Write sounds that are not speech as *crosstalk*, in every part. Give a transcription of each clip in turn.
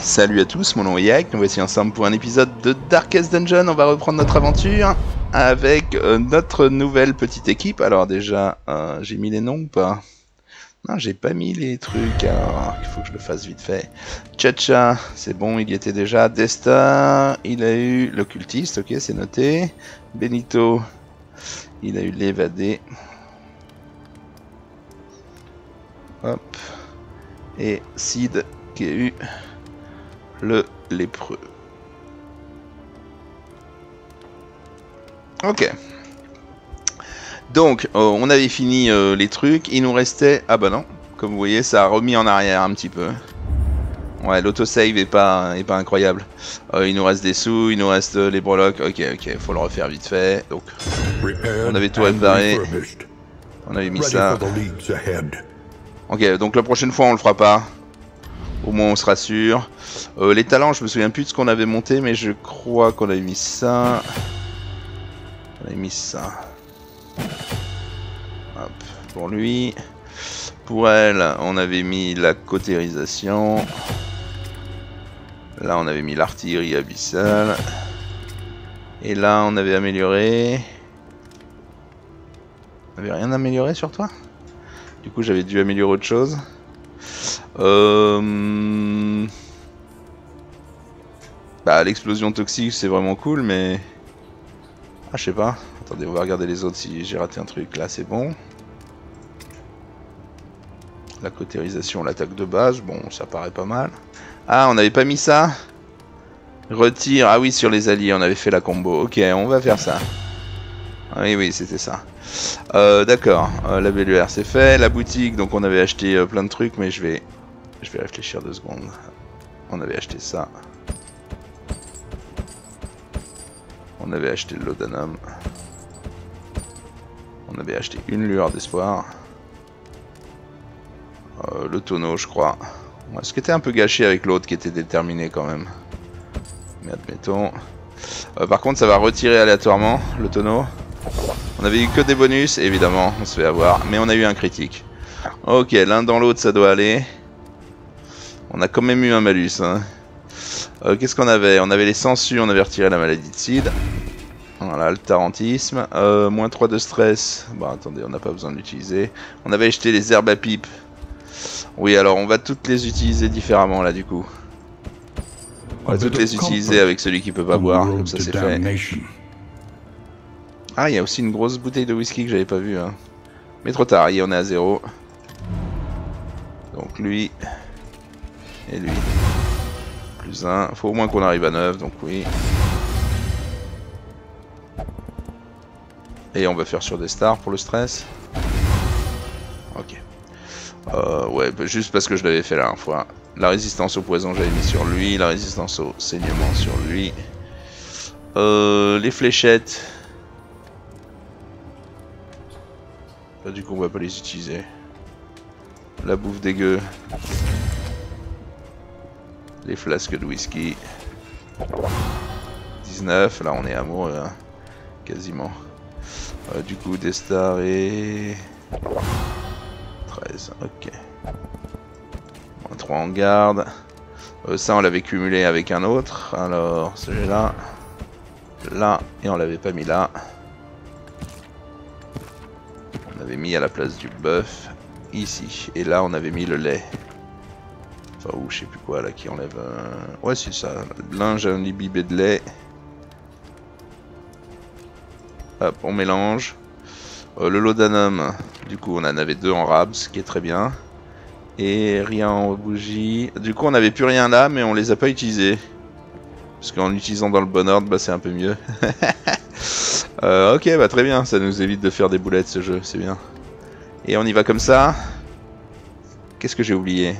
Salut à tous, mon nom est Yak, nous voici ensemble pour un épisode de Darkest Dungeon. On va reprendre notre aventure avec euh, notre nouvelle petite équipe. Alors déjà, euh, j'ai mis les noms ou pas? Non, j'ai pas mis les trucs, alors il faut que je le fasse vite fait. Chacha, c'est bon, il y était déjà. Desta, il a eu l'occultiste, ok, c'est noté. Benito, il a eu l'évadé. Hop. Et Sid qui a eu le lépreux. Ok. Donc, euh, on avait fini euh, les trucs. Il nous restait... Ah bah non. Comme vous voyez, ça a remis en arrière un petit peu. Ouais, l'autosave est pas, est pas incroyable. Euh, il nous reste des sous, il nous reste les breloques. Ok, ok, faut le refaire vite fait. Donc, on avait tout réparé. On avait mis ça. Ok, donc la prochaine fois, on le fera pas. Au moins on sera sûr. Euh, les talents, je me souviens plus de ce qu'on avait monté, mais je crois qu'on avait mis ça. On avait mis ça. Hop, pour lui. Pour elle, on avait mis la cautérisation. Là, on avait mis l'artillerie abyssale. Et là, on avait amélioré... On avait rien amélioré sur toi? Du coup, j'avais dû améliorer autre chose. Euh... Bah, l'explosion toxique, c'est vraiment cool, mais... Ah, je sais pas. Attendez, on va regarder les autres si j'ai raté un truc. Là, c'est bon. La cautérisation, l'attaque de base, bon, ça paraît pas mal. Ah, on n'avait pas mis ça Retire, ah oui, sur les alliés, on avait fait la combo. Ok, on va faire ça. Ah oui, oui, c'était ça. Euh, D'accord, euh, la BLUR c'est fait. La boutique, donc on avait acheté euh, plein de trucs, mais je vais je vais réfléchir deux secondes. On avait acheté ça. On avait acheté le laudanum. On avait acheté une lueur d'espoir. Euh, le tonneau, je crois. ce qui était un peu gâché avec l'autre qui était déterminé quand même. Mais admettons. Euh, par contre, ça va retirer aléatoirement le tonneau. On avait eu que des bonus, évidemment, on se fait avoir. Mais on a eu un critique. Ok, l'un dans l'autre, ça doit aller. On a quand même eu un malus. Hein. Euh, qu'est-ce qu'on avait? On avait les sangsues, on avait retiré la maladie de Sid. Voilà, le tarantisme. Euh, moins 3 de stress. Bon, attendez, on n'a pas besoin de l'utiliser. On avait acheté les herbes à pipe. Oui, alors on va toutes les utiliser différemment là du coup. On va toutes les utiliser avec celui qui peut pas boire, comme ça c'est fait. Ah, il y a aussi une grosse bouteille de whisky que j'avais pas vue. Hein. Mais trop tard, on est à zéro. Donc lui, et lui. Plus 1. Faut au moins qu'on arrive à 9, donc oui. Et on va faire sur des stars pour le stress. Ok. Euh, ouais, bah, juste parce que je l'avais fait la dernière fois. La résistance au poison, j'avais mis sur lui. La résistance au saignement sur lui. Euh, les fléchettes. Bah, du coup, on va pas les utiliser. La bouffe dégueu les flasques de whisky. 19, là on est amoureux, hein. quasiment. Euh, du coup, des stars et... 13, ok. 3 en garde. Euh, ça, on l'avait cumulé avec un autre. Alors, celui-là. Là, et on l'avait pas mis là. On avait mis à la place du bœuf, ici. Et là, on avait mis le lait. Enfin, ou je sais plus quoi là qui enlève. un... Ouais, c'est ça. Linge un imbibé de lait. Hop, on mélange. Euh, le laudanum, du coup, on en avait deux en rabs, ce qui est très bien. Et rien en bougie. Du coup, on n'avait plus rien là, mais on les a pas utilisés. Parce qu'en utilisant dans le bon ordre, bah, c'est un peu mieux. *laughs* euh, ok, bah très bien, ça nous évite de faire des boulettes ce jeu, c'est bien. Et on y va comme ça. Qu'est-ce que j'ai oublié?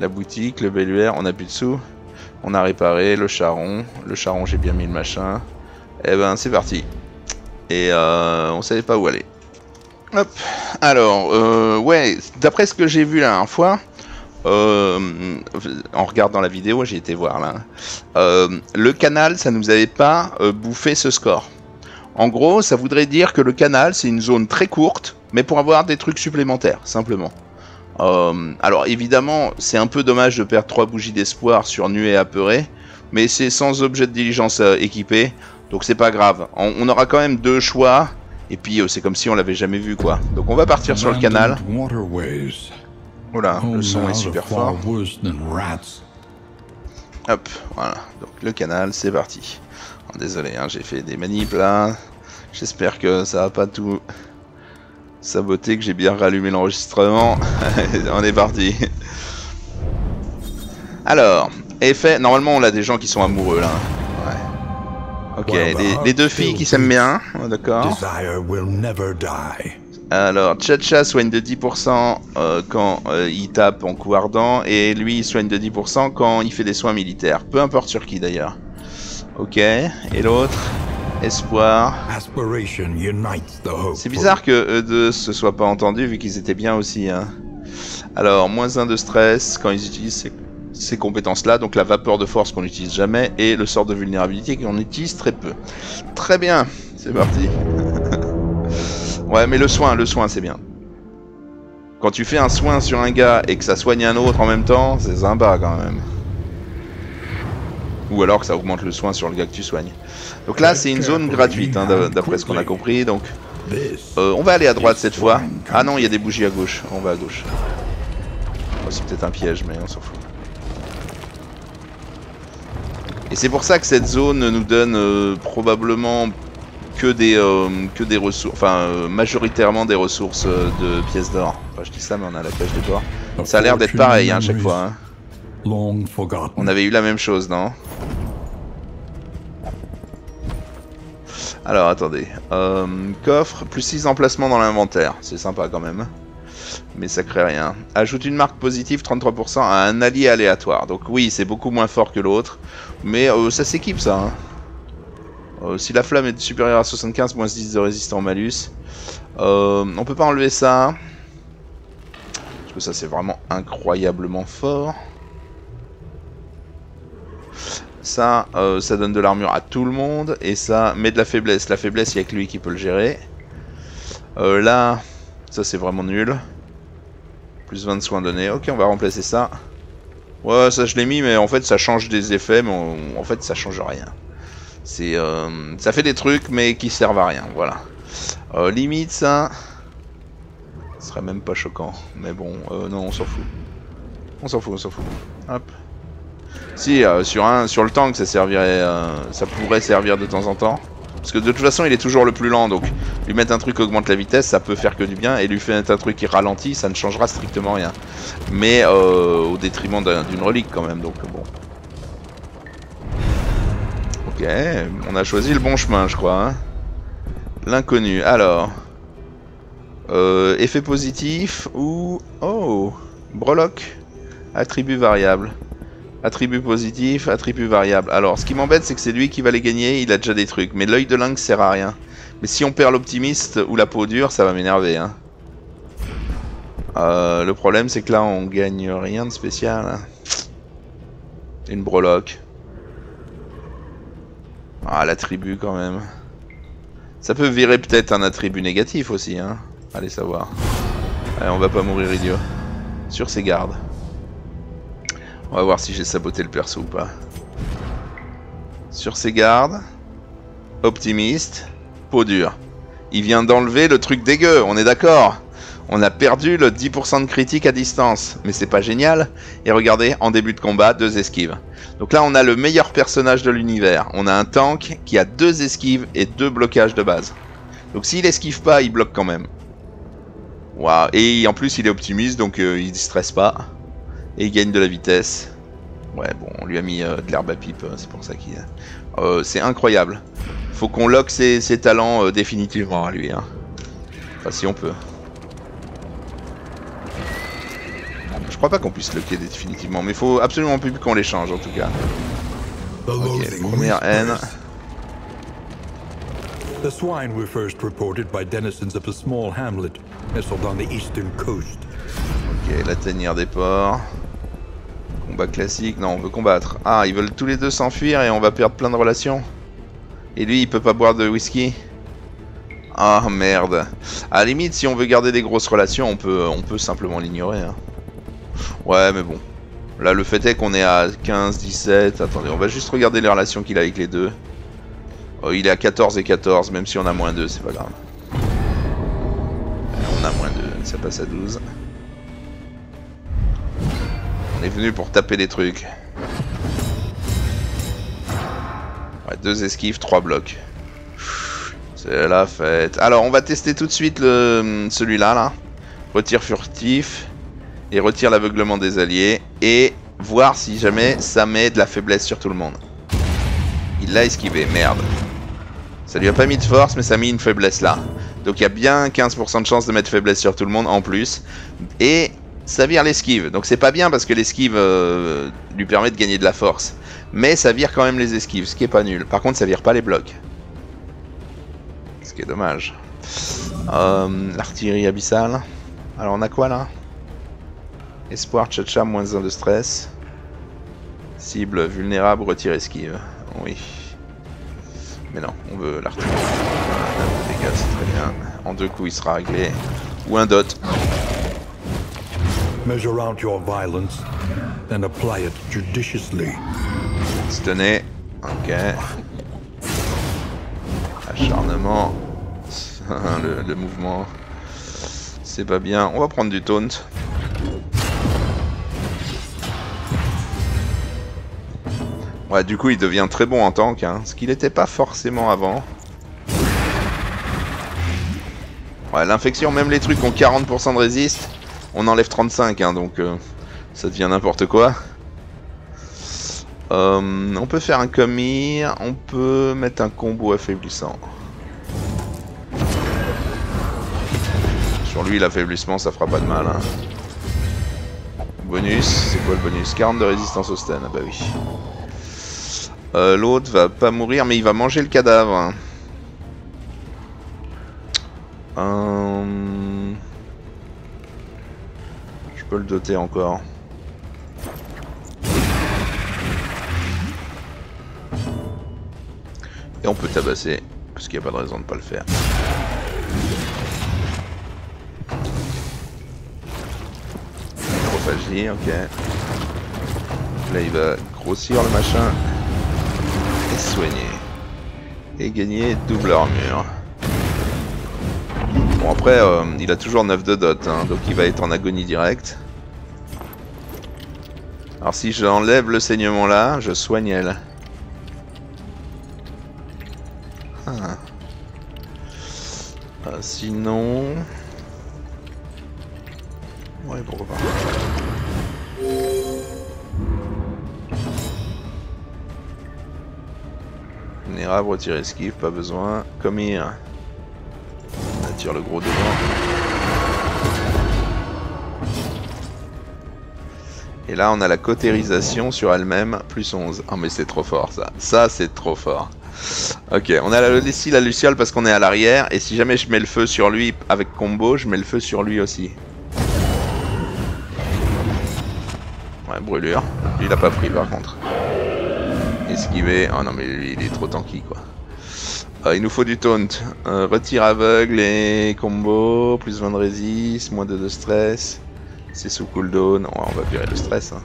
La boutique, le belluaire, on a plus de sous. On a réparé le charron. Le charron, j'ai bien mis le machin. Et eh ben, c'est parti. Et euh, on savait pas où aller. Hop. Alors, euh, ouais, d'après ce que j'ai vu la dernière fois, euh, en regardant la vidéo, j'ai été voir là. Euh, le canal, ça nous avait pas bouffé ce score. En gros, ça voudrait dire que le canal, c'est une zone très courte, mais pour avoir des trucs supplémentaires, simplement. Euh, alors évidemment, c'est un peu dommage de perdre trois bougies d'espoir sur nu et apeuré, mais c'est sans objet de diligence euh, équipé, donc c'est pas grave. On, on aura quand même deux choix, et puis euh, c'est comme si on l'avait jamais vu quoi. Donc on va partir sur le canal. Voilà, le son est super fort. Hop, voilà. Donc le canal, c'est parti. Oh, désolé, hein, j'ai fait des manips là. J'espère que ça va pas tout saboter, que j'ai bien rallumé l'enregistrement. *laughs* on est parti. Alors, effet, normalement on a des gens qui sont amoureux là. Ouais. Ok, les, les deux filles qui s'aiment bien, d'accord. Alors, Chacha soigne de 10% euh, quand euh, il tape en coup ardent, et lui il soigne de 10% quand il fait des soins militaires. Peu importe sur qui d'ailleurs. Ok, et l'autre? Espoir. C'est bizarre que eux deux se soient pas entendus vu qu'ils étaient bien aussi. Hein. Alors, moins 1 de stress quand ils utilisent ces, ces compétences-là, donc la vapeur de force qu'on n'utilise jamais, et le sort de vulnérabilité qu'on utilise très peu. Très bien, c'est parti. *laughs* Ouais, mais le soin, le soin, c'est bien. Quand tu fais un soin sur un gars et que ça soigne un autre en même temps, c'est sympa quand même. Ou alors que ça augmente le soin sur le gars que tu soignes. Donc là, c'est une zone gratuite, hein, d'après ce qu'on a compris. Donc, euh, on va aller à droite cette fois. Ah non, il y a des bougies à gauche. On va à gauche. Oh, c'est peut-être un piège, mais on s'en fout. Et c'est pour ça que cette zone nous donne euh, probablement que des, euh, que des ressources, enfin majoritairement des ressources de pièces d'or. Enfin je dis ça mais on a la cage de bois. Ça a l'air d'être pareil hein, à chaque fois. Hein. On avait eu la même chose, non? Alors attendez. Euh, coffre, plus 6 emplacements dans l'inventaire. C'est sympa quand même. Mais ça crée rien. Ajoute une marque positive 33% à un allié aléatoire. Donc oui, c'est beaucoup moins fort que l'autre. Mais euh, ça s'équipe ça. Hein. Euh, si la flamme est supérieure à 75, moins 10 de résistant malus. On peut pas enlever ça. Parce que ça c'est vraiment incroyablement fort. Ça, euh, ça donne de l'armure à tout le monde. Et ça met de la faiblesse. La faiblesse, il n'y a que lui qui peut le gérer. Euh, là, ça c'est vraiment nul. Plus 20 de soins donnés. Ok, on va remplacer ça. Ouais, ça je l'ai mis, mais en fait ça change des effets, mais en fait ça change rien. C'est, euh, ça fait des trucs, mais qui servent à rien, voilà. Limite, ça... Ce serait même pas choquant. Mais bon, non, on s'en fout. On s'en fout, on s'en fout. Hop. Si, euh, sur, un, sur le tank, ça servirait... Euh, ça pourrait servir de temps en temps. Parce que de toute façon, il est toujours le plus lent, donc lui mettre un truc qui augmente la vitesse, ça peut faire que du bien, et lui mettre un truc qui ralentit, ça ne changera strictement rien. Mais euh, au détriment d'une relique quand même, donc bon. Ok, on a choisi le bon chemin, je crois. Hein. L'inconnu. Alors, effet positif ou... Oh, breloque. Attribut variable. Attribut positif, attribut variable. Alors, ce qui m'embête, c'est que c'est lui qui va les gagner, il a déjà des trucs. Mais l'œil de lynx sert à rien. Mais si on perd l'optimiste ou la peau dure, ça va m'énerver. Hein. Euh, le problème, c'est que là, on gagne rien de spécial. Hein. Une breloque. Ah, l'attribut quand même. Ça peut virer peut-être un attribut négatif aussi, hein. Allez savoir. Allez, on va pas mourir idiot. Sur ses gardes. On va voir si j'ai saboté le perso ou pas. Sur ses gardes. Optimiste. Peau dure. Il vient d'enlever le truc dégueu, on est d'accord on a perdu le 10% de critique à distance, mais c'est pas génial. Et regardez, en début de combat, deux esquives. Donc là, on a le meilleur personnage de l'univers. On a un tank qui a deux esquives et deux blocages de base. Donc s'il esquive pas, il bloque quand même. Waouh. Et en plus, il est optimiste, donc euh, il ne stresse pas. Et il gagne de la vitesse. Ouais, bon, on lui a mis euh, de l'herbe à pipe, c'est pour ça qu'il... Euh, c'est incroyable. Faut qu'on lock ses, ses talents euh, définitivement à lui. Hein. Enfin, si on peut. Je crois pas qu'on puisse locker définitivement, mais il faut absolument plus qu'on les change en tout cas. Ok, première haine. The swine were first reported by denizens of a small hamlet nestled on the eastern coast. Ok, la tanière des ports. Combat classique, non, on veut combattre. Ah, ils veulent tous les deux s'enfuir et on va perdre plein de relations. Et lui, il peut pas boire de whisky Ah merde. À la limite, si on veut garder des grosses relations, on peut, on peut simplement l'ignorer. Hein. Ouais, mais bon. Là, le fait est qu'on est à 15, 17. Attendez, on va juste regarder les relations qu'il a avec les deux. Oh, il est à 14 et 14, même si on a moins 2, c'est pas grave. On a moins 2, ça passe à 12. On est venu pour taper des trucs. Ouais, deux esquives, trois blocs. C'est la fête. Alors, on va tester tout de suite le celui-là, là. Retire furtif. Et retire l'aveuglement des alliés. Et voir si jamais ça met de la faiblesse sur tout le monde. Il l'a esquivé, merde. Ça lui a pas mis de force, mais ça a mis une faiblesse là. Donc il y a bien 15% de chance de mettre faiblesse sur tout le monde en plus. Et ça vire l'esquive. Donc c'est pas bien parce que l'esquive euh, lui permet de gagner de la force. Mais ça vire quand même les esquives, ce qui est pas nul. Par contre, ça vire pas les blocs. Ce qui est dommage. Euh, L'artillerie abyssale. Alors on a quoi là? Espoir, tchatcha, moins 1 de stress. Cible vulnérable, retire esquive. Oui. Mais non, on veut l'artillerie. Un dégâts, c'est très bien. En deux coups, il sera réglé. Ou un dot. Measure out your violence and apply it judiciously. Stunner. Ok. Acharnement. *laughs* le, mouvement. C'est pas bien. On va prendre du taunt. Ouais, du coup, il devient très bon en tank, hein, ce qu'il n'était pas forcément avant. Ouais, l'infection, même les trucs ont 40% de résist, on enlève 35, hein, donc euh, ça devient n'importe quoi. Euh, on peut faire un commis, on peut mettre un combo affaiblissant. Sur lui, l'affaiblissement, ça fera pas de mal. Hein. Bonus, c'est quoi le bonus? 40 de résistance au stun, ah bah oui. Euh, L'autre va pas mourir, mais il va manger le cadavre. Euh... peux le doter encore. Et on peut tabasser, parce qu'il n'y a pas de raison de pas le faire. Microphagie, ok. Là il va grossir le machin soigner. Et gagner double armure. Après, euh, il a toujours 9 de dot, hein, donc il va être en agonie directe. Alors si j'enlève le saignement là, je soigne elle. Ah. Euh, sinon... Ouais, pourquoi pas. Vulnérable, retire esquive, pas besoin. Commir. On attire le gros devant. Et là, on a la cautérisation sur elle-même, plus 11. Oh, mais c'est trop fort, ça. Ça, c'est trop fort. Ok, on a la, la Luciole parce qu'on est à l'arrière. Et si jamais je mets le feu sur lui avec combo, je mets le feu sur lui aussi. Ouais, brûlure. Il a pas pris par contre esquiver. Oh non mais lui il est trop tanky quoi. Euh, il nous faut du taunt. Euh, retire aveugle et combo, plus 20 de résist, moins 2 de stress. C'est sous cooldown. on va virer le stress. Hein.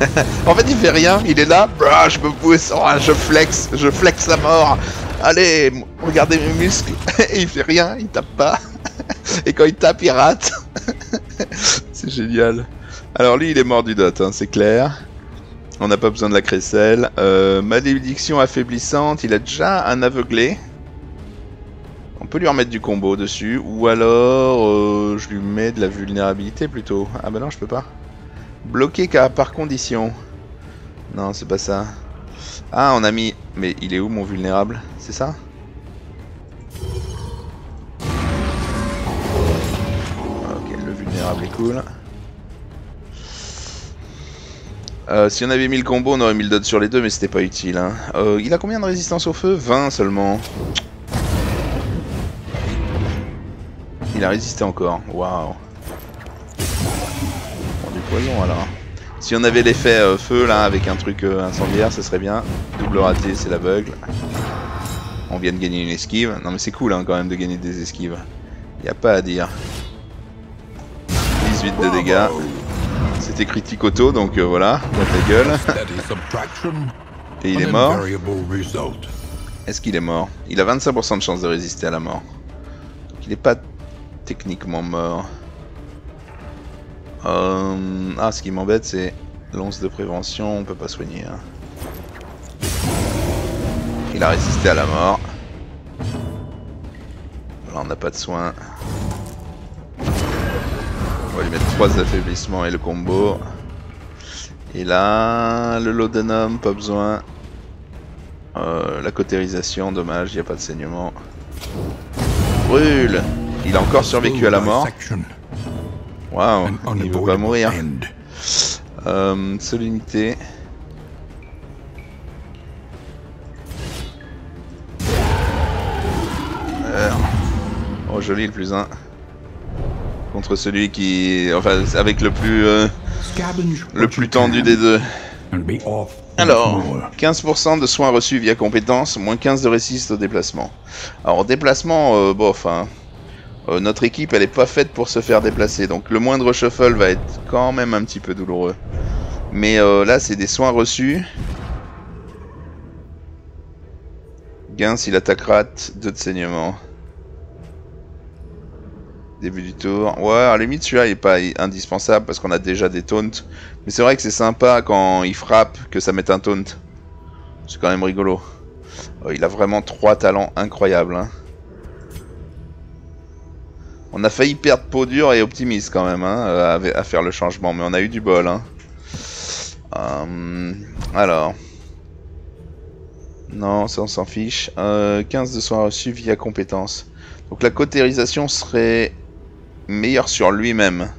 *laughs* en fait il fait rien, il est là, je me pousse, oh, je flex, je flex la mort. Allez, regardez mes muscles. et *laughs* il fait rien, il tape pas. *laughs* et quand il tape, il rate. C'est génial. Alors lui, il est mort du dot, hein, c'est clair. On n'a pas besoin de la crécelle. Euh, malédiction affaiblissante, il a déjà un aveuglé. On peut lui remettre du combo dessus. Ou alors, euh, je lui mets de la vulnérabilité plutôt. Ah bah non, je peux pas. Bloqué par condition. Non, c'est pas ça. Ah, on a mis... Mais il est où mon vulnérable? C'est ça? Ok, le vulnérable est cool. Euh, si on avait mis le combo, on aurait mis le dot sur les deux, mais c'était pas utile. Hein. Euh, il a combien de résistance au feu? 20 seulement. Il a résisté encore. Waouh. du poison alors. Si on avait l'effet euh, feu là avec un truc incendiaire, ce serait bien. Double raté, c'est l'aveugle. On vient de gagner une esquive. Non mais c'est cool hein, quand même de gagner des esquives. Y a pas à dire. 18 de dégâts. C'était critique auto, donc euh, voilà, dans ta gueule. *laughs* Et il est mort. Est-ce qu'il est mort? Il a 25% de chance de résister à la mort. Donc il n'est pas techniquement mort. Euh, Ah, ce qui m'embête, c'est l'once de prévention, on peut pas soigner. hein. Il a résisté à la mort. Là, on n'a pas de soins. On va lui mettre 3 affaiblissements et le combo. Et là, le laudanum, pas besoin. Euh, la cautérisation, dommage, il n'y a pas de saignement. Brûle Il a encore survécu à la mort. Waouh, il veut pas unavoidable mourir. Euh, solidité. Euh, Oh, joli le plus 1. Contre celui qui... Enfin, avec le plus... euh, le plus tendu des deux. Alors, more. 15% de soins reçus via compétence, moins 15 de résiste au déplacement. Alors, déplacement, euh, bof, hein. Euh, notre équipe, elle est pas faite pour se faire déplacer, donc le moindre shuffle va être quand même un petit peu douloureux. Mais là, c'est des soins reçus. Gain s'il attaque rate, 2 de saignement. Début du tour. Ouais, à la limite, celui-là, il est pas indispensable parce qu'on a déjà des taunts. Mais c'est vrai que c'est sympa quand il frappe que ça mette un taunt. C'est quand même rigolo. Euh, il a vraiment trois talents incroyables. hein. On a failli perdre peau dure et optimiste quand même hein, euh, à, faire le changement, mais on a eu du bol. Hein. Euh, alors. Non, ça on s'en fiche. Euh, 15 de soins reçus via compétence. Donc la cautérisation serait meilleure sur lui-même.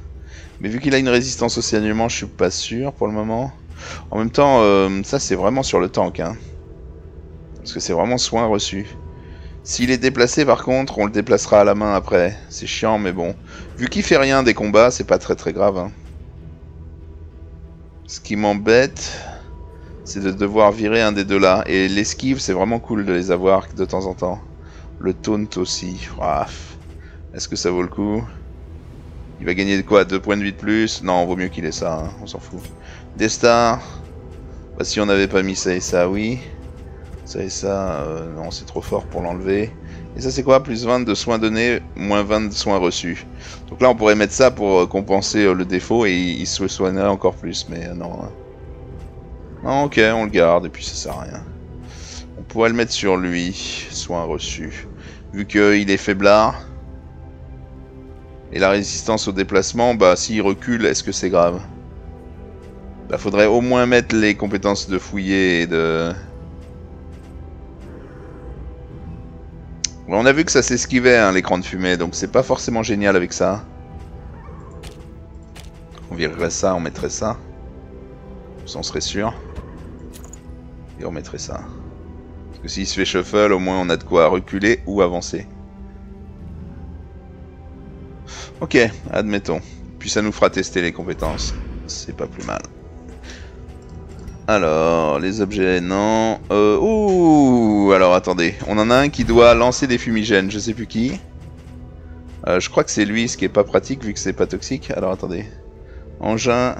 Mais vu qu'il a une résistance au saignement, je suis pas sûr pour le moment. En même temps, euh, ça c'est vraiment sur le tank. Hein. Parce que c'est vraiment soin reçu. S'il est déplacé par contre, on le déplacera à la main après. C'est chiant mais bon. Vu qu'il fait rien des combats, c'est pas très très grave. hein. Ce qui m'embête, c'est de devoir virer un des deux là. Et l'esquive, c'est vraiment cool de les avoir de temps en temps. Le taunt aussi. Ouah. Est-ce que ça vaut le coup? Il va gagner de quoi 2 points de vie de plus? Non, vaut mieux qu'il ait ça, hein, on s'en fout. Des stars Bah si on n'avait pas mis ça et ça, oui. Ça et ça, euh, non, c'est trop fort pour l'enlever. Et ça c'est quoi? Plus 20 de soins donnés, moins 20 de soins reçus. Donc là on pourrait mettre ça pour euh, compenser euh, le défaut et il, se soignerait encore plus, mais non. hein. Non, ok, on le garde et puis ça sert à rien. On pourrait le mettre sur lui, soins reçus. Vu qu'il est faiblard. Et la résistance au déplacement, bah s'il recule, est-ce que c'est grave? Bah faudrait au moins mettre les compétences de fouiller et de... On a vu que ça s'esquivait hein, l'écran de fumée, donc c'est pas forcément génial avec ça. On virerait ça, on mettrait ça. Ça on serait sûr. Et on mettrait ça. Parce que s'il se fait shuffle, au moins on a de quoi reculer ou avancer. Ok, admettons. Puis ça nous fera tester les compétences. C'est pas plus mal. Alors, les objets, non. Euh, ouh Alors, attendez. On en a un qui doit lancer des fumigènes. Je sais plus qui. Euh, je crois que c'est lui, ce qui est pas pratique vu que c'est pas toxique. Alors, attendez. Engin.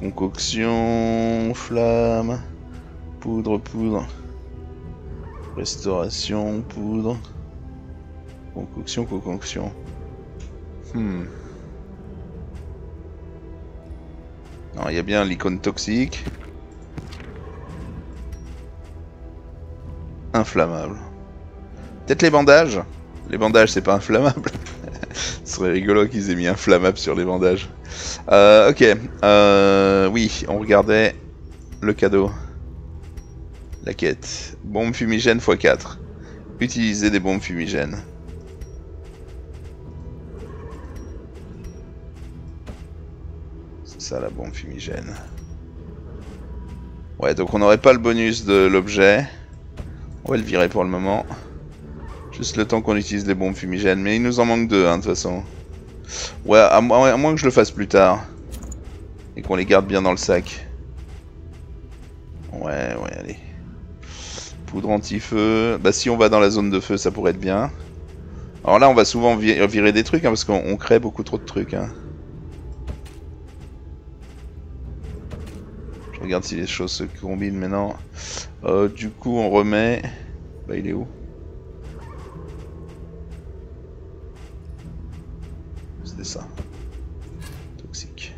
Concoction. Flamme. Poudre, poudre. Restauration, poudre. Concoction, concoction. Hmm. Non, il y a bien l'icône toxique. Inflammable. Peut-être les bandages Les bandages, c'est pas inflammable. *laughs* Ce serait rigolo qu'ils aient mis inflammable sur les bandages. Euh, ok. Euh, oui, on regardait le cadeau. La quête. Bombe fumigène x4. Utiliser des bombes fumigènes. Ça la bombe fumigène. Ouais, donc on n'aurait pas le bonus de l'objet. On va le virer pour le moment. Juste le temps qu'on utilise les bombes fumigènes. Mais il nous en manque deux, hein, de toute façon. Ouais, à, mo- à moins que je le fasse plus tard. Et qu'on les garde bien dans le sac. Ouais, ouais, allez. Poudre anti-feu. Bah si on va dans la zone de feu, ça pourrait être bien. Alors là, on va souvent vi- virer des trucs, hein, parce qu'on on crée beaucoup trop de trucs. hein. Regarde si les choses se combinent maintenant. Euh, du coup, on remet... Bah, il est où? C'était ça. Toxique.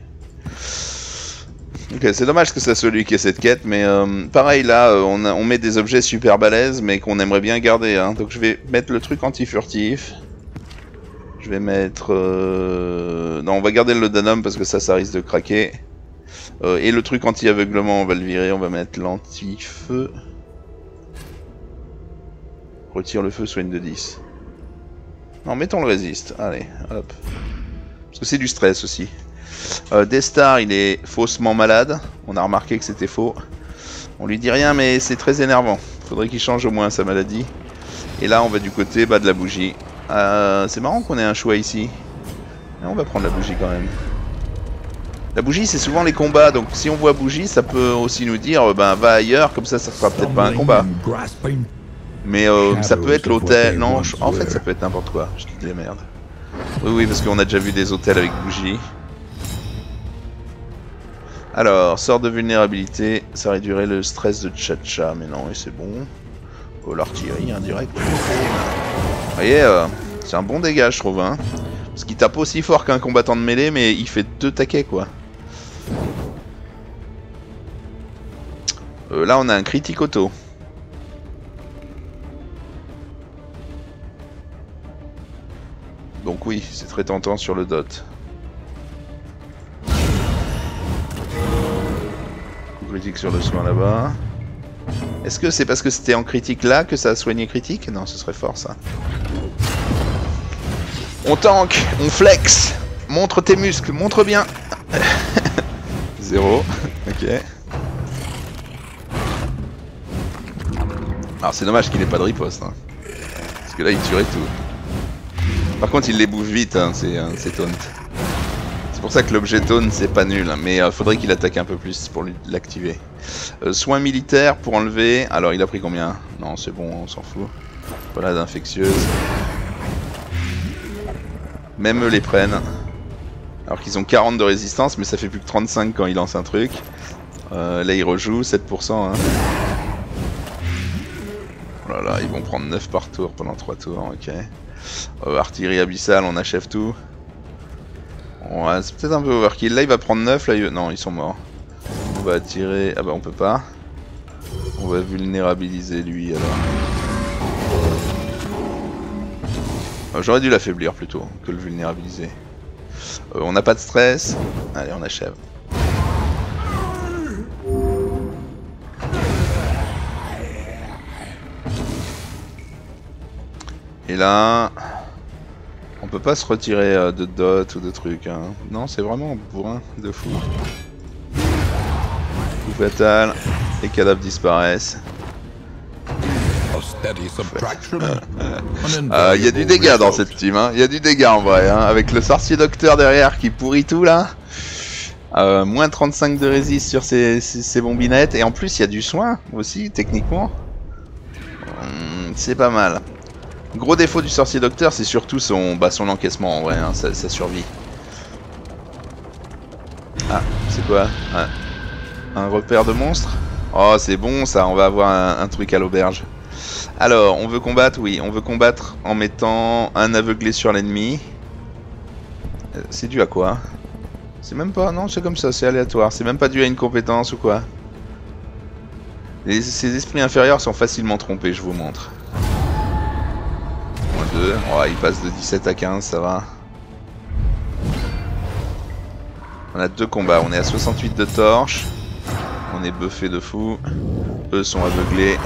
Ok, c'est dommage que ça soit qui ait cette quête, mais euh, pareil là, euh, on, met des objets super balèzes, mais qu'on aimerait bien garder. Hein. Donc je vais mettre le truc anti-furtif. Je vais mettre... Non, on va garder le Lodanum parce que ça, ça risque de craquer. Euh, et le truc anti-aveuglement, on va le virer, on va mettre l'anti-feu. Retire le feu, soigne de 10. Non, mettons le résiste. Allez, hop. Parce que c'est du stress aussi. Euh, Destar, il est faussement malade. On a remarqué que c'était faux. On lui dit rien, mais c'est très énervant. Faudrait qu'il change au moins sa maladie. Et là, on va du côté bas de la bougie. Euh, c'est marrant qu'on ait un choix ici. Mais on va prendre la bougie quand même. La bougie, c'est souvent les combats. Donc si on voit bougie, ça peut aussi nous dire, euh, ben va ailleurs. Comme ça, ça sera peut-être pas un combat. Mais euh, ça peut être l'hôtel. Non, en fait, ça peut être n'importe quoi. Je dis de la merde. Oui, oui, parce qu'on a déjà vu des hôtels avec bougie. Alors, sort de vulnérabilité, ça réduirait le stress de Chacha, mais non, et c'est bon. Oh, l'artillerie indirect. Vous voyez, euh, c'est un bon dégât, je trouve. Hein. Parce qu'il tape aussi fort qu'un combattant de mêlée, mais il fait deux taquets, quoi. Euh, là, on a un critique auto. Donc oui, c'est très tentant sur le dot. Critique sur le soin là-bas. Est-ce que c'est parce que c'était en critique là que ça a soigné critique? Non, ce serait fort ça. On tank, on flex. Montre tes muscles, montre bien. *laughs* Zéro, *laughs* ok. Alors c'est dommage qu'il ait pas de riposte. hein. Parce que là il tuerait tout. Par contre, il les bouffe vite, hein, c'est euh, c'est taunt. C'est pour ça que l'objet taunt, c'est pas nul, hein, mais euh, faudrait qu'il attaque un peu plus pour l'activer. Euh, soins militaires pour enlever. Alors, il a pris combien? Non, c'est bon, on s'en fout. Voilà d'infectieuse. Même eux les prennent. Alors qu'ils ont 40 de résistance, mais ça fait plus que 35 quand ils lancent un truc. Euh, là, ils rejouent 7%. Hein. Là ils vont prendre 9 par tour pendant 3 tours, ok. Euh, artillerie abyssale, on achève tout. Ouais, c'est peut-être un peu overkill. Là, il va prendre 9. Là, il- non, ils sont morts. On va attirer. Ah bah, on peut pas. On va vulnérabiliser lui alors. Euh, J'aurais dû l'affaiblir plutôt que le vulnérabiliser. Euh, on n'a pas de stress. Allez, on achève. Et là, on peut pas se retirer euh, de dot ou de trucs. Hein. Non, c'est vraiment bourrin de fou. Coup fatal, les cadavres disparaissent. Subtraction. *laughs* Euh, Il y a du dégât dans cette team, hein. Il y a du dégât en vrai, hein. Avec le sorcier docteur derrière qui pourrit tout là. Euh, moins 35 de résist sur ces, ces, ces bombinettes. Et en plus, il y a du soin aussi, techniquement. Hum, c'est pas mal. Gros défaut du sorcier docteur, c'est surtout son, bah, son encaissement en vrai, hein, sa, sa survie. Ah, c'est quoi? Un, un repère de monstre? Oh, c'est bon ça, on va avoir un, un truc à l'auberge. Alors, on veut combattre? Oui, on veut combattre en mettant un aveuglé sur l'ennemi. Euh, C'est dû à quoi? C'est même pas... Non, c'est comme ça, c'est aléatoire. C'est même pas dû à une compétence ou quoi? Les- ces esprits inférieurs sont facilement trompés, je vous montre. Moins 2. Il passe de 17 à 15, ça va. On a deux combats. On est à 68 de torche. On est buffé de fou. Eux sont aveuglés.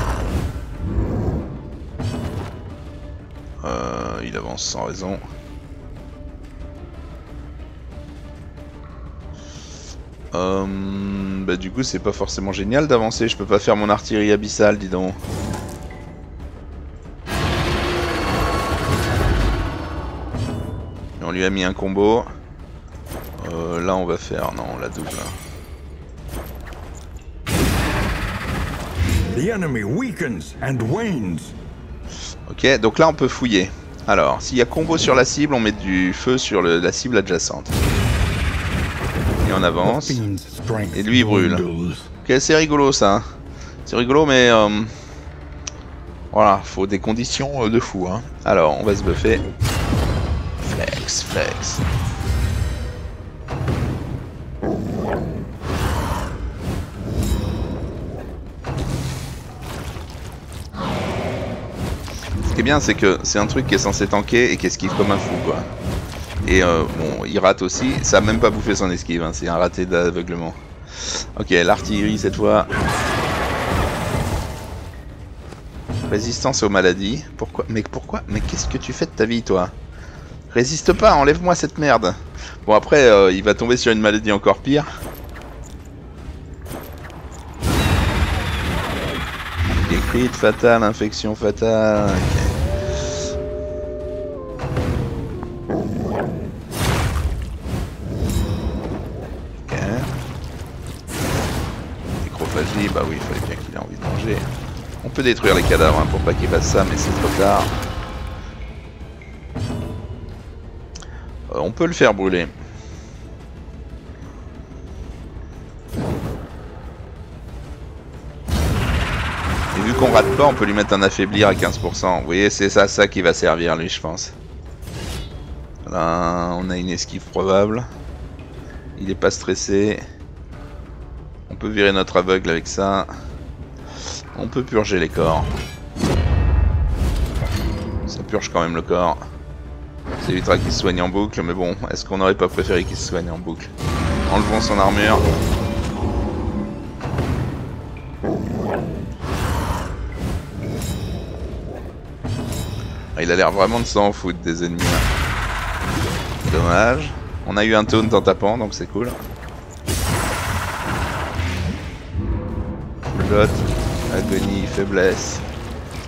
Euh, il avance sans raison. Euh, bah du coup c'est pas forcément génial d'avancer, je peux pas faire mon artillerie abyssale dis donc. Lui a mis un combo. Euh, là on va faire, non la double. The enemy weakens and wanes. Ok, donc là on peut fouiller. Alors, s'il y a combo sur la cible, on met du feu sur le- la cible adjacente. Et on avance. Et lui, il brûle. Ok, c'est rigolo ça. C'est rigolo, mais euh, voilà, faut des conditions euh, de fou. Hein. Alors, on va se buffer. Flex. Ce qui est bien, c'est que c'est un truc qui est censé tanker et qui esquive comme un fou, quoi. Et euh, bon, il rate aussi. Ça a même pas bouffé son esquive, hein, c'est un raté d'aveuglement. Ok, l'artillerie cette fois. Résistance aux maladies. Pourquoi? Mais pourquoi? Mais qu'est-ce que tu fais de ta vie, toi? Résiste pas, enlève-moi cette merde. Bon, après, euh, il va tomber sur une maladie encore pire. Ok, crit fatale, infection fatale. ok. Ok. Nécrophagie, bah oui, il fallait bien qu'il ait envie de manger. On peut détruire les cadavres hein, pour pas qu'il fasse ça, mais c'est trop tard. On peut le faire brûler. Et vu qu'on rate pas, on peut lui mettre un affaiblir à 15%. Vous voyez, c'est ça, ça qui va servir lui, je pense. Là, on a une esquive probable. Il est pas stressé. On peut virer notre aveugle avec ça. On peut purger les corps. Ça purge quand même le corps. Ça évitera qu'il se soigne en boucle, mais bon, est-ce qu'on n'aurait pas préféré qu'il se soigne en boucle Enlevons son armure. Ah, Il a l'air vraiment de s'en foutre des ennemis. là. Dommage. On a eu un taunt en tapant, donc c'est cool. Flotte, agonie, faiblesse.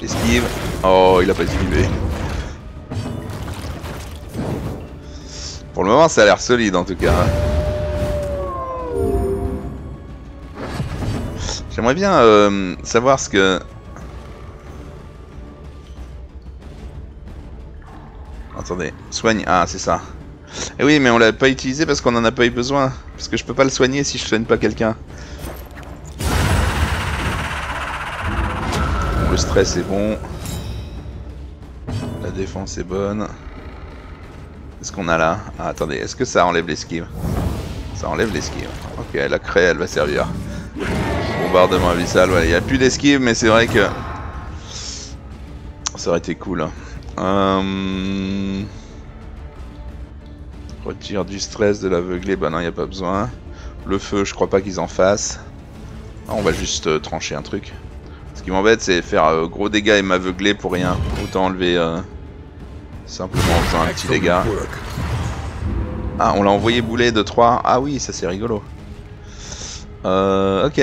Esquive. Oh, il a pas esquivé. Pour le moment, ça a l'air solide en tout cas. hein. J'aimerais bien euh, savoir ce que. Attendez, soigne. Ah, c'est ça. Et oui, mais on l'a pas utilisé parce qu'on en a pas eu besoin. Parce que je peux pas le soigner si je soigne pas quelqu'un. Le stress est bon. La défense est bonne. Qu'est-ce qu'on a là Ah, attendez, est-ce que ça enlève l'esquive? Ça enlève l'esquive. Ok, la craie, elle va servir. Bombardement abyssal, ouais, il n'y a plus d'esquive, mais c'est vrai que... Ça aurait été cool. Euh... Retire du stress de l'aveuglé, bah non, il n'y a pas besoin. Le feu, je crois pas qu'ils en fassent. Ah, on va juste euh, trancher un truc. Ce qui m'embête, c'est faire euh, gros dégâts et m'aveugler pour rien. Autant enlever... Simplement en faisant un petit dégât. Ah, on l'a envoyé bouler de 3. Ah oui, ça c'est rigolo. Euh, ok.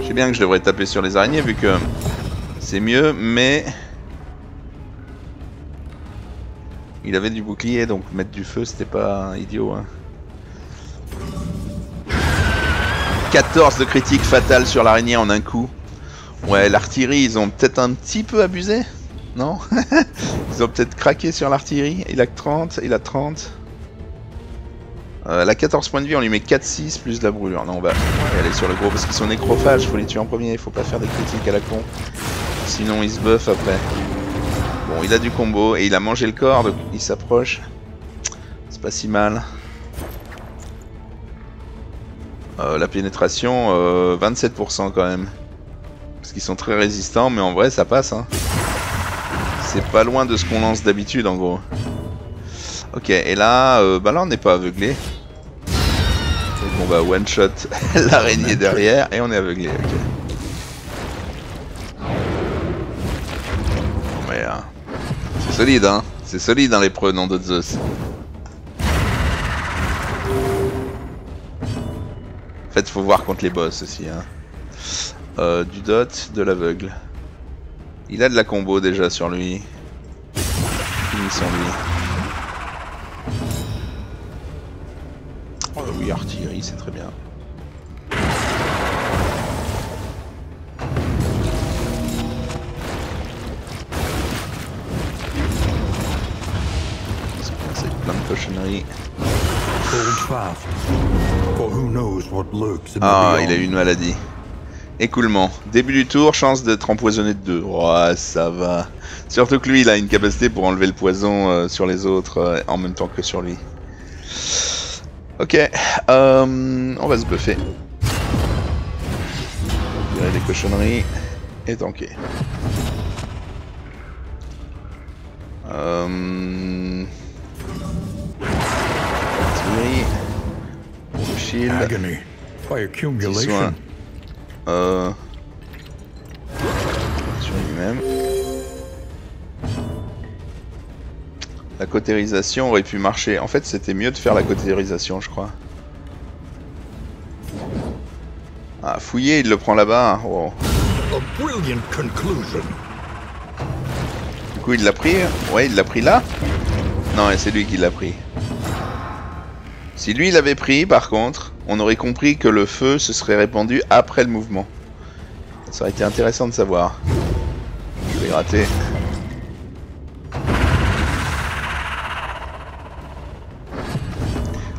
Je sais bien que je devrais taper sur les araignées vu que c'est mieux, mais... Il avait du bouclier, donc mettre du feu, c'était pas idiot. Hein. 14 de critique fatale sur l'araignée en un coup. Ouais, l'artillerie, ils ont peut-être un petit peu abusé Non? *laughs* Ils ont peut-être craqué sur l'artillerie. Il a que 30, il a 30. Euh, elle a 14 points de vie, on lui met 4-6 plus la brûlure. Non, on va aller sur le gros parce qu'ils sont nécrophages, faut les tuer en premier, faut pas faire des critiques à la con. Sinon, ils se buffent après. Bon, il a du combo et il a mangé le corps, donc il s'approche. C'est pas si mal. Euh, la pénétration, euh, 27% quand même. Parce qu'ils sont très résistants, mais en vrai ça passe. Hein. C'est pas loin de ce qu'on lance d'habitude en gros. Ok, et là, euh, bah là on n'est pas aveuglé. Donc on va one shot *laughs* l'araignée derrière et on est aveuglé. Mais, euh, c'est solide, hein. C'est solide dans les prénoms de Zeus. En fait, faut voir contre les boss aussi. Hein euh, du dot, de l'aveugle. Il a de la combo déjà sur lui. Lui. Oh oui, artillerie, c'est très bien. Ah, il a eu une maladie. Écoulement. Début du tour, chance d'être empoisonné de 2. Ouais, ça va. Surtout que lui, il a une capacité pour enlever le poison euh, sur les autres euh, en même temps que sur lui. Ok, euh, on va se buffer. Virer les cochonneries et tanker. Euh... artillerie. Shield. Agony by accumulation. Euh... Sur lui-même. La cautérisation aurait pu marcher. En fait, c'était mieux de faire la cautérisation, je crois. Ah, fouiller, il le prend là-bas. Oh. Du coup, il l'a pris. Ouais, il l'a pris là. Non, et c'est lui qui l'a pris. Si lui l'avait pris, par contre, on aurait compris que le feu se serait répandu après le mouvement. Ça aurait été intéressant de savoir. Je vais rater.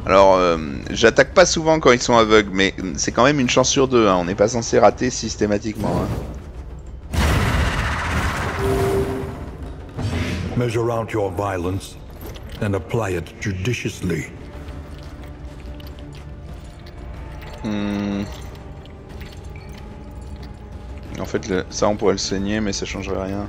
Alors, euh, j'attaque pas souvent quand ils sont aveugles, mais c'est quand même une chance sur deux. hein. On n'est pas censé rater systématiquement. hein. Measure out your violence and apply it judiciously. Hmm. En fait, le- ça on pourrait le saigner, mais ça changerait rien.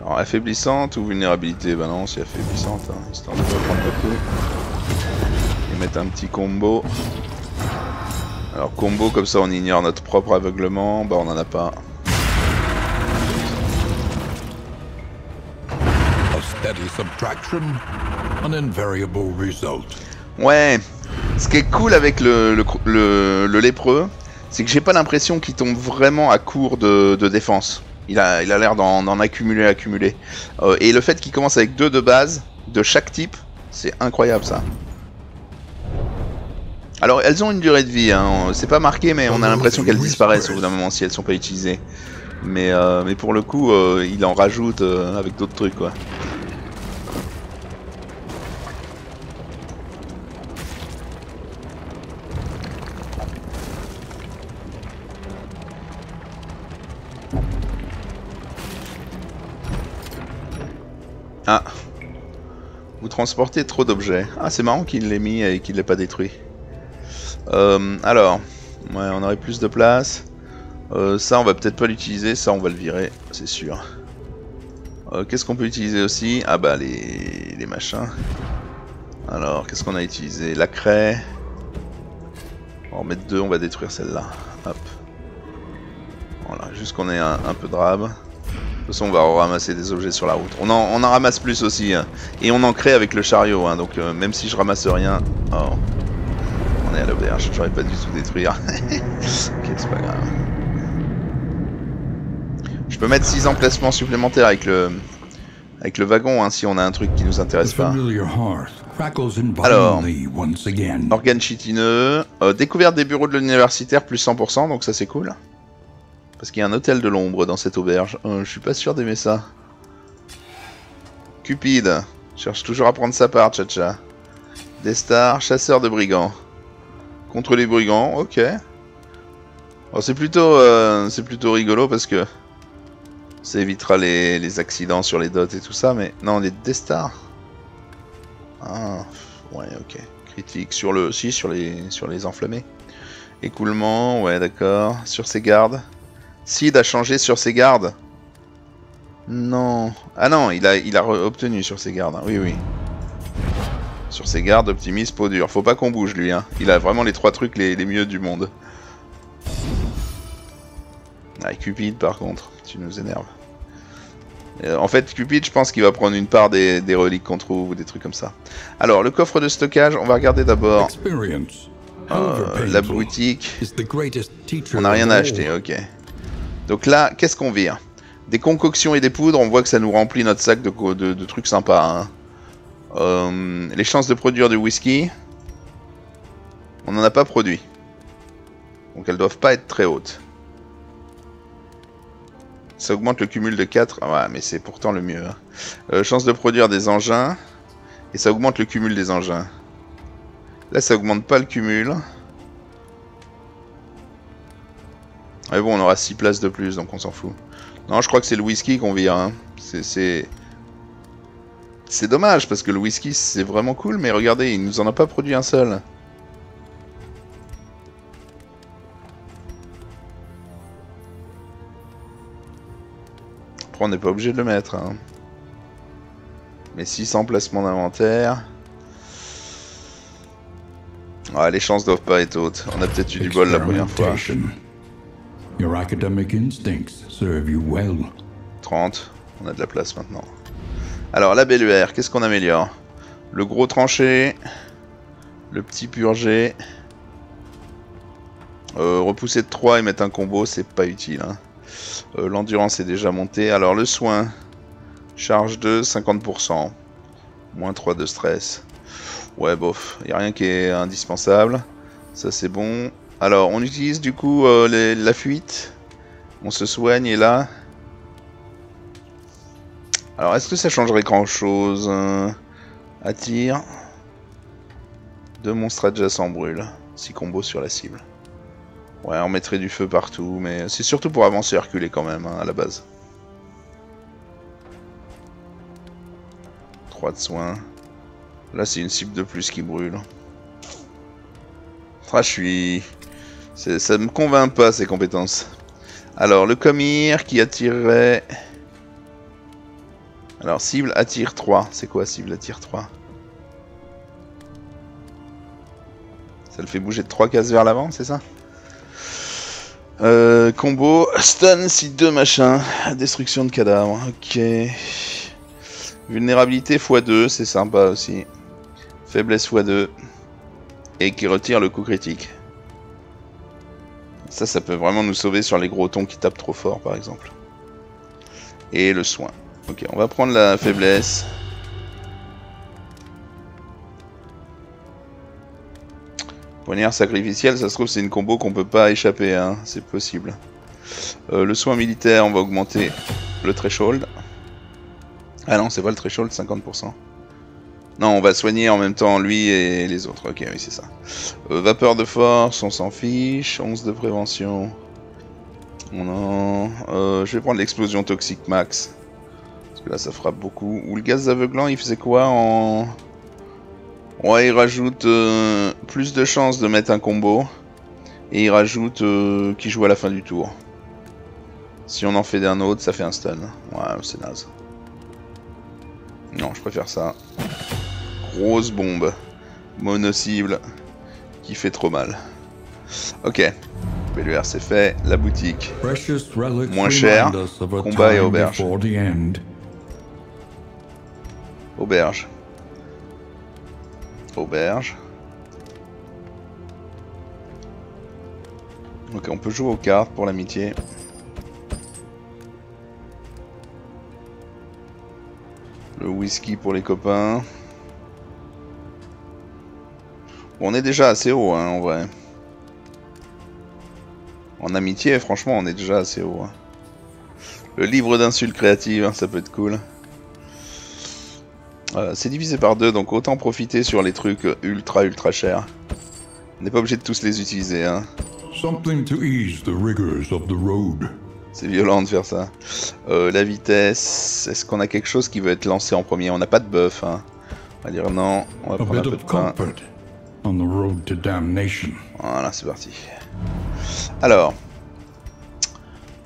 Alors, affaiblissante ou vulnérabilité? Bah non, c'est affaiblissante, hein, histoire de pas prendre de coups. Et mettre un petit combo. Alors, combo, comme ça on ignore notre propre aveuglement. Bah, on en a pas. Subtraction, an invariable result. Ouais, ce qui est cool avec le, le, le- le lépreux, c'est que j'ai pas l'impression qu'il tombe vraiment à court de, de défense. Il a il a l'air d'en d'en accumuler, accumuler. Euh, et le fait qu'il commence avec deux de base, de chaque type, c'est incroyable ça. Alors elles ont une durée de vie, hein. c'est pas marqué, mais on a l'impression qu'elles disparaissent au bout d'un moment si elles sont pas utilisées. Mais, euh, mais pour le coup, euh, il en rajoute euh, avec d'autres trucs quoi. Vous transportez trop d'objets. Ah, c'est marrant qu'il l'ait mis et qu'il l'ait pas détruit. Euh, alors. Ouais, on aurait plus de place. Euh, ça, on va peut-être pas l'utiliser. Ça, on va le virer, c'est sûr. Euh, qu'est-ce qu'on peut utiliser aussi? Ah bah, les, les machins. Alors, qu'est-ce qu'on a utilisé? La craie. On va en mettre deux, on va détruire celle-là. Hop. Voilà, juste qu'on ait un, un peu de rab. De toute façon, on va ramasser des objets sur la route. On en, on en ramasse plus aussi. hein. Et on en crée avec le chariot. hein, donc, euh, même si je ramasse rien. Oh. On est à l'auberge. J'aurais pas dû tout détruire. *laughs* ok, c'est pas grave. Je peux mettre 6 emplacements supplémentaires avec le, avec le wagon hein, si on a un truc qui nous intéresse pas. Alors. Organes chitineux. Euh, découverte des bureaux de l'universitaire plus 100%, donc ça c'est cool. Parce qu'il y a un hôtel de l'ombre dans cette auberge. Euh, je suis pas sûr d'aimer ça. Cupide. Cherche toujours à prendre sa part, Chacha. Des stars, chasseur de brigands. Contre les brigands, ok. Plutôt, euh, c'est plutôt rigolo parce que ça évitera les, accidents sur les dots et tout ça, mais non, les des stars. Ah, ouais, ok. Critique sur le, si sur les, sur les enflammés. Écoulement, ouais, d'accord. Sur ses gardes. Sid a changé sur ses gardes. Non. Ah non, il a, il a re- obtenu sur ses gardes. hein. Oui, oui. Sur ses gardes, optimise, peau dure. Faut pas qu'on bouge lui. Hein. Il a vraiment les trois trucs les, les mieux du monde. Ah, Cupid par contre, tu nous énerves. Euh, en fait, Cupid, je pense qu'il va prendre une part des, des reliques qu'on trouve ou des trucs comme ça. Alors, le coffre de stockage, on va regarder d'abord euh, la boutique. On n'a rien à acheter, ok. Donc là, qu'est-ce qu'on vire? Des concoctions et des poudres, on voit que ça nous remplit notre sac de, trucs sympas. hein. Euh, les chances de produire du whisky, on n'en a pas produit. Donc elles doivent pas être très hautes. Ça augmente le cumul de 4. Ah ouais, mais c'est pourtant le mieux. hein. Euh, chance de produire des engins. Et ça augmente le cumul des engins. Là, ça augmente pas le cumul. Mais bon, on aura 6 places de plus, donc on s'en fout. Non, je crois que c'est le whisky qu'on vire. Hein. C'est... C'est c'est dommage, parce que le whisky, c'est vraiment cool, mais regardez, il nous en a pas produit un seul. Après, on n'est pas obligé de le mettre. Hein. Mais 600 placements d'inventaire... Ah, les chances doivent pas être hautes. On a peut-être eu du bol la première fois. Your academic instincts serve you well. 30. On a de la place maintenant. Alors, la belle UR, qu'est-ce qu'on améliore? Le gros tranché. Le petit purgé. Euh, repousser de 3 et mettre un combo, c'est pas utile. hein. Euh, L'endurance est déjà montée. Alors, le soin. Charge 2, 50%. Moins 3 de stress. Ouais, bof. Y a rien qui est indispensable. Ça, c'est bon. Alors, on utilise du coup euh, la fuite. On se soigne et là... Alors, est-ce que ça changerait grand-chose euh, Attire. Deux monstres adjacents brûlent. 6 combos sur la cible. Ouais, on mettrait du feu partout, mais c'est surtout pour avancer et reculer quand même, hein, à la base. 3 de soins. Là, c'est une cible de plus qui brûle. Ah, je suis... Ça me convainc pas, ces compétences. Alors, le commire qui attirerait... Alors, cible attire 3. C'est quoi cible attire 3 Ça le fait bouger de 3 cases vers l'avant, c'est ça? Euh, Combo, stun si 2 machin, destruction de cadavres, ok. Vulnérabilité x2, c'est sympa aussi. Faiblesse x2. Et qui retire le coup critique. Ça, ça peut vraiment nous sauver sur les gros tons qui tapent trop fort, par exemple. Et le soin. Ok, on va prendre la faiblesse. Poignard sacrificiel, ça se trouve c'est une combo qu'on peut pas échapper, hein. c'est possible. Euh, le soin militaire, on va augmenter le threshold. Ah non, c'est pas le threshold, 50%. Non, on va soigner en même temps lui et les autres. Ok, oui, c'est ça. Euh, vapeur de force, on s'en fiche. 11 de prévention. Non. Euh, je vais prendre l'explosion toxique max. Parce que là, ça frappe beaucoup. Ou le gaz aveuglant, il faisait quoi en... Ouais, il rajoute euh, plus de chances de mettre un combo. Et il rajoute qui joue à la fin du tour. Si on en fait d'un autre, ça fait un stun. Ouais, c'est naze. Non, je préfère ça. Grosse bombe. Mono-cible. Qui fait trop mal. Ok. PLR c'est fait. La boutique. Moins cher. Combat et auberge. Auberge. Auberge. Ok, on peut jouer aux cartes pour l'amitié. Le whisky pour les copains. On est déjà assez haut, hein, en vrai. En amitié, franchement, on est déjà assez haut. hein. Le livre d'insultes créatives, hein, ça peut être cool. C'est divisé par deux, donc autant profiter sur les trucs ultra ultra chers. On n'est pas obligé de tous les utiliser, hein. C'est violent de faire ça. Euh, la vitesse, est-ce qu'on a quelque chose qui veut être lancé en premier? On n'a pas de buff, hein. On va dire non, on va prendre un peu de pain. Voilà, c'est parti. Alors,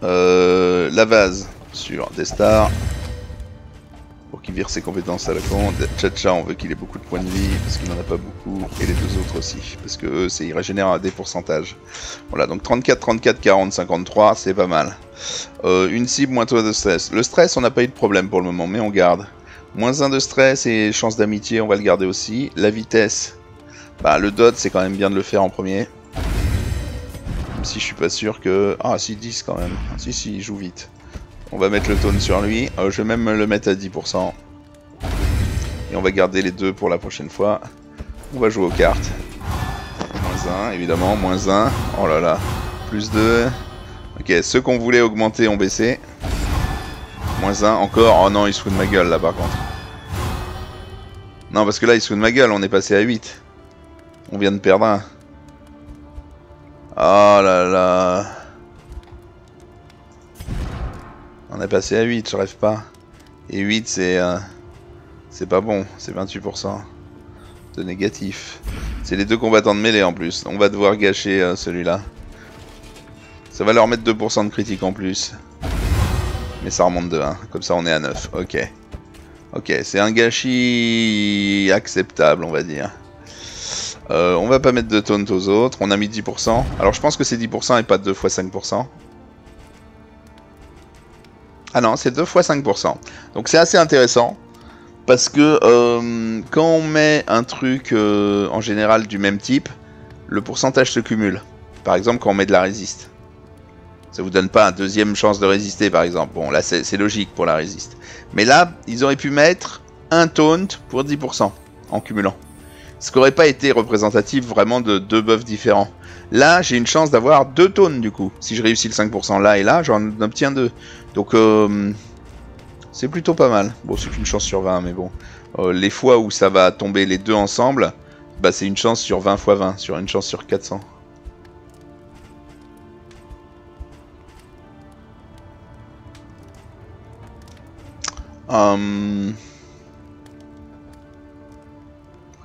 euh, la vase sur Destar. Pour qu'il vire ses compétences à la con. Chacha, on veut qu'il ait beaucoup de points de vie, parce qu'il n'en a pas beaucoup. Et les deux autres aussi, parce que eux, ils régénèrent des pourcentages. Voilà, donc 34, 34, 40, 53, c'est pas mal. Euh, une cible, moins 3 de stress. Le stress, on n'a pas eu de problème pour le moment, mais on garde. Moins 1 de stress et chance d'amitié, on va le garder aussi. La vitesse, bah le dot, c'est quand même bien de le faire en premier. Même si je suis pas sûr que... Ah si, 10 quand même. Si, si, il joue vite. On va mettre le tone sur lui. Euh, je vais même le mettre à 10%. Et on va garder les deux pour la prochaine fois. On va jouer aux cartes. Moins 1, évidemment. Moins 1. Oh là là. Plus 2. Ok, ceux qu'on voulait augmenter ont baissé. Moins 1, encore. Oh non, il se fout de ma gueule là par contre. Non, parce que là, il se fout de ma gueule, on est passé à 8. On vient de perdre un. Oh là là. On est passé à 8, je rêve pas. Et 8, c'est... Euh, c'est pas bon, c'est 28% de négatif. C'est les deux combattants de mêlée en plus. On va devoir gâcher euh, celui-là. Ça va leur mettre 2% de critique en plus. Mais ça remonte de 1. Comme ça, on est à 9. Ok. Ok, c'est un gâchis acceptable, on va dire. Euh, on va pas mettre de taunt aux autres. On a mis 10%. Alors, je pense que c'est 10% et pas 2 fois 5%. Ah non, c'est 2 fois 5%. Donc, c'est assez intéressant. Parce que euh, quand on met un truc euh, en général du même type, le pourcentage se cumule. Par exemple, quand on met de la résiste. Ça vous donne pas un deuxième chance de résister, par exemple. Bon, là, c'est logique pour la résiste. Mais là, ils auraient pu mettre un taunt pour 10% en cumulant. Ce qui n'aurait pas été représentatif vraiment de deux buffs différents. Là, j'ai une chance d'avoir deux taunts du coup. Si je réussis le 5% là et là, j'en obtiens deux. Donc, euh, c'est plutôt pas mal. Bon, c'est qu'une chance sur 20, mais bon. Euh, les fois où ça va tomber les deux ensemble, bah c'est une chance sur 20 x 20, sur une chance sur 400. Hum...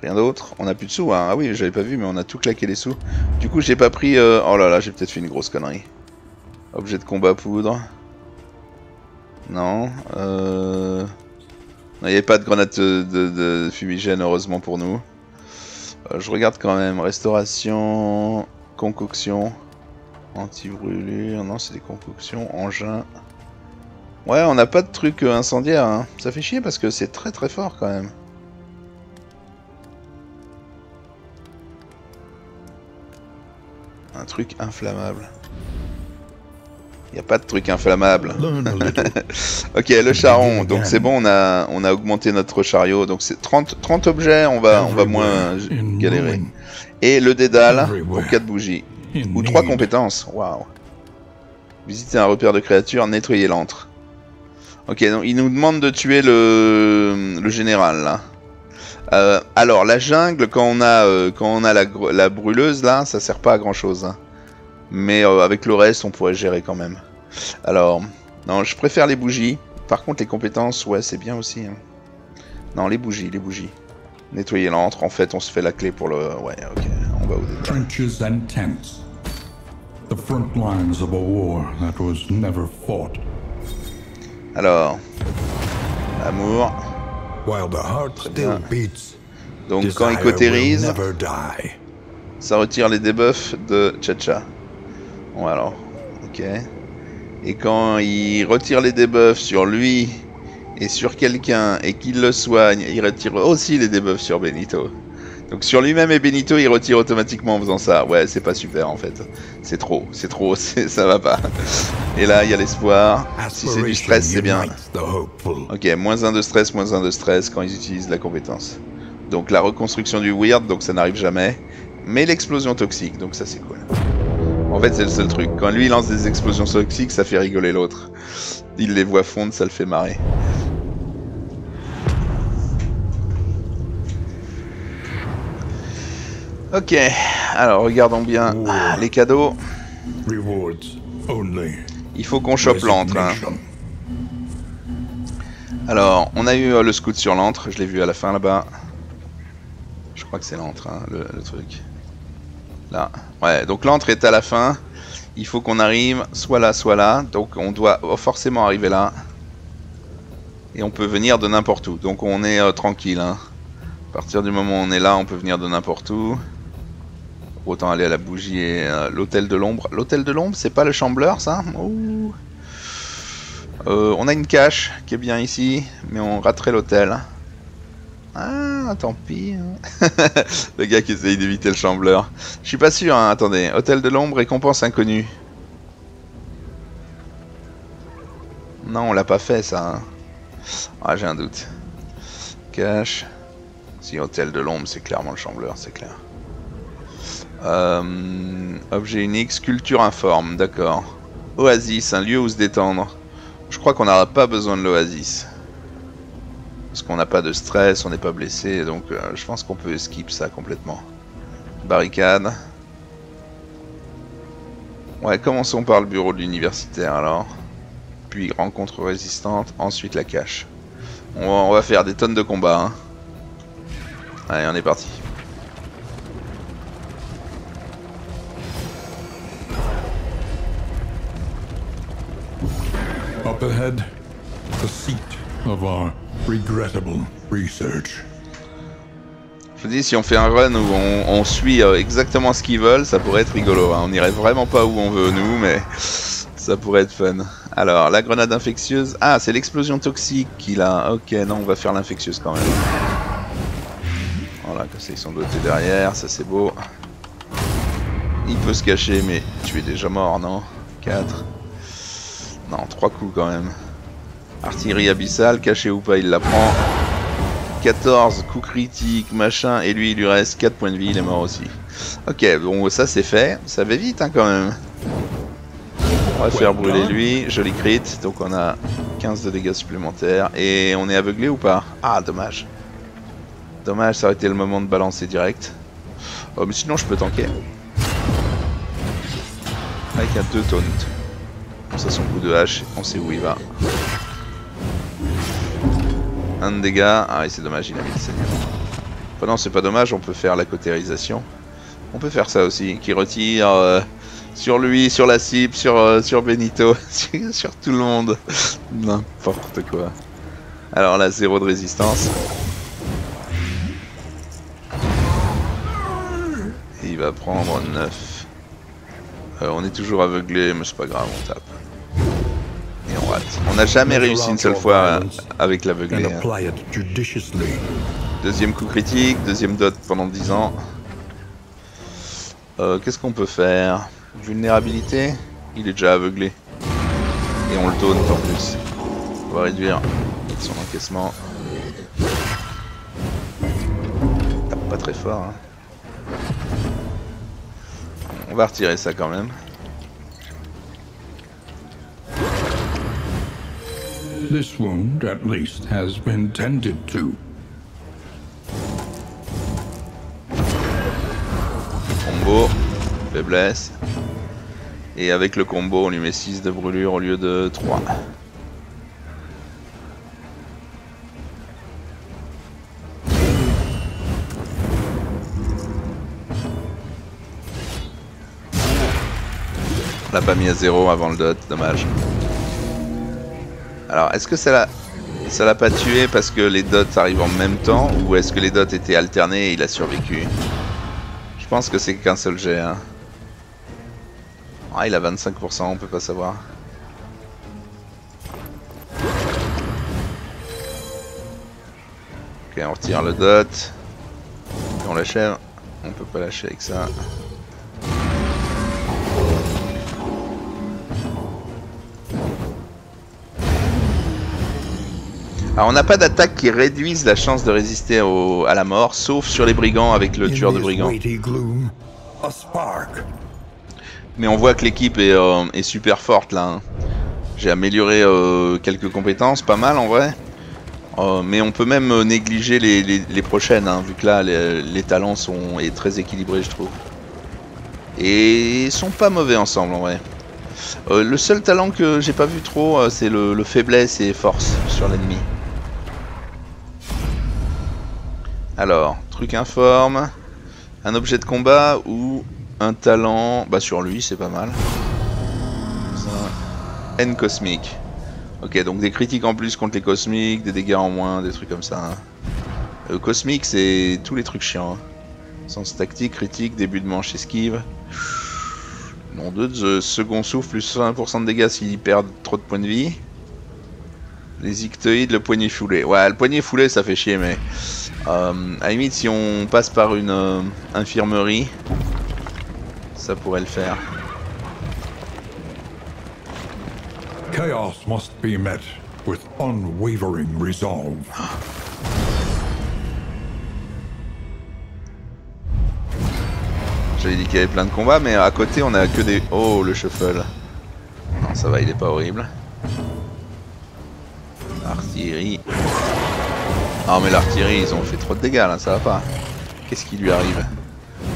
Rien d'autre On a plus de sous, hein. Ah oui, j'avais pas vu, mais on a tout claqué les sous. Du coup, j'ai pas pris... Euh, oh là là, j'ai peut-être fait une grosse connerie. Objet de combat poudre. Non. Euh... Il n'y avait pas de grenade de, fumigène, heureusement pour nous. Euh, je regarde quand même. Restauration, concoction, anti-brûlure. Non, c'est des concoctions, engin. Ouais, on n'a pas de truc euh, incendiaire. Hein. Ça fait chier parce que c'est très très fort quand même. Un truc inflammable. Il a pas de truc inflammable. *laughs* ok, le charron. Donc c'est bon, on a, on a augmenté notre chariot. Donc c'est 30, 30 objets, on va, on va moins galérer. Et le dédale pour 4 bougies. Ou 3 compétences. Waouh. Visiter un repère de créatures, nettoyer l'antre. Ok, donc il nous demande de tuer le, le général là. Euh, alors la jungle, quand on a, euh, quand on a la, la, brûleuse là, ça sert pas à grand chose. Hein. Mais euh, avec le reste, on pourrait gérer quand même. Alors, non, je préfère les bougies. Par contre, les compétences, ouais, c'est bien aussi. Hein. Non, les bougies, les bougies. Nettoyer l'antre, en fait, on se fait la clé pour le... Ouais, ok, on va au Trenches and tents. The front lines of a war that was never fought. Alors, amour. While the heart still beats, Donc quand il cautérise, ça retire les debuffs de Chacha. Bon alors, ok. Et quand il retire les debuffs sur lui et sur quelqu'un et qu'il le soigne, il retire aussi les debuffs sur Benito. Donc sur lui-même et Benito, il retire automatiquement en faisant ça. Ouais, c'est pas super en fait. C'est trop, c'est trop, *laughs* ça va pas. Et là, il y a l'espoir. Si c'est du stress, c'est bien. Ok, moins 1 de stress, moins 1 de stress quand ils utilisent la compétence. Donc la reconstruction du weird, donc ça n'arrive jamais. Mais l'explosion toxique, donc ça c'est cool. En fait, c'est le seul truc. Quand lui lance des explosions toxiques, ça fait rigoler l'autre. Il les voit fondre, ça le fait marrer. Ok, alors regardons bien les cadeaux. Il faut qu'on chope l'antre. Hein. Alors, on a eu euh, le scout sur l'antre, je l'ai vu à la fin là-bas. Je crois que c'est l'antre, hein, le, truc. Là. Ouais, donc l'antre est à la fin. Il faut qu'on arrive soit là, soit là. Donc on doit forcément arriver là. Et on peut venir de n'importe où. Donc on est euh, tranquille. Hein. À partir du moment où on est là, on peut venir de n'importe où. Autant aller à la bougie et euh, l'hôtel de l'ombre. L'hôtel de l'ombre, c'est pas le chambleur, ça? Euh, On a une cache qui est bien ici, mais on raterait l'hôtel. Ah, tant pis. Hein. *laughs* le gars qui essaye d'éviter le chambleur. Je suis pas sûr, hein. attendez. Hôtel de l'ombre, récompense inconnue. Non, on l'a pas fait, ça. Hein. Ah, j'ai un doute. Cache. Si Hôtel de l'ombre, c'est clairement le chambleur, c'est clair. Euh, objet unique, sculpture informe, d'accord. Oasis, un lieu où se détendre. Je crois qu'on n'aura pas besoin de l'oasis. Parce qu'on n'a pas de stress, on n'est pas blessé, donc euh, je pense qu'on peut skip ça complètement. Barricade. Ouais, commençons par le bureau de l'universitaire alors. Puis rencontre résistante, ensuite la cache. On va, faire des tonnes de combats. Hein. Allez, on est parti. Up ahead, regrettable research. Je vous dis, si on fait un run où on, suit euh, exactement ce qu'ils veulent, ça pourrait être rigolo. hein. On irait vraiment pas où on veut nous, mais *laughs* ça pourrait être fun. Alors, la grenade infectieuse. Ah, c'est l'explosion toxique qu'il a. Ok, non, on va faire l'infectieuse quand même. Voilà, comme ça ils sont dotés derrière, ça c'est beau. Il peut se cacher, mais tu es déjà mort, non? 4. Non, 3 coups quand même. Artillerie abyssale, caché ou pas, il la prend. 14 coups critiques, machin, et lui il lui reste 4 points de vie, il est mort aussi. Ok, bon ça c'est fait, ça va vite hein, quand même. On va faire brûler lui, joli crit, donc on a 15 de dégâts supplémentaires, et on est aveuglé ou pas? Ah dommage. Dommage, ça aurait été le moment de balancer direct. Oh mais sinon je peux tanker. Avec un 2 taunt. Ça son coup de hache, on sait où il va. De dégâts. Ah c'est dommage, il a mis le seigneur. Non, c'est pas dommage, on peut faire la cautérisation. On peut faire ça aussi, qui retire euh, sur lui, sur la cible, sur, euh, sur Benito, *laughs* sur, tout le monde. N'importe quoi. Alors là, zéro de résistance. Il va prendre 9. Euh, on est toujours aveuglé, mais c'est pas grave, on tape. On n'a jamais réussi une seule fois avec l'aveuglé. hein. Deuxième coup critique, deuxième dot pendant 10 ans. Euh, Qu'est-ce qu'on peut faire? Vulnérabilité Il est déjà aveuglé. Et on le taunt en plus. On va réduire son encaissement. Tape pas très fort. hein. On va retirer ça quand même. This wound, at least, has been tended to. Combo, faiblesse. Et avec le combo, on lui met 6 de brûlure au lieu de 3. On l'a pas mis à 0 avant le dot, dommage. Alors, est-ce que ça l'a ça pas tué parce que les dots arrivent en même temps ou est-ce que les dots étaient alternés et il a survécu? Je pense que c'est qu'un seul jet. hein. Ah, il a 25%, on peut pas savoir. Ok, on retire le dot. On l'achève. On peut pas lâcher avec ça. Alors on n'a pas d'attaque qui réduise la chance de résister au- à la mort, sauf sur les brigands avec le tueur de brigands. Mais on voit que l'équipe est, euh, est super forte là. hein. J'ai amélioré euh, quelques compétences, pas mal en vrai. Euh, mais on peut même négliger les, les- les prochaines, hein, vu que là les, les talents sont est très équilibrés je trouve. Et ils sont pas mauvais ensemble en vrai. Le seul talent que j'ai pas vu trop, c'est le, le faiblesse et force sur l'ennemi. Alors, truc informe, un objet de combat ou un talent, bah sur lui c'est pas mal. N cosmique. Ok, donc des critiques en plus contre les cosmiques, des dégâts en moins, des trucs comme ça. hein. Euh, cosmique c'est tous les trucs chiants. hein. Sens tactique, critique, début de manche esquive. Non, deux de second souffle plus 1% de dégâts s'ils perdent trop de points de vie. Les ictoïdes, le poignet foulé. Ouais, le poignet foulé ça fait chier, mais euh, à la limite, si on passe par une euh, infirmerie, ça pourrait le faire. Chaos must be met with unwavering resolve. J'avais dit qu'il y avait plein de combats, mais à côté, on a que des. Oh, le shuffle. Non, ça va, il est pas horrible. Artillerie. Ah mais l'artillerie, ils ont fait trop de dégâts là, ça va pas. Qu'est-ce qui lui arrive?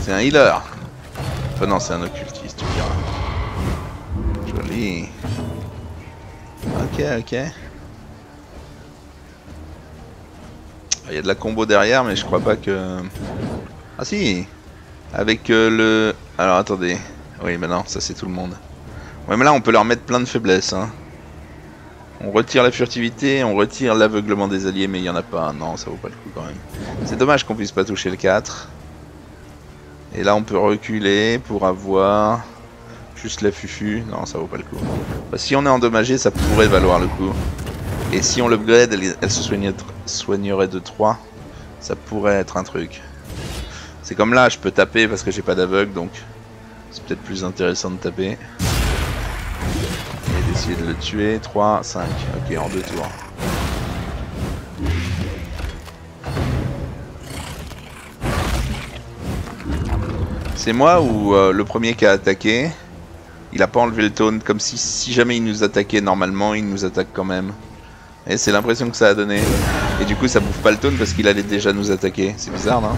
C'est un healer. Enfin non, c'est un occultiste. Joli. Ok, ok. Il y a de la combo derrière, mais je crois pas que... Ah si Avec euh, le... Alors attendez. Oui, mais non, ça c'est tout le monde. Ouais, mais là on peut leur mettre plein de faiblesses. Hein. On retire la furtivité, on retire l'aveuglement des alliés, mais il y en a pas. Non, ça vaut pas le coup quand même. C'est dommage qu'on puisse pas toucher le 4. Et là on peut reculer pour avoir juste la fufu. Non, ça vaut pas le coup. Bah, si on est endommagé, ça pourrait valoir le coup. Et si on l'upgrade, elle, elle, se soignerait, soignerait de 3. Ça pourrait être un truc. C'est comme là, je peux taper parce que j'ai pas d'aveugle, donc c'est peut-être plus intéressant de taper. Et d'essayer de le tuer. 3, 5. Ok, en deux tours. C'est moi ou euh, le premier qui a attaqué? Il a pas enlevé le taunt, comme si, si jamais il nous attaquait normalement, il nous attaque quand même. Et c'est l'impression que ça a donné. Et du coup ça bouffe pas le taunt parce qu'il allait déjà nous attaquer. C'est bizarre non?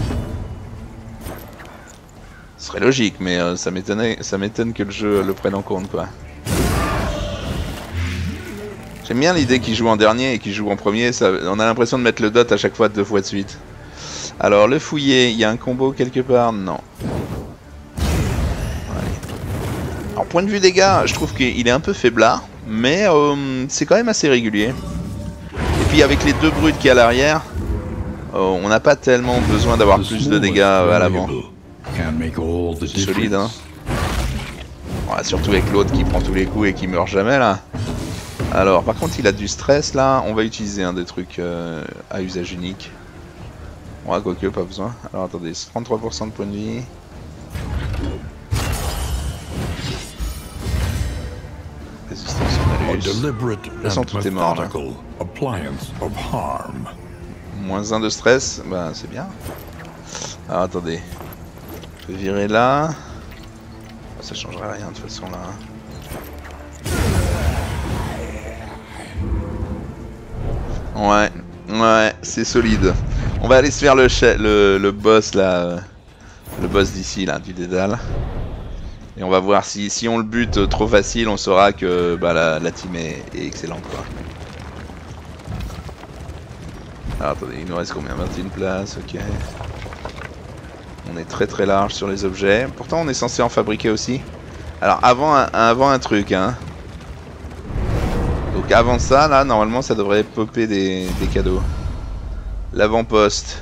Ce serait logique mais euh, ça m'étonne que le jeu le prenne en compte quoi. J'aime bien l'idée qu'il joue en dernier et qu'il joue en premier, ça, on a l'impression de mettre le dot à chaque fois deux fois de suite. Alors le fouiller, il y a un combo quelque part? Non. Alors point de vue dégâts, je trouve qu'il est un peu faiblard, mais euh, c'est quand même assez régulier. Et puis avec les deux brutes qui à l'arrière, euh, on n'a pas tellement besoin d'avoir plus de dégâts à l'avant. C'est solide hein. Surtout avec l'autre qui prend tous les coups et qui meurt jamais là. Alors par contre il a du stress là, on va utiliser un des trucs euh, à usage unique. Ouais quoique pas besoin. Alors attendez, 33% de points de vie. Résistance malus. De toute tout est mort là. Moins 1 de stress, bah c'est bien. Alors attendez. Je vais virer là. Ça changerait rien de toute façon là. Ouais, ouais, c'est solide. On va aller se faire le, le, le boss là, le boss d'ici là, du dédale. Et on va voir si, si on le bute trop facile, on saura que bah, la, team est, est, excellente quoi. Alors attendez, il nous reste combien? 21 places, ok. On est très très large sur les objets. Pourtant on est censé en fabriquer aussi. Alors avant un, avant un truc, hein. Donc avant ça, là, normalement ça devrait popper des, des cadeaux. L'avant-poste.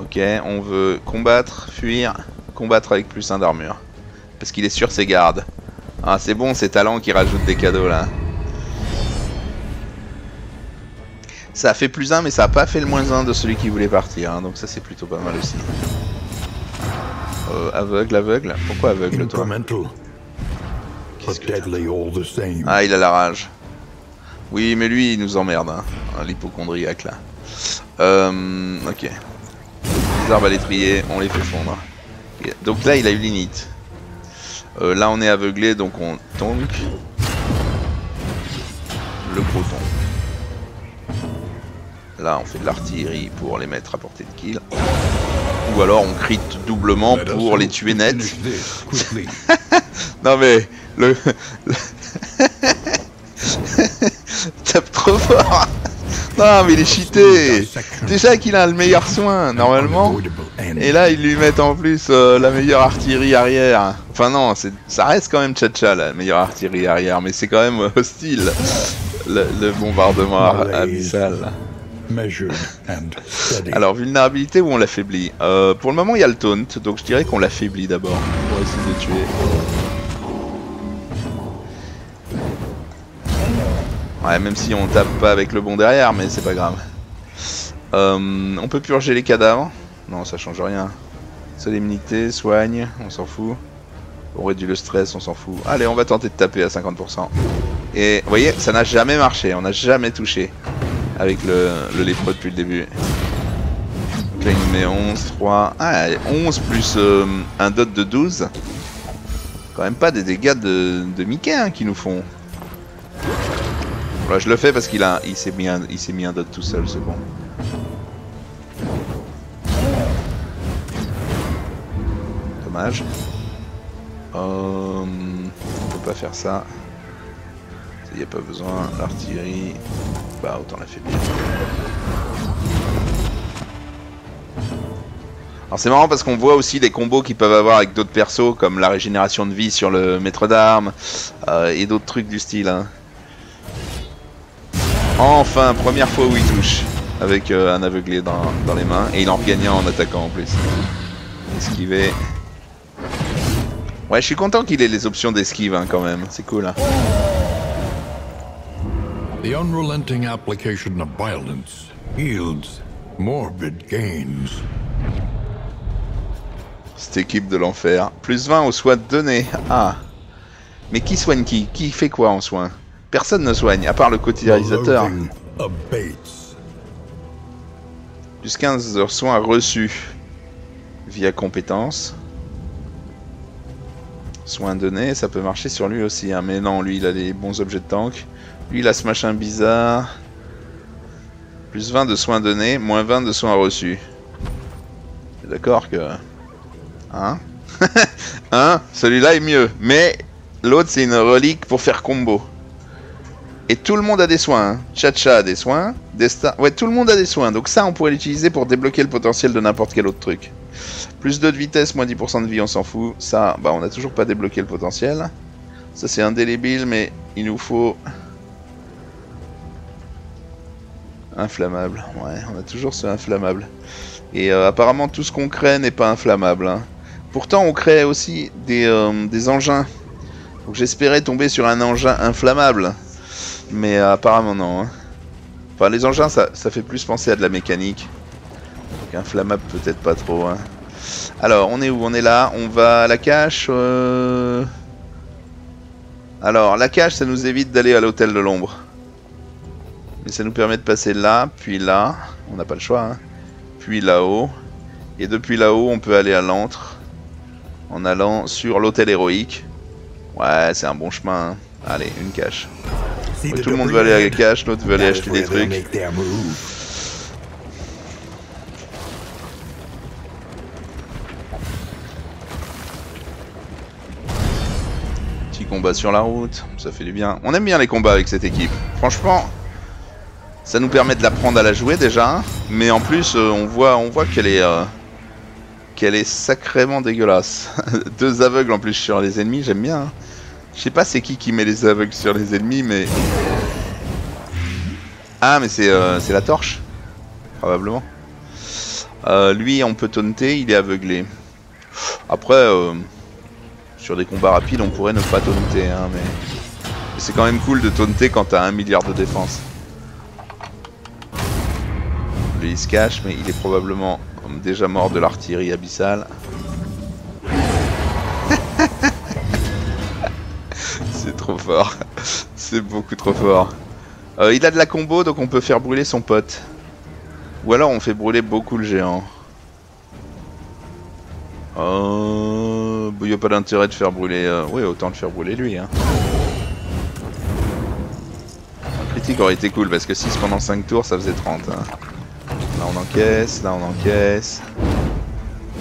Ok, on veut combattre, fuir, combattre avec plus 1 d'armure. Parce qu'il est sur ses gardes. Ah, c'est bon, c'est talent qui rajoute des cadeaux là. Ça a fait plus 1, mais ça a pas fait le moins 1 de celui qui voulait partir. Hein, donc ça, c'est plutôt pas mal aussi. Euh, aveugle, aveugle. Pourquoi aveugle, toi? Ah, il a la rage. Oui, mais lui, il nous emmerde. Hein. L'hypochondriaque là. Euh, ok. Les arbres à l'étrier, on les fait fondre. Donc là, il a eu l'init. Euh, là, on est aveuglé, donc on tank. Le proton. Là, on fait de l'artillerie pour les mettre à portée de kill. Ou alors on crit doublement pour les tuer net. *laughs* non mais le, *laughs* *laughs* tape trop fort. Non, mais il est cheaté Déjà qu'il a le meilleur soin, normalement. Et là, ils lui mettent en plus euh, la meilleure artillerie arrière. Enfin non, ça reste quand même tcha la meilleure artillerie arrière. Mais c'est quand même hostile, le, le bombardement abyssal. Alors, vulnérabilité ou on l'affaiblit euh, Pour le moment, il y a le taunt, donc je dirais qu'on l'affaiblit d'abord, pour essayer de tuer. Ouais, même si on tape pas avec le bon derrière, mais c'est pas grave. Euh, on peut purger les cadavres. Non, ça change rien. Solemnité, soigne, on s'en fout. On réduit le stress, on s'en fout. Allez, on va tenter de taper à 50%. Et vous voyez, ça n'a jamais marché, on n'a jamais touché avec le, lépreux depuis le début. Donc là, il nous met 11, 3... Ah, 11 plus euh, un dot de 12. Quand même pas des dégâts de, de Mickey hein, qui nous font. Je le fais parce qu'il a, s'est mis un, il s'est dot tout seul, c'est bon. Dommage. Euh, on peut pas faire ça. Il n'y a pas besoin. L'artillerie, bah autant la bien. Alors c'est marrant parce qu'on voit aussi les combos qu'ils peuvent avoir avec d'autres persos comme la régénération de vie sur le maître d'armes euh, et d'autres trucs du style. Hein. Enfin, première fois où il touche avec euh, un aveuglé dans, dans, les mains et il en regagne en attaquant en plus. Esquiver. Ouais, je suis content qu'il ait les options d'esquive hein, quand même, c'est cool. Hein. The unrelenting application of violence yields morbid gains. Cette équipe de l'enfer. Plus 20 aux soins donnés. Ah. Mais qui soigne qui? Qui fait quoi en soins Personne ne soigne, à part le quotidianisateur. Plus 15 heures soins reçus. Via compétence. Soins donnés, ça peut marcher sur lui aussi. Hein. Mais non, lui, il a des bons objets de tank. Lui, il a ce machin bizarre. Plus 20 de soins donnés, moins 20 de soins reçus. D'accord que... Hein? *laughs* Hein? Celui-là est mieux. Mais l'autre, c'est une relique pour faire combo. Et tout le monde a des soins. Hein. Chacha a des soins. Ouais, tout le monde a des soins. Donc ça, on pourrait l'utiliser pour débloquer le potentiel de n'importe quel autre truc. Plus 2 de vitesse, moins 10% de vie, on s'en fout. Ça, bah, on a toujours pas débloqué le potentiel. Ça, c'est indélébile, mais il nous faut... Inflammable. Ouais, on a toujours ce inflammable. Et euh, apparemment, tout ce qu'on crée n'est pas inflammable. Hein. Pourtant, on crée aussi euh, des engins. Donc j'espérais tomber sur un engin inflammable. Mais euh, apparemment non. Hein. Enfin, les engins, ça, fait plus penser à de la mécanique. Donc inflammable, peut-être pas trop. Hein. Alors, on est où? On est là. On va à la cache. Euh... Alors, la cache, ça nous évite d'aller à l'hôtel de l'ombre. Mais ça nous permet de passer là, puis là. On n'a pas le choix. Hein. Puis là-haut. Et depuis là-haut, on peut aller à l'antre en allant sur l'hôtel héroïque. Ouais, c'est un bon chemin. Allez, une cache. Tout le monde veut aller à la cache, l'autre veut aller acheter des trucs. Petit combat sur la route, ça fait du bien. On aime bien les combats avec cette équipe. Franchement, ça nous permet de l'apprendre à la jouer déjà, mais en plus euh, on voit, on voit qu'elle est, euh, qu'elle est sacrément dégueulasse. *laughs* Deux aveugles en plus sur les ennemis, j'aime bien. Hein. Je sais pas c'est qui qui met les aveugles sur les ennemis, mais... Ah, mais c'est euh, la torche, probablement. Euh, lui, on peut taunter, il est aveuglé. Après, euh, sur des combats rapides, on pourrait ne pas taunter, hein, mais... C'est quand même cool de taunter quand t'as un milliard de défense. Lui, il se cache, mais il est probablement déjà mort de l'artillerie abyssale. Trop fort. *laughs* C'est beaucoup trop fort. Euh, il a de la combo, donc on peut faire brûler son pote. Ou alors on fait brûler beaucoup le géant. Euh... Il n'y a pas d'intérêt de faire brûler... Euh, oui, autant le faire brûler lui. Hein. Un critique aurait été cool, parce que 6 pendant 5 tours, ça faisait 30. Là on encaisse, là on encaisse.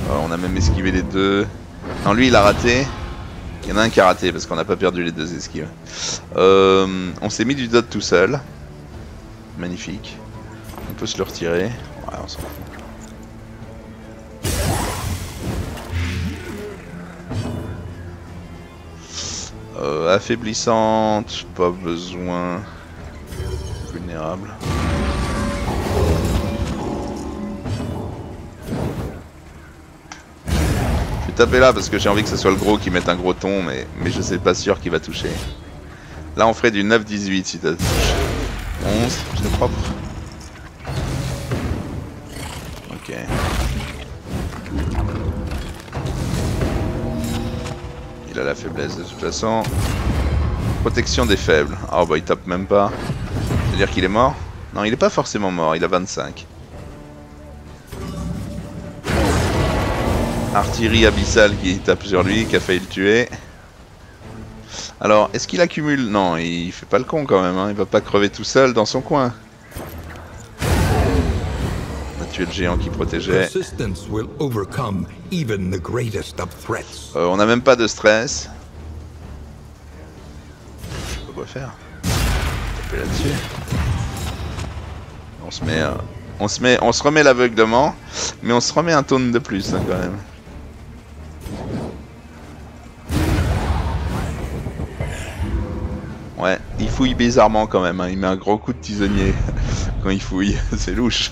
Euh, on a même esquivé les deux. Non, lui il a raté. Il y en a un qui a raté parce qu'on n'a pas perdu les deux esquives. Euh, on s'est mis du dot tout seul. Magnifique. On peut se le retirer. Ouais, on s'en fout. Euh, affaiblissante, pas besoin. Vulnérable. Taper là parce que j'ai envie que ce soit le gros qui mette un gros ton, mais, mais je sais pas sûr qu'il va toucher. Là, on ferait du 9-18 si t'as touché. 11, c'est propre. Ok. Il a la faiblesse de toute façon. Protection des faibles. Ah bah il tape même pas. C'est-à-dire qu'il est mort? Non, il est pas forcément mort, il a 25. Artillerie abyssale qui tape sur lui, qui a failli le tuer. Alors, est-ce qu'il accumule? Non, il fait pas le con quand même, hein. il va pas crever tout seul dans son coin. On a tué le géant qui protégeait. Euh, on a même pas de stress. Je sais pas quoi faire. Taper là-dessus. On se met, euh, on se met, on se remet l'aveuglement, mais on se remet un tone de plus hein, quand même. Il fouille bizarrement quand même. hein. Il met un gros coup de tisonnier *laughs* quand il fouille. *laughs* C'est louche.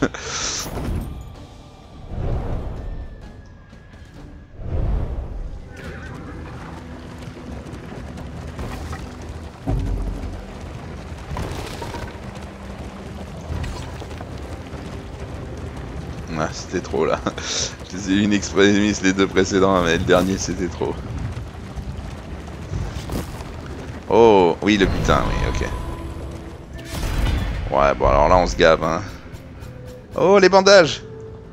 Ah, c'était trop là. *laughs* Je les une extrémiste les deux précédents, mais le dernier c'était trop. Oh, oui, le butin, oui, ok. Ouais, bon, alors là, on se gave, hein. Oh, les bandages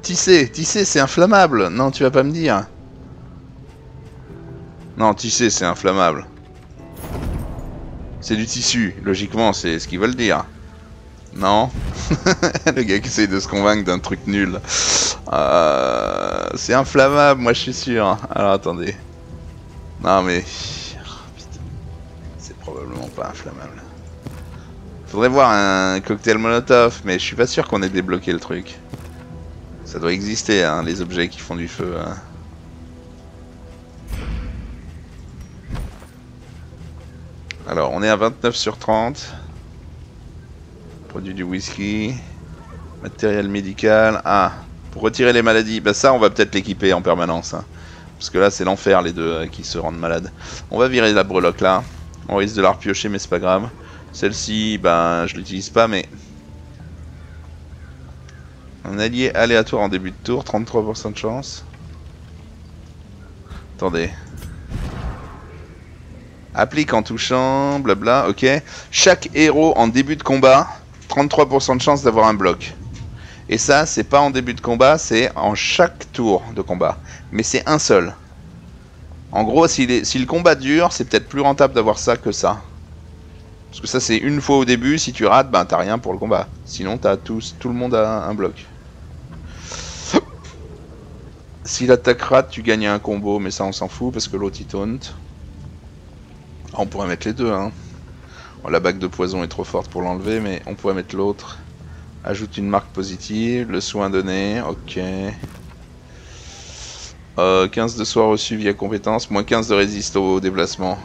Tissé, tissé, c'est inflammable Non, tu vas pas me dire. Non, tissé, c'est inflammable. C'est du tissu, logiquement, c'est ce qu'ils veulent dire. Non? *laughs* Le gars qui essaye de se convaincre d'un truc nul. Euh, c'est inflammable, moi je suis sûr. Alors attendez. Non mais... Probablement pas inflammable. Faudrait voir un cocktail molotov, mais je suis pas sûr qu'on ait débloqué le truc. Ça doit exister, hein, les objets qui font du feu. hein. Alors, on est à 29 sur 30. Produit du whisky. Matériel médical. Ah, pour retirer les maladies. Bah ça, on va peut-être l'équiper en permanence. hein. Parce que là, c'est l'enfer, les deux euh, qui se rendent malades. On va virer la breloque là. On risque de la repiocher, mais c'est pas grave. Celle-ci, ben, je l'utilise pas, mais... Un allié aléatoire en début de tour, 33% de chance. Attendez. Applique en touchant, blabla, ok. Chaque héros en début de combat, 33% de chance d'avoir un bloc. Et ça, c'est pas en début de combat, c'est en chaque tour de combat. Mais c'est un seul. En gros, si, le combat dure, c'est peut-être plus rentable d'avoir ça que ça. Parce que ça, c'est une fois au début, si tu rates, ben t'as rien pour le combat. Sinon, t'as tout le monde a un bloc. Si l'attaque rate, tu gagnes un combo, mais ça, on s'en fout parce que l'autre il taunt. On pourrait mettre les deux, hein. La bague de poison est trop forte pour l'enlever, mais on pourrait mettre l'autre. Ajoute une marque positive, le soin donné, ok. Euh, 15 de soins reçus via compétence, moins 15 de résiste au déplacement.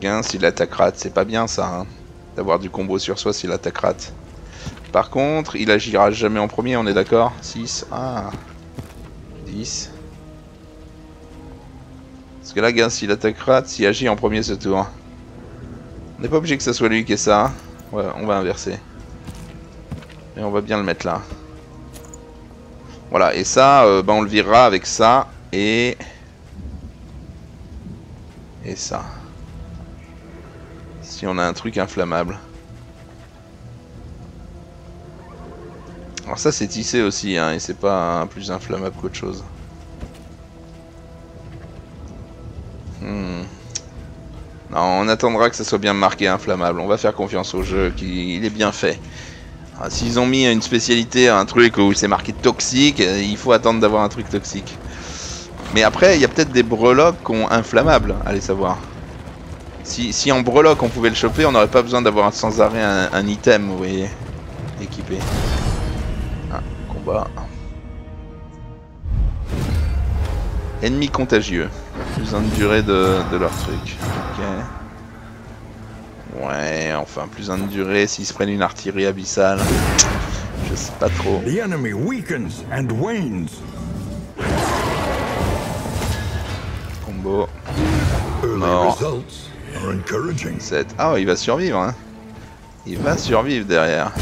15 si l'attaque rate, c'est pas bien ça, hein, d'avoir du combo sur soi si l'attaque rate. Par contre, il agira jamais en premier, on est d'accord? 6, ah, 10. Parce que là, Gain, s'il attaque rate, s'il agit en premier ce tour. On n'est pas obligé que ce soit lui qui ait ça. hein. Ouais, on va inverser. Et on va bien le mettre là. Voilà, et ça, euh, bah, on le virera avec ça et... Et ça. Si on a un truc inflammable. Alors ça c'est tissé aussi, hein, et c'est pas hein, plus inflammable qu'autre chose. Hmm. Non, on attendra que ça soit bien marqué inflammable. On va faire confiance au jeu, qui il est bien fait. Ah, S'ils ont mis une spécialité, un truc où c'est marqué toxique, euh, il faut attendre d'avoir un truc toxique. Mais après, il y a peut-être des breloques qui ont allez savoir. Si, en breloque on pouvait le choper, on n'aurait pas besoin d'avoir sans arrêt un, item, équipé. Ah, combat. Ennemi contagieux. Plus une durée de, de leur truc. Ok. Ouais, enfin, plus une durée s'ils se prennent une artillerie abyssale. Je sais pas trop. The enemy weakens and wanes. Combo. Mort. results are encouraging. 7. Ah, il va survivre, hein. Il va survivre derrière.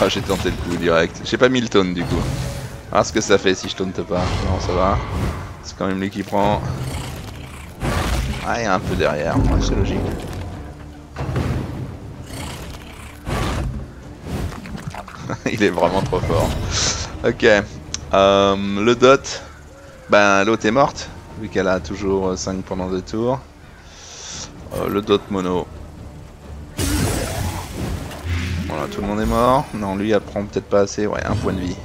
Ah, j'ai tenté le coup direct. J'ai pas mis le taunt du coup. Ah, ce que ça fait si je taunte pas. Non, ça va. C'est quand même lui qui prend. Ah, il y a un peu derrière. C'est logique. *laughs* Il est vraiment trop fort. Ok. Euh, le dot. Ben, l'autre est morte, vu qu'elle a toujours 5 pendant deux tours. Euh, le dot mono. Voilà, tout le monde est mort. Non, lui, elle prend peut-être pas assez. Ouais, un point de vie.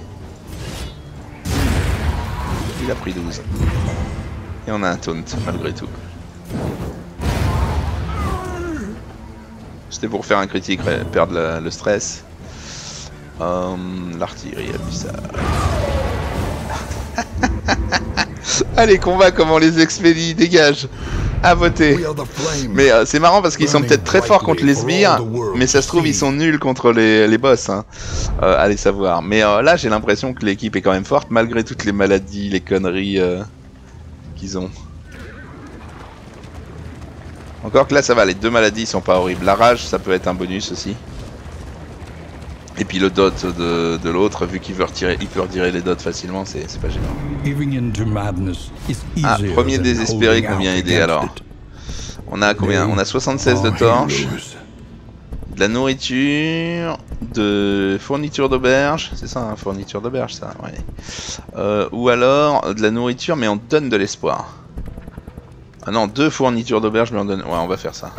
Il a pris 12. Et on a un taunt, malgré tout. C'était pour faire un critique, perdre le stress. Euh, L'artillerie abyssale. *laughs* Allez, combat, comment les expédie, dégage. À voter. Mais euh, c'est marrant parce qu'ils sont peut-être très forts contre les sbires, mais ça se trouve ils sont nuls contre les, les boss. Hein. Euh, allez savoir. Mais euh, là j'ai l'impression que l'équipe est quand même forte malgré toutes les maladies, les conneries qu'ils ont. Encore que là ça va, les deux maladies sont pas horribles. La rage ça peut être un bonus aussi. Et puis le dot de, de l'autre, vu qu'il veut retirer, il peut retirer les dots facilement, c'est pas gênant. Ah, premier désespéré qu'on vient aider alors. On a combien On a 76 de torches. De la nourriture, de fourniture d'auberge, c'est ça, hein, fourniture d'auberge, ça, ouais. Euh, ou alors de la nourriture, mais on donne de l'espoir. Ah non, deux fournitures d'auberge, mais on donne. Ouais, on va faire ça.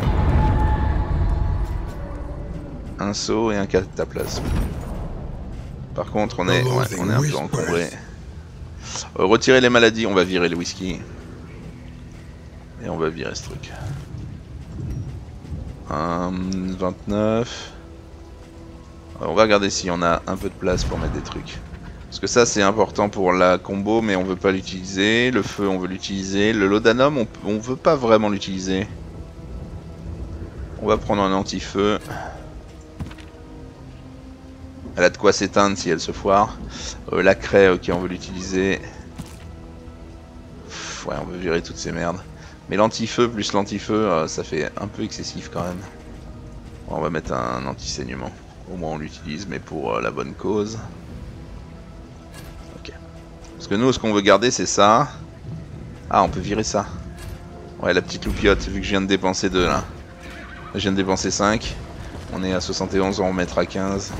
Un seau et un cataplasme. Par contre, on est, ouais, on est un peu encombré. Euh, retirer les maladies, on va virer le whisky. Et on va virer ce truc. Hum, 29. Euh, On va regarder si on a un peu de place pour mettre des trucs. Parce que ça c'est important pour la combo mais on veut pas l'utiliser. Le feu on veut l'utiliser. Le laudanum on, on veut pas vraiment l'utiliser. On va prendre un anti-feu. Elle a de quoi s'éteindre si elle se foire. Euh, la craie, ok on veut l'utiliser. Ouais on veut virer toutes ces merdes. Mais l'anti-feu plus l'anti-feu, euh, ça fait un peu excessif quand même. On va mettre un anti-saignement. Au moins on l'utilise, mais pour euh, la bonne cause. Ok. Parce que nous, ce qu'on veut garder, c'est ça. Ah, on peut virer ça. Ouais, la petite loupiote, vu que je viens de dépenser 2 là. Je viens de dépenser 5. On est à 71, on à 15.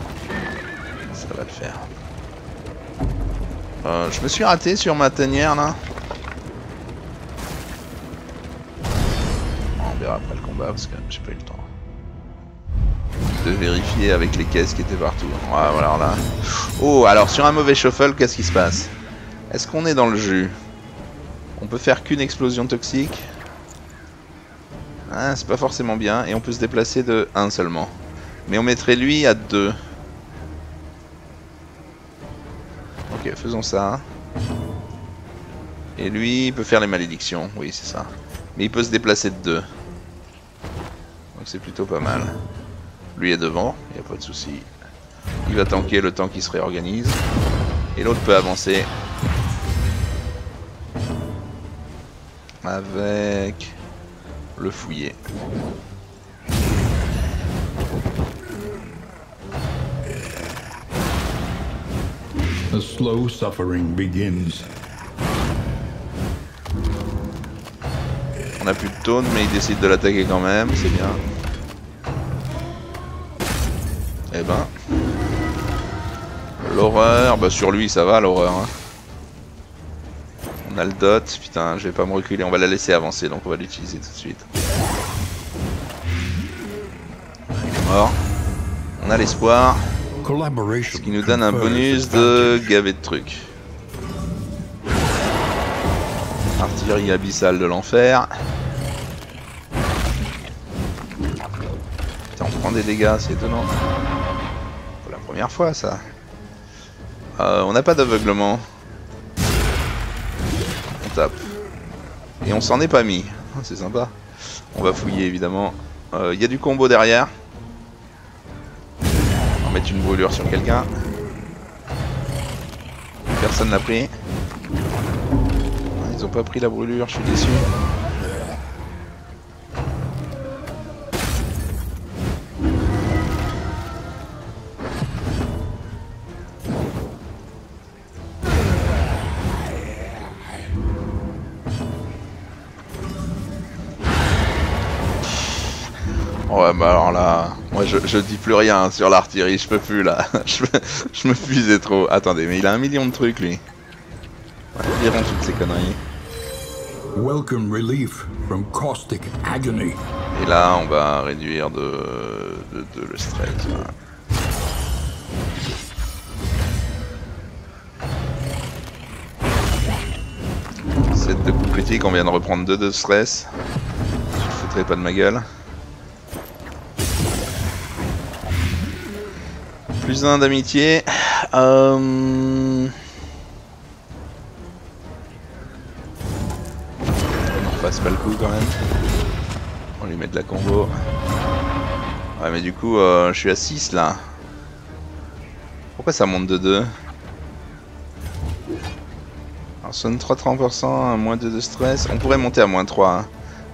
Euh, je me suis raté sur ma tanière là. On verra après le combat parce que j'ai pas eu le temps de vérifier avec les caisses qui étaient partout. Là. Oh, alors sur un mauvais shuffle, qu'est-ce qui se passe? Est-ce qu'on est dans le jus? On peut faire qu'une explosion toxique? Ah, c'est pas forcément bien. Et on peut se déplacer de 1 seulement. Mais on mettrait lui à 2. Faisons ça. Et lui, il peut faire les malédictions. Oui, c'est ça. Mais il peut se déplacer de 2. Donc c'est plutôt pas mal. Lui est devant, il a pas de souci. Il va tanker le temps qu'il se réorganise. Et l'autre peut avancer. Avec le fouiller. A slow suffering begins. On a plus de taunt, mais il décide de l'attaquer quand même, c'est bien. Eh ben. L'horreur, bah sur lui ça va l'horreur. hein. On a le dot, putain, je vais pas me reculer, on va la laisser avancer, donc on va l'utiliser tout de suite. Il est mort. On a l'espoir, ce qui nous donne un bonus de gavé de trucs. Artillerie abyssale de l'enfer. Putain, on prend des dégâts, c'est étonnant. Pour la première fois, ça. Euh, on n'a pas d'aveuglement. On tape. Et on s'en est pas mis. Ah, C'est sympa. On va fouiller, évidemment. Il y a du combo derrière. Mettre une brûlure sur quelqu'un. Personne n'a pris. Ils ont pas pris la brûlure, je suis déçu. Je, je dis plus rien sur l'artillerie, je peux plus là. *laughs* je, me- je me fusais trop. Attendez, mais il a un million de trucs lui. Ouais, virons toutes ces conneries. Welcome relief from caustic agony. Et là, on va réduire de, de, de le stress. voilà. Set de coups critiques, on vient de reprendre 2 de stress. Je ne foutrais pas de ma gueule. Plus un d'amitié. Euh... On passe pas le coup quand même. On lui met de la combo. Ouais mais du coup euh, je suis à 6 là. Pourquoi ça monte de 2 Alors sonne 3-30%, moins 2 de stress. On pourrait monter à moins 3. Hein.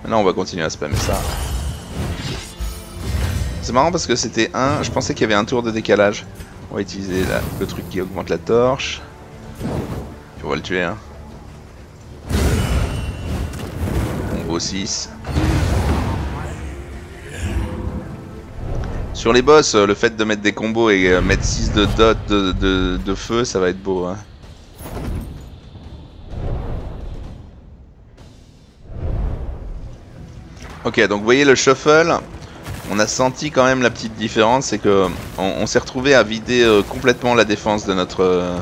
Là on va continuer à spammer ça. C'est marrant parce que c'était 1, je pensais qu'il y avait un tour de décalage. On va utiliser le truc qui augmente la torche. On va le tuer hein. Combo 6. Sur les boss, euh, le fait de mettre des combos et euh, mettre 6 de dot de feu, ça va être beau. hein. Ok, donc vous voyez le shuffle, on a senti quand même la petite différence, c'est que on, on s'est retrouvé à vider euh, complètement la défense de notre... euh,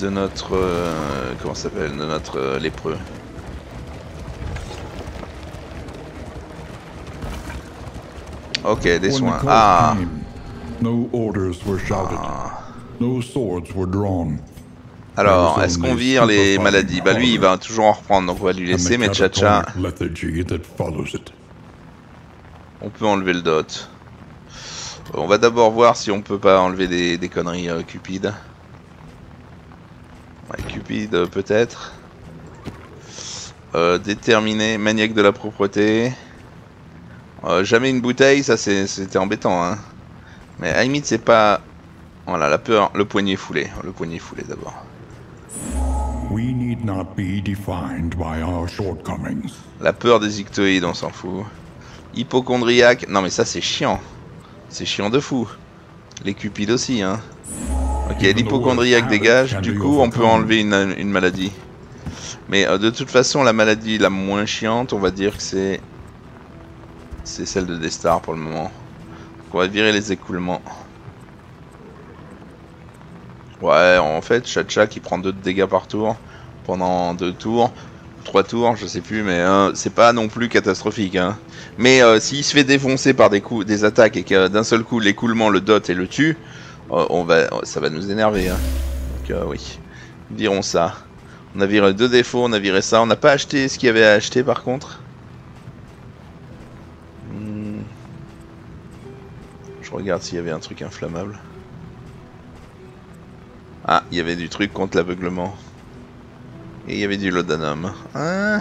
de notre... euh, comment ça s'appelle De notre euh, lépreux. Ok, des soins. Ah. drawn. Alors, est-ce qu'on vire les maladies? Bah lui, il va toujours en reprendre, donc on va lui laisser, mais Chacha, catatonic lethargy that follows it. On peut enlever le dot. Euh, On va d'abord voir si on peut pas enlever des, des conneries euh, Cupid. Ouais, Cupid, euh, peut-être. Euh, déterminé, maniaque de la propreté. Jamais une bouteille, ça c'est- c'était embêtant, hein. Mais à la limite, c'est pas... Voilà, la peur, le poignet foulé. Le poignet foulé d'abord. We need not be defined by our shortcomings. La peur des ictoïdes, on s'en fout. Hypochondriaque, non mais ça c'est chiant. C'est chiant de fou. Les cupides aussi, hein. Ok, l'hypochondriaque dégage, du coup on peut enlever une, une maladie. Mais euh, de toute façon, la maladie la moins chiante, on va dire que c'est... C'est celle de Destar pour le moment. Donc on va virer les écoulements. Ouais, en fait, Chacha qui prend 2 de dégâts par tour pendant 2 tours, 3 tours, je sais plus, mais euh, c'est pas non plus catastrophique. Hein. Mais euh, s'il se fait défoncer par des coups, des attaques et que d'un seul coup l'écoulement le dot et le tue, euh, on va, ça va nous énerver. Hein. Donc oui, virons ça. On a viré deux défauts, on a viré ça. On n'a pas acheté ce qu'il y avait à acheter par contre. Hmm. Je regarde s'il y avait un truc inflammable. Ah, il y avait du truc contre l'aveuglement. Et il y avait du laudanum. Hein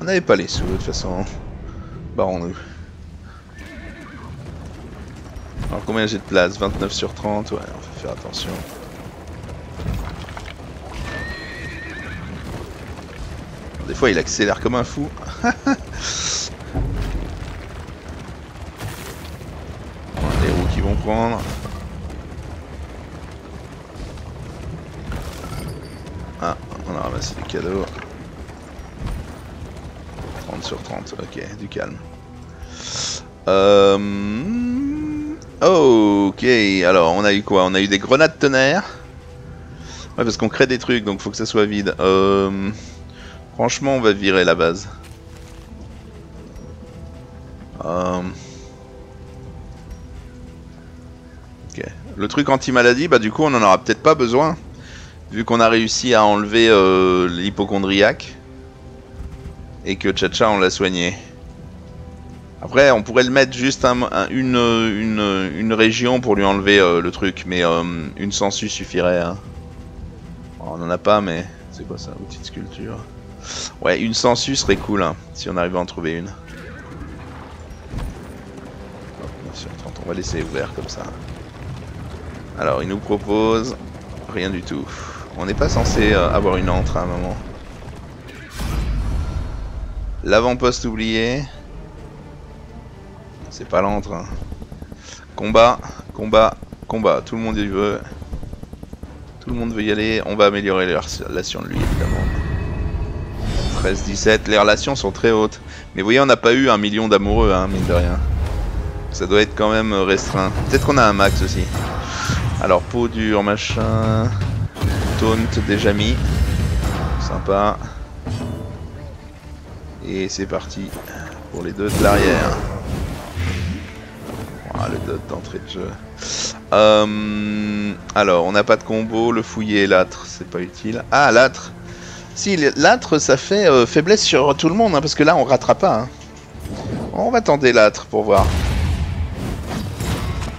On n'avait pas les sous de toute façon. Barrons-nous. Alors combien j'ai de place? 29 sur 30 Ouais, on va faire attention. Des fois il accélère comme un fou. les roues qui vont prendre? On a ramassé des cadeaux. 30 sur 30, ok, du calme. Euh... Ok, alors on a eu quoi? On a eu des grenades tonnerre. Ouais, parce qu'on crée des trucs, donc faut que ça soit vide. Euh... Franchement, on va virer la base. Euh... Ok. Le truc anti-maladie, bah du coup on en aura peut-être pas besoin. Vu qu'on a réussi à enlever euh, l'hypochondriaque. Et que Chacha on l'a soigné. Après on pourrait le mettre juste un- un- une, une, une région pour lui enlever euh, le truc. Mais euh, une sensu suffirait. hein. Bon, on en a pas mais... C'est quoi ça Outil de sculpture? Ouais une sensu serait cool hein, si on arrivait à en trouver une. Hop, bien sûr, 30, on va laisser ouvert comme ça. Alors il nous propose rien du tout. On n'est pas censé euh, avoir une entre à un moment. L'avant-poste oublié. C'est pas l'entrain. Combat, combat, combat. Tout le monde y veut. Tout le monde veut y aller. On va améliorer les relations de lui, évidemment. 13-17. Les relations sont très hautes. Mais vous voyez, on n'a pas eu un million d'amoureux, hein, mine de rien. Ça doit être quand même restreint. Peut-être qu'on a un max aussi. Alors, peau dure, machin. Taunt déjà mis. Sympa. Et c'est parti pour les deux de l'arrière. Voilà, le dot d'entrée de jeu. Euh, alors, on n'a pas de combo. Le fouiller et l'âtre, c'est pas utile. Ah, l'âtre Si, l'âtre, ça fait euh, faiblesse sur tout le monde, hein, parce que là, on rattrape pas. Hein. On va tenter l'âtre pour voir.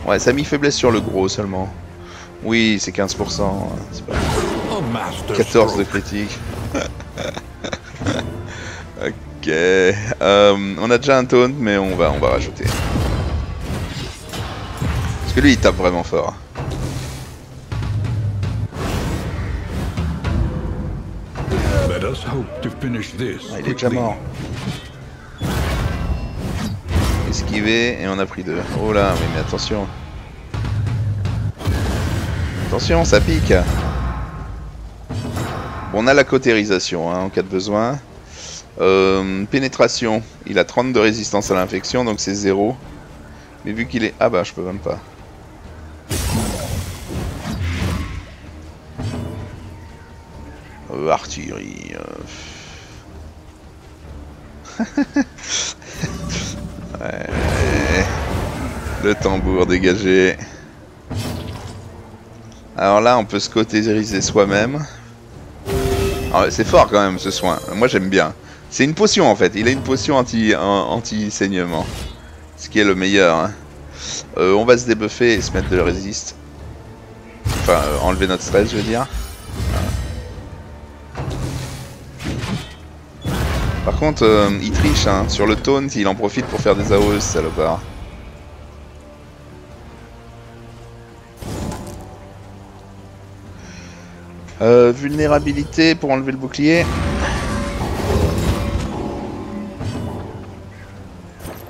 Ouais, ça a mis faiblesse sur le gros seulement. Oui, c'est 15%. Hein, pas... 14 de critique. *laughs* ok. Euh, on a déjà un taunt, mais on va, on va rajouter. Parce que lui, il tape vraiment fort. Ah, il est déjà mort. Esquiver et on a pris deux. Oh là, mais, mais attention. Attention, ça pique. On a la cautérisation hein, en cas de besoin. Euh, pénétration, il a 30 de résistance à l'infection, donc c'est 0. Mais vu qu'il est... Ah bah, je peux même pas. Euh, artillerie... Euh. *laughs* Le tambour dégagé. Alors là, on peut se cautériser soi-même. Ah c'est fort quand même ce soin. Moi j'aime bien. C'est une potion en fait. Il a une potion anti-saignement. ce qui est le meilleur. Hein. Euh, on va se débuffer et se mettre de résiste. Enfin, euh, enlever notre stress, je veux dire. Par contre, euh, il triche. Hein. Sur le taunt, il en profite pour faire des AOE, salopard. Euh, vulnérabilité pour enlever le bouclier.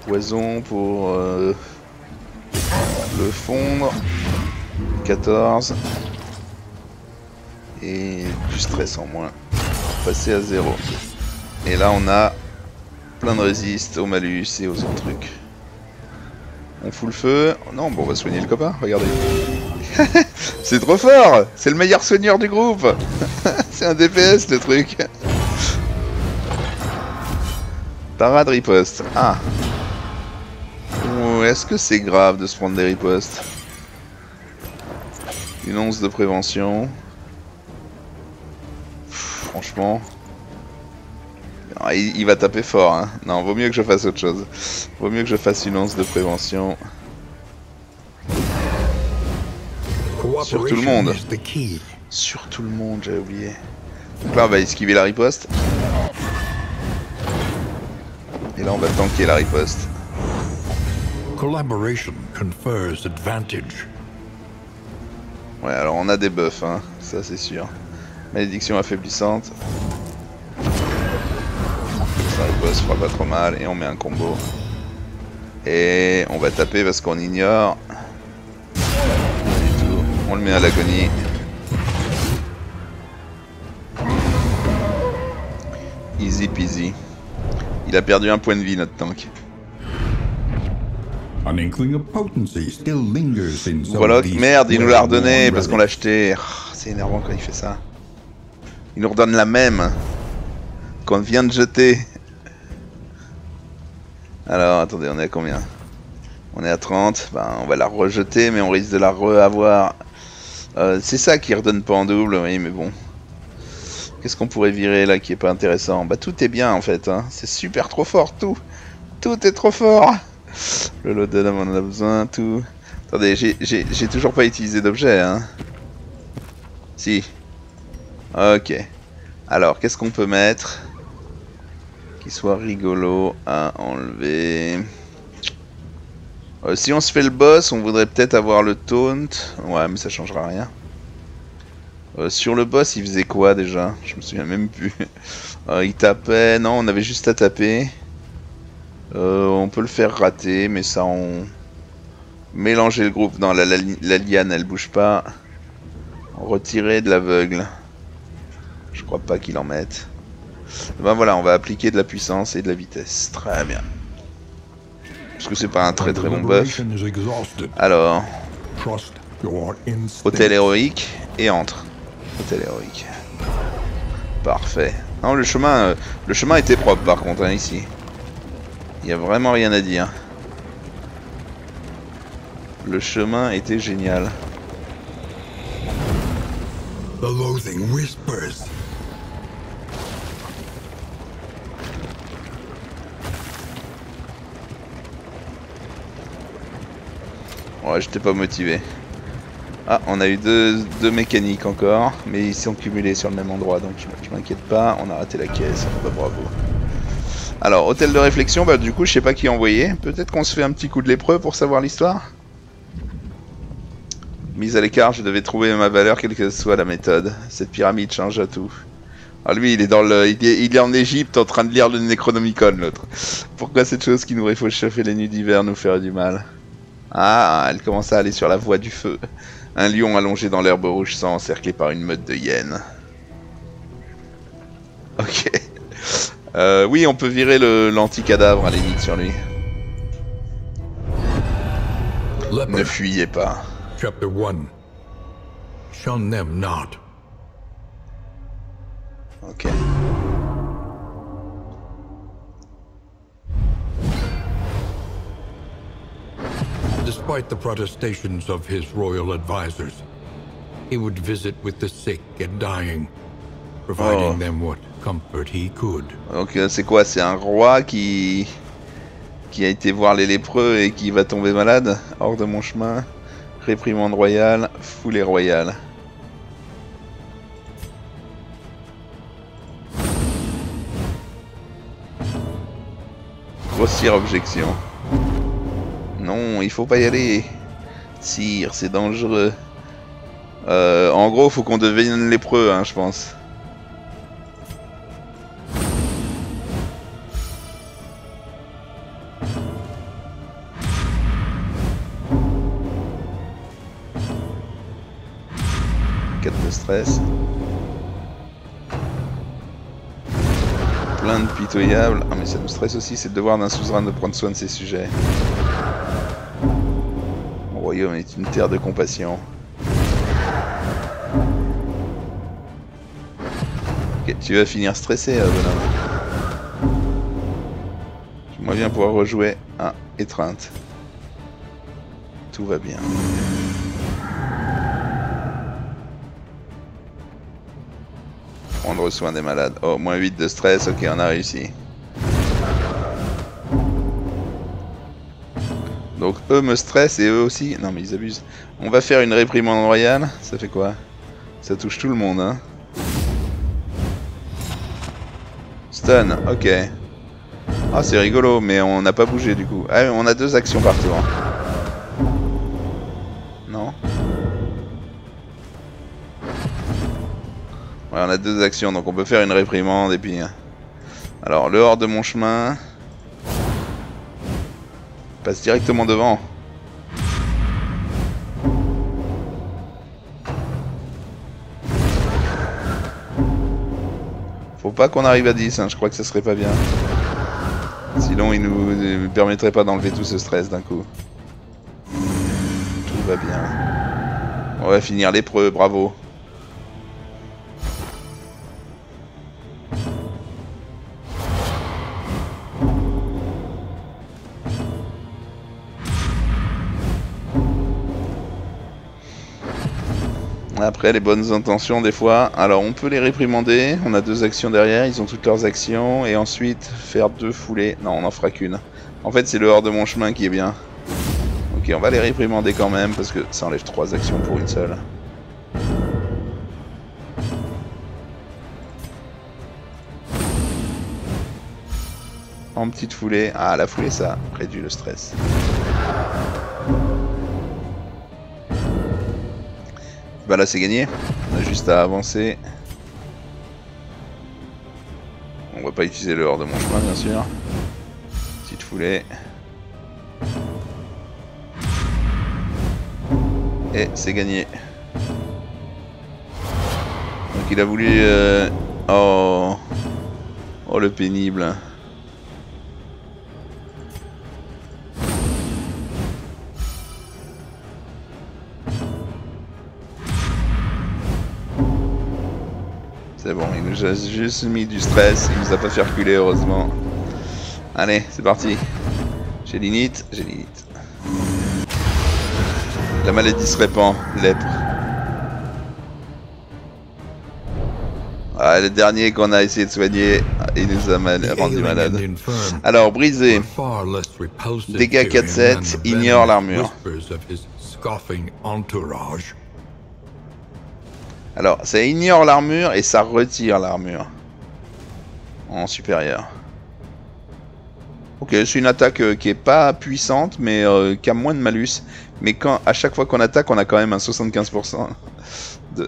Poison pour euh, le fondre. 14. Et du stress en moins. Passer à 0. Et là on a plein de résistes au malus et aux autres trucs. On fout le feu. Non, bon, on va soigner le copain, regardez. *laughs* c'est trop fort C'est le meilleur soigneur du groupe *laughs* C'est un DPS le truc Parade riposte. Ah Est-ce que c'est grave de se prendre des ripostes? Une once de prévention. franchement... Ah, il, va taper fort, hein. Non, vaut mieux que je fasse autre chose. Vaut mieux que je fasse une once de prévention. Sur tout le monde. Sur tout le monde, j'ai oublié. Donc là, on va esquiver la riposte. Et là, on va tanker la riposte. Collaboration confers advantage. Ouais, alors on a des buffs, hein. ça c'est sûr. Malédiction affaiblissante. Ça, riposte fera pas trop mal. Et on met un combo. Et on va taper parce qu'on ignore on le met à l'agonie. Easy peasy. Il a perdu un point de vie notre tank. Voilà, merde, il nous l'a redonné parce qu'on l'a acheté. Ah, c'est énervant quand il fait ça. Il nous redonne la même qu'on vient de jeter. Alors, attendez, on est à combien? On est à 30. Ben, on va la rejeter, mais on risque de la re-avoir euh, c'est ça qui redonne pas en double, oui, mais bon. Qu'est-ce qu'on pourrait virer là qui est pas intéressant? Bah tout est bien en fait, hein. c'est super trop fort, tout. Tout est trop fort. Le lot on en a besoin, tout. Attendez, j'ai toujours pas utilisé d'objet, hein. Si. Ok. Alors, qu'est-ce qu'on peut mettre? Qui soit rigolo à enlever. Euh, si on se fait le boss, on voudrait peut-être avoir le taunt. Ouais, mais ça changera rien. Euh, sur le boss, il faisait quoi déjà? Je me souviens même plus. *laughs* Euh, il tapait... Non, on avait juste à taper. On peut le faire rater, mais ça on... Mélanger le groupe. Non, la liane elle bouge pas. Retirer de l'aveugle. Je crois pas qu'il en mette. Ben voilà, on va appliquer de la puissance et de la vitesse. Très bien. Parce que c'est pas un très très bon buff. Alors, hôtel héroïque et entre. Hôtel héroïque. Parfait. Non, le chemin, euh, le chemin était propre par contre hein, ici. Il y a vraiment rien à dire. Le chemin était génial. The Ouais, j'étais pas motivé. Ah, on a eu deux, mécaniques encore, mais ils sont cumulés sur le même endroit, donc je, m'inquiète pas. On a raté la caisse, bah, bravo. Alors, hôtel de réflexion, bah du coup, je sais pas qui envoyer. Peut-être qu'on se fait un petit coup de l'épreuve pour savoir l'histoire Mise à l'écart, je devais trouver ma valeur, quelle que soit la méthode. Cette pyramide change à tout. Ah, lui, il est dans le, il est, en Égypte en train de lire le Necronomicon, l'autre. Pourquoi cette chose qui nous réchauffe chauffer les nuits d'hiver nous ferait du mal? Ah, elle commence à aller sur la voie du feu. Un lion allongé dans l'herbe rouge sang, encerclé par une meute de hyènes. Ok. Euh, oui, on peut virer l'anti-cadavre à la limite sur lui. Ne fuyez pas. chapter 1. Shun them not? Ok. Despite the protestations of his royal advisors, he would visit with the sick and dying, providing Oh. them what comfort he could. Donc euh, c'est quoi? C'est un roi qui qui a été voir les lépreux et qui va tomber malade? Hors de mon chemin. Réprimande royale, foulée royale. Grossière objection. Non, il faut pas y aller. Sire, c'est dangereux. Euh, en gros, faut qu'on devienne lépreux, hein, je pense. De stress. Plein de pitoyables. Ah mais ça nous stresse aussi, c'est le devoir d'un suzerain de prendre soin de ses sujets. Royaume est une terre de compassion. Ok, tu vas finir stressé, euh, bonhomme. J'aimerais bien pouvoir rejouer à étreinte. Tout va bien. Prendre soin des malades. Oh, moins 8 de stress, ok, on a réussi. Donc eux me stressent et eux aussi. Non mais ils abusent. On va faire une réprimande royale. Ça fait quoi? Ça touche tout le monde, hein. Stun, ok. Ah c'est rigolo, mais on n'a pas bougé du coup. Ah on a deux actions par tour. Non? Ouais, on a deux actions, donc on peut faire une réprimande et puis... euh, Alors, le hors de mon chemin... Passe directement devant. Faut pas qu'on arrive à 10, hein, je crois que ça serait pas bien. Sinon, il nous permettrait pas d'enlever tout ce stress d'un coup. Tout va bien. On va finir l'épreuve, bravo. Après, les bonnes intentions, des fois. Alors, on peut les réprimander. On a deux actions derrière. Ils ont toutes leurs actions. Et ensuite, faire deux foulées. Non, on en fera qu'une. En fait, c'est le hors de mon chemin qui est bien. Ok, on va les réprimander quand même. Parce que ça enlève trois actions pour une seule. En petite foulée. Ah, la foulée, ça réduit le stress. Bah là c'est gagné, on a juste à avancer. On va pas utiliser le hors de mon chemin bien sûr. Petite foulée. Et c'est gagné. Donc il a voulu... euh, Oh... Oh le pénible. C'est bon, il nous a juste mis du stress, il nous a pas fait reculer heureusement. Allez, c'est parti. J'ai l'init, j'ai l'init. La maladie se répand, lèpre. Ah, le dernier qu'on a essayé de soigner, il nous a mal- rendu malade. Alors, brisé. Dégâts to him 4-7, than the ignore l'armure. Alors, ça ignore l'armure et ça retire l'armure. En supérieur. Ok, c'est une attaque euh, qui est pas puissante, mais euh, qui a moins de malus. Mais quand à chaque fois qu'on attaque, on a quand même un 75% de...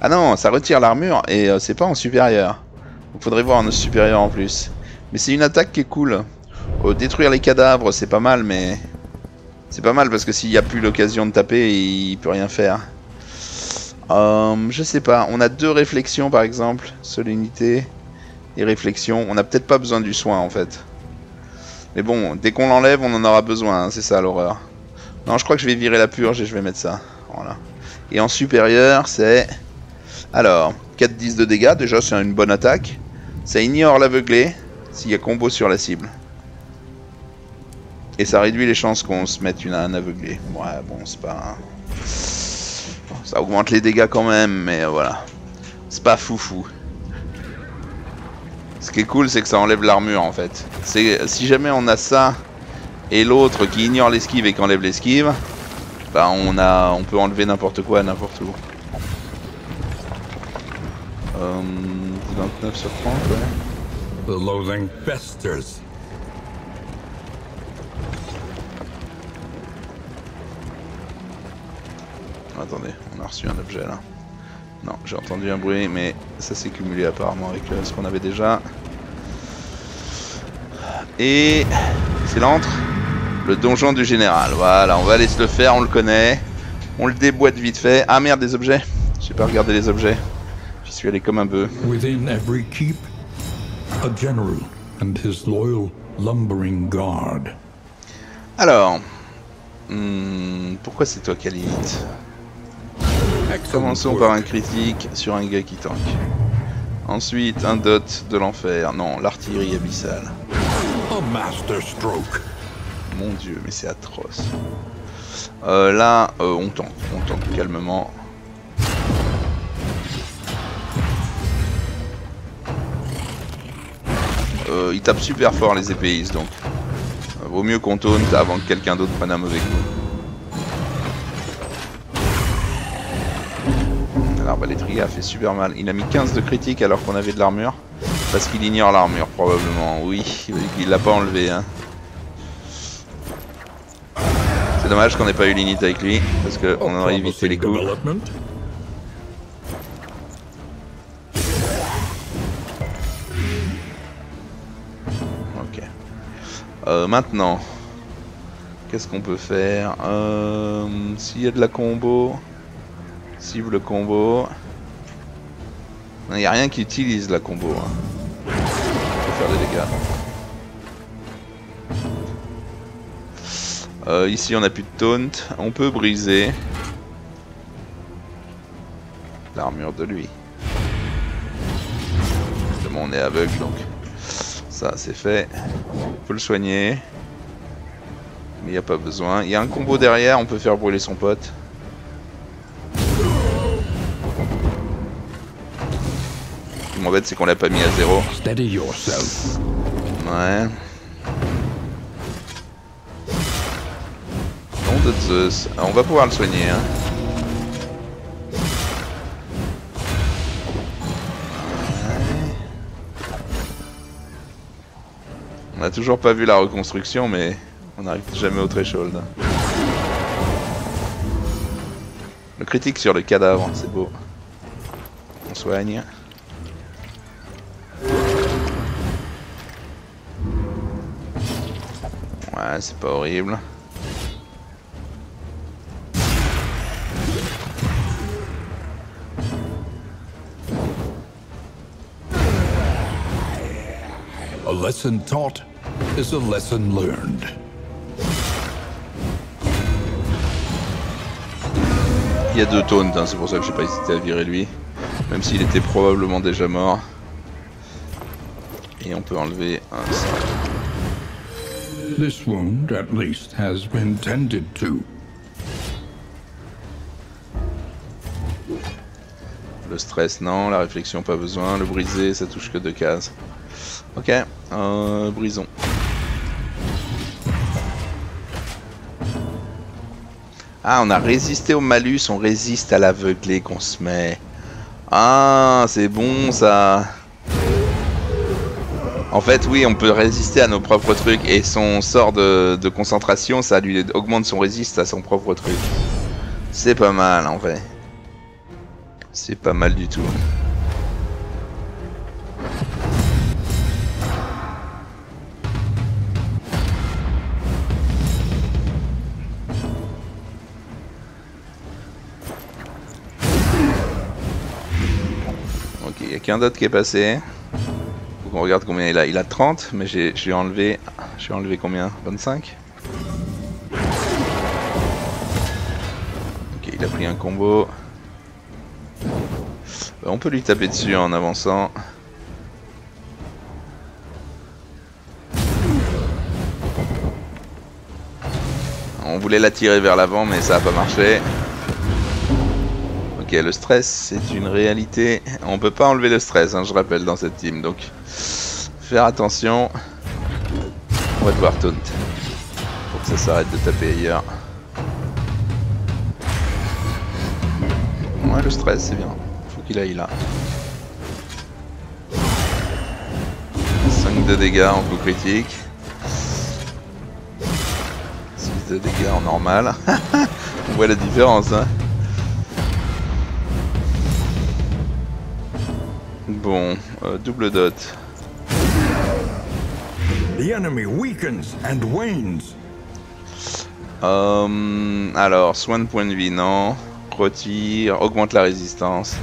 Ah non, ça retire l'armure et euh, c'est pas en supérieur. Donc faudrait voir en supérieur en plus. Mais c'est une attaque qui est cool. Euh, détruire les cadavres, c'est pas mal, mais... C'est pas mal parce que s'il n'y a plus l'occasion de taper, il peut rien faire. Euh, je sais pas, on a deux réflexions par exemple, solennité et réflexion. On n'a peut-être pas besoin du soin en fait. Mais bon, dès qu'on l'enlève, on en aura besoin, hein, c'est ça l'horreur. Non, je crois que je vais virer la purge et je vais mettre ça. Voilà. Et en supérieur, c'est... Alors, 4-10 de dégâts, déjà c'est une bonne attaque. Ça ignore l'aveuglé s'il y a combo sur la cible. Et ça réduit les chances qu'on se mette une, un aveuglé. Ouais, bon, c'est pas... Bon, ça augmente les dégâts quand même, mais euh, voilà. C'est pas foufou. Ce qui est cool, c'est que ça enlève l'armure en fait. Si jamais on a ça et l'autre qui ignore l'esquive et qui enlève l'esquive, bah on a, on peut enlever n'importe quoi, n'importe où. Euh, 29 sur 30, ouais. The loathing festers. Attendez, on a reçu un objet là. Non, j'ai entendu un bruit, mais ça s'est cumulé apparemment avec euh, ce qu'on avait déjà. Et c'est l'antre, le donjon du général. Voilà, on va aller se le faire, on le connaît. On le déboîte vite fait. Ah merde, des objets. J'ai pas regardé les objets. J'y suis allé comme un bœuf. Within every keep, a general and his loyal lumbering guard. Alors, hmm, pourquoi c'est toi qui Commençons par un critique sur un gars qui tank. Ensuite, un dot de l'enfer. Non, l'artillerie abyssale. Mon dieu, mais c'est atroce. Euh, là, euh, on tente, on tente calmement. Euh, il tape super fort les épéistes, donc euh, vaut mieux qu'on taunt avant que quelqu'un d'autre prenne un mauvais coup. L'arbalétrier a fait super mal. Il a mis 15 de critique alors qu'on avait de l'armure. Parce qu'il ignore l'armure, probablement. Oui, il l'a pas enlevé. Hein. C'est dommage qu'on n'ait pas eu l'init avec lui, parce qu'on aurait évité les coups. Ok. Euh, maintenant, qu'est-ce qu'on peut faire? Euh, S'il y a de la combo, cible combo. Il n'y a rien qui utilise la combo. Hein. Pour faire des dégâts. Euh, ici on a plus de taunt, on peut briser l'armure de lui. On est aveugle donc ça c'est fait. On peut le soigner. Mais il n'y a pas besoin. Il y a un combo derrière, on peut faire brûler son pote. M'embête c'est qu'on l'a pas mis à zéro. Steady yourself. Ouais. Nom de Zeus. Ah, on va pouvoir le soigner. Hein. On a toujours pas vu la reconstruction, mais on n'arrive jamais au threshold. Le critique sur le cadavre, c'est beau. On soigne. Ouais, c'est pas horrible. A lesson taught is a lesson learned. Il y a deux taunts, hein, c'est pour ça que j'ai pas hésité à virer lui. Même s'il était probablement déjà mort. Et on peut enlever un. This wound, at least, has been tended to. Le stress, non. La réflexion, pas besoin. Le brisé, ça touche que deux cases. Ok, euh, brisons. Ah, on a résisté au malus, on résiste à l'aveuglé qu'on se met. Ah, c'est bon ça. En fait, oui, on peut résister à nos propres trucs et son sort de, concentration, ça lui augmente son résiste à son propre truc. C'est pas mal en vrai. C'est pas mal du tout. Ok, y a qu'un d'autre qui est passé? Qu'on regarde combien il a. Il a 30, mais j'ai enlevé... J'ai enlevé combien? 25 Ok, il a pris un combo. Bah, on peut lui taper dessus en avançant. On voulait l'attirer vers l'avant, mais ça a pas marché. Le stress, c'est une réalité. On peut pas enlever le stress, hein, je rappelle, dans cette team. Donc, faire attention. On va devoir taunt. Pour que ça s'arrête de taper ailleurs. Ouais, le stress, c'est bien. Faut qu'il aille là. 5 de dégâts en coup critique. 6 de dégâts en normal. *laughs* On voit la différence, hein. Bon, euh, double dot. The enemy weakens and wanes. Euh, alors, soin de point de vie, non. Retire, augmente la résistance.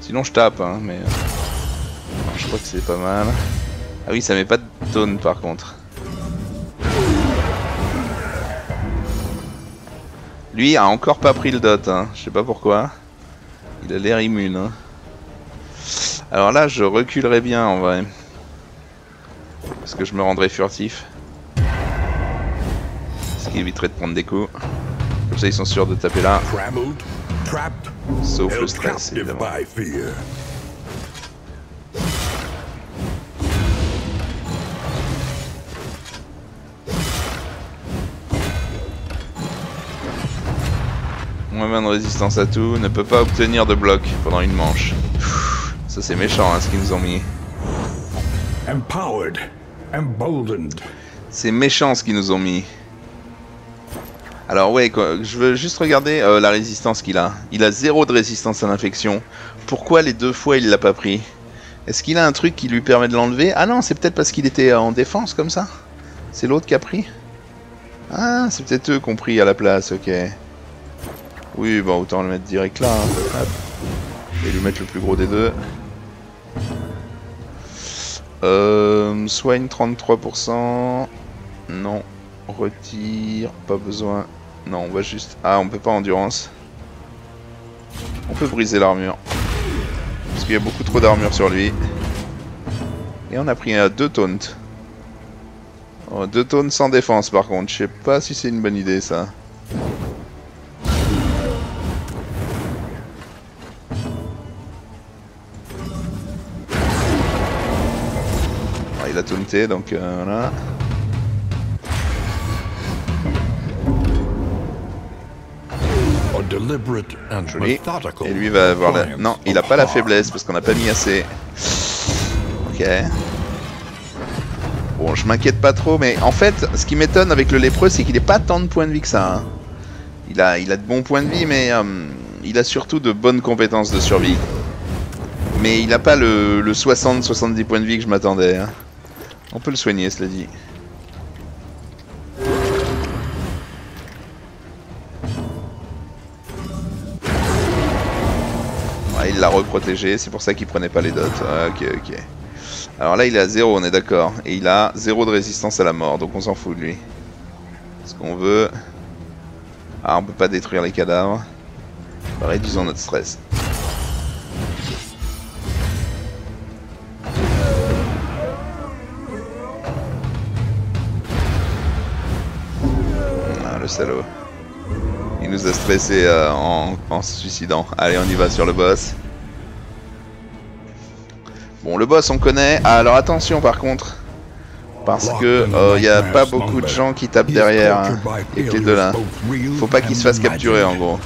Sinon, je tape, hein, mais. euh, je crois que c'est pas mal. Ah oui, ça met pas de taunt par contre. Lui a encore pas pris le dot, hein. je sais pas pourquoi. Il a l'air immune. Hein. Alors là, je reculerai bien en vrai. Parce que je me rendrai furtif. Ce qui éviterait de prendre des coups. Comme ça, ils sont sûrs de taper là. Sauf le stress, évidemment. Moins 20 de résistance à tout. Ne peut pas obtenir de bloc pendant une manche. Ça, c'est méchant, hein, ce qu'ils nous ont mis. Empowered, emboldened. C'est méchant ce qu'ils nous ont mis. Alors ouais, quoi, je veux juste regarder euh, la résistance qu'il a. Il a zéro de résistance à l'infection. Pourquoi les deux fois il l'a pas pris? Est-ce qu'il a un truc qui lui permet de l'enlever? Ah non, c'est peut-être parce qu'il était en défense comme ça C'est l'autre qui a pris? Ah, c'est peut-être eux qui ont pris à la place, ok. Oui, bon, autant le mettre direct là. hein. Hop. Et lui mettre le plus gros des deux. Euh, soigne 33%. Non. Retire. Pas besoin. Non, on va juste... Ah, on peut pas endurance. On peut briser l'armure. Parce qu'il y a beaucoup trop d'armure sur lui. Et on a pris euh, deux taunts. Oh, deux taunts sans défense par contre. Je sais pas si c'est une bonne idée ça. Il a taunté donc euh, voilà. Joli. Et lui va avoir la... Non, il a pas la faiblesse parce qu'on n'a pas mis assez. Ok. Bon, je m'inquiète pas trop, mais en fait, ce qui m'étonne avec le lépreux, c'est qu'il est pas tant de points de vie que ça. hein. Il, a, il a de bons points de vie, mais euh, il a surtout de bonnes compétences de survie. Mais il a pas le, le 60-70 points de vie que je m'attendais. hein. On peut le soigner, cela dit. Il l'a reprotégé, c'est pour ça qu'il prenait pas les dots. Ah, ok, ok. Alors là, il est à 0, on est d'accord. Et il a zéro de résistance à la mort, donc on s'en fout de lui. Ce qu'on veut... Ah, on peut pas détruire les cadavres. Réduisons notre stress. Salaud. Il nous a stressé euh, en, en se suicidant. Allez, on y va sur le boss. Bon, le boss, on connaît. Ah, alors attention, par contre. Parce que il n'y a pas beaucoup de gens qui tapent derrière hein, avec les deux là. Faut pas qu'il se fasse capturer en gros.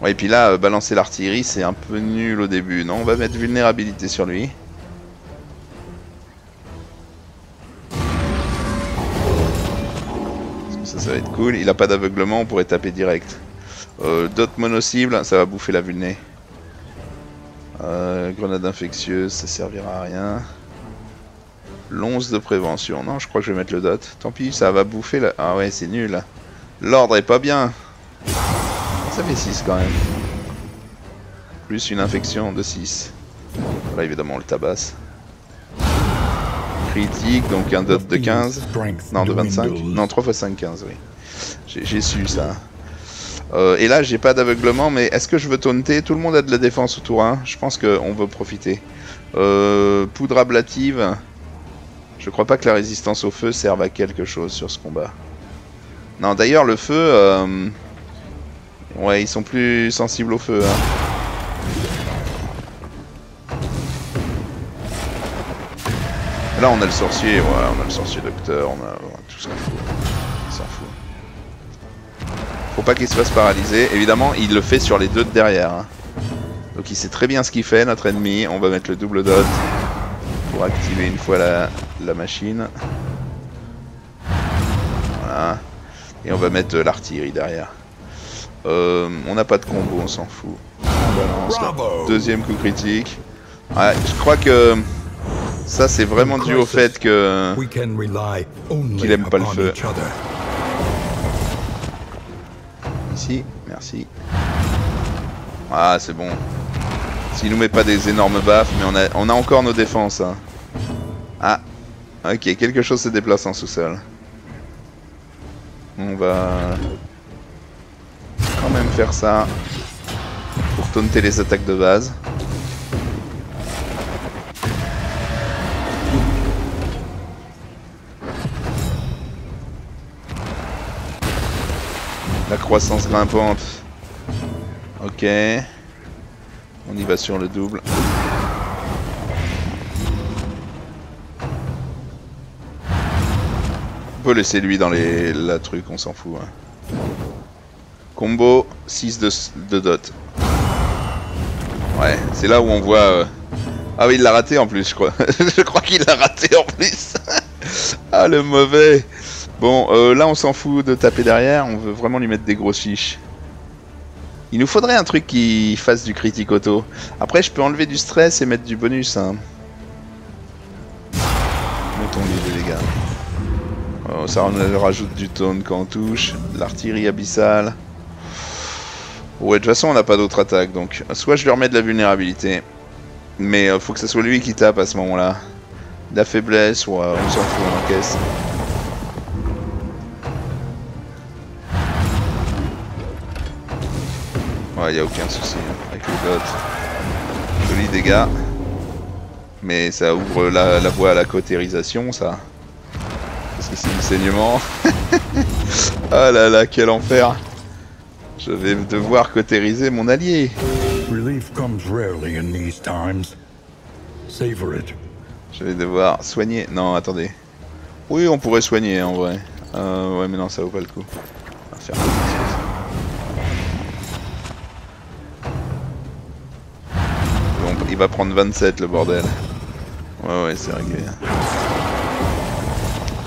Ouais, et puis là, euh, balancer l'artillerie, c'est un peu nul au début. Non, on va mettre vulnérabilité sur lui. Ça, va être cool. Il a pas d'aveuglement, on pourrait taper direct. Euh, D'autres mono-cibles, ça va bouffer la vulné. Euh, grenade infectieuse, ça servira à rien. L'once de prévention. Non, je crois que je vais mettre le dot. Tant pis, ça va bouffer la... Ah ouais, c'est nul. L'ordre est pas bien. Ça fait 6 quand même. Plus une infection de 6. Là, évidemment, on le tabasse. Critique, donc un dot de 15. Non, de 25. Non, 3 x 5, 15, oui. J'ai su ça. Euh, et là, j'ai pas d'aveuglement, mais est-ce que je veux taunter? Tout le monde a de la défense autour 1. Je pense qu'on veut profiter. Euh, poudre ablative. Je crois pas que la résistance au feu serve à quelque chose sur ce combat. Non, d'ailleurs, le feu... Euh... Ouais, ils sont plus sensibles au feu. Hein. Là, on a le sorcier, ouais, on a le sorcier docteur, on a, on a tout ce qu'il faut. Il s'en fout. Faut pas qu'il se fasse paralyser. Évidemment, il le fait sur les deux de derrière. Hein. Donc il sait très bien ce qu'il fait, notre ennemi. On va mettre le double dot pour activer une fois la, la machine. Voilà. Et on va mettre l'artillerie derrière. Euh, on n'a pas de combo, on s'en fout. On balance. Deuxième coup critique. Ouais, je crois que ça c'est vraiment dû au fait que qu'il aime pas le feu. Ici, merci. Ah, c'est bon. S'il nous met pas des énormes baffes, mais on a, on a encore nos défenses. Hein. Ah, ok, quelque chose se déplace en sous-sol. On va quand même faire ça pour taunter les attaques de base. Croissance grimpante. Ok. On y va sur le double. On peut laisser lui dans les la truc, on s'en fout. Hein. Combo 6 de, dot. Ouais, c'est là où on voit... Euh... Ah oui, il l'a raté en plus, je crois. *laughs* je crois qu'il l'a raté en plus. *laughs* ah, le mauvais. Bon, euh, là, on s'en fout de taper derrière. On veut vraiment lui mettre des grosses chiches. Il nous faudrait un truc qui fasse du critique auto. Après, je peux enlever du stress et mettre du bonus. Hein. Mettons-lui des dégâts. Oh, ça on rajoute du taunt quand on touche. L'artillerie abyssale. Ouais, de toute façon, on n'a pas d'autre attaque. Donc, soit je lui remets de la vulnérabilité. Mais euh, faut que ce soit lui qui tape à ce moment-là. La faiblesse, ou on s'en fout, on encaisse. Ouais, y a aucun souci hein, avec le god. Joli dégâts. Mais ça ouvre la, la voie à la cautérisation, ça. Parce que c'est du saignement. *laughs* ah là là, quel enfer. Je vais devoir cautériser mon allié. Je vais devoir soigner. Non, attendez. Oui, on pourrait soigner en vrai. Euh, ouais, mais non, ça vaut pas le coup. On va faire va prendre 27 le bordel. Ouais, ouais, c'est réglé.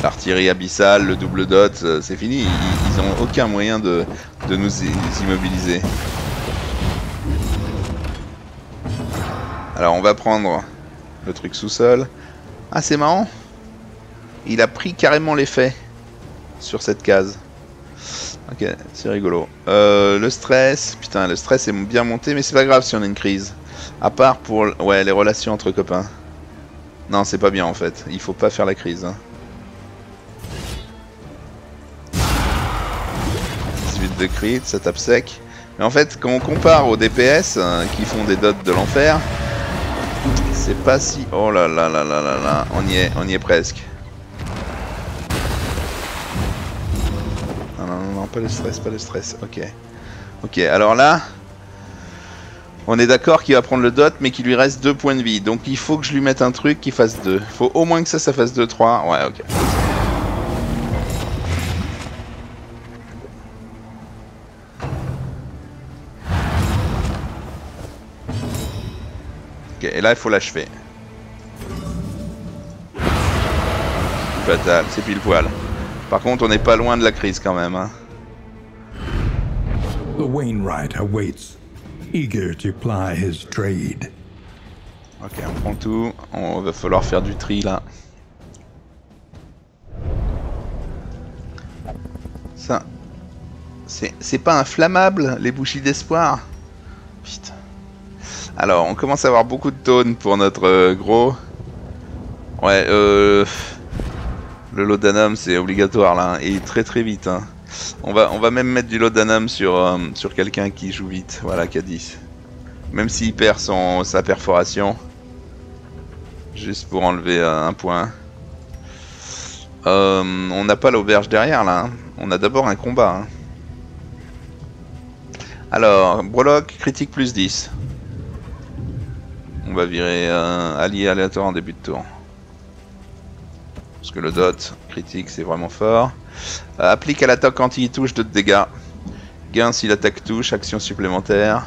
L'artillerie abyssale, le double dot, euh, c'est fini. Ils, ils ont aucun moyen de, de nous immobiliser. Alors on va prendre le truc sous-sol. Ah c'est marrant. Il a pris carrément l'effet sur cette case. Ok, c'est rigolo. Euh, le stress, putain, le stress est bien monté, mais c'est pas grave si on a une crise. À part pour, ouais, les relations entre copains. Non, c'est pas bien en fait. Il faut pas faire la crise. Hein. 18 de crit, ça tape sec. Mais en fait, quand on compare aux DPS hein, qui font des dots de l'enfer, c'est pas si... Oh là là là là là là, on y est, on y est presque. Non, non, non, pas le stress, pas le stress, ok. Ok, alors là, on est d'accord qu'il va prendre le dot, mais qu'il lui reste 2 points de vie. Donc il faut que je lui mette un truc qui fasse 2. Il faut au moins que ça, ça fasse 2, 3. Ouais, ok. Ok, et là il faut l'achever. Fatal, c'est pile poil. Par contre, on n'est pas loin de la crise quand même. Hein. The Wainwright awaits, eager to ply his trade. Ok, on prend tout. On va falloir faire du tri là. Ça. C'est pas inflammable, les bouchies d'espoir? Putain. Alors, on commence à avoir beaucoup de tonnes pour notre euh, gros. Ouais, euh... Le laudanum, c'est obligatoire là, et très très vite. Hein. On, va, même mettre du laudanum sur, euh, sur quelqu'un qui joue vite, voilà, qui a 10. Même s'il perd son, sa perforation. Juste pour enlever euh, un point. Euh, on n'a pas l'auberge derrière là. hein. On a d'abord un combat. hein. Alors, Brolock, critique plus 10. On va virer allié aléatoire en début de tour. Parce que le dot critique c'est vraiment fort. Euh, applique à l'attaque quand il touche 2 de dégâts. Gain si l'attaque touche, action supplémentaire.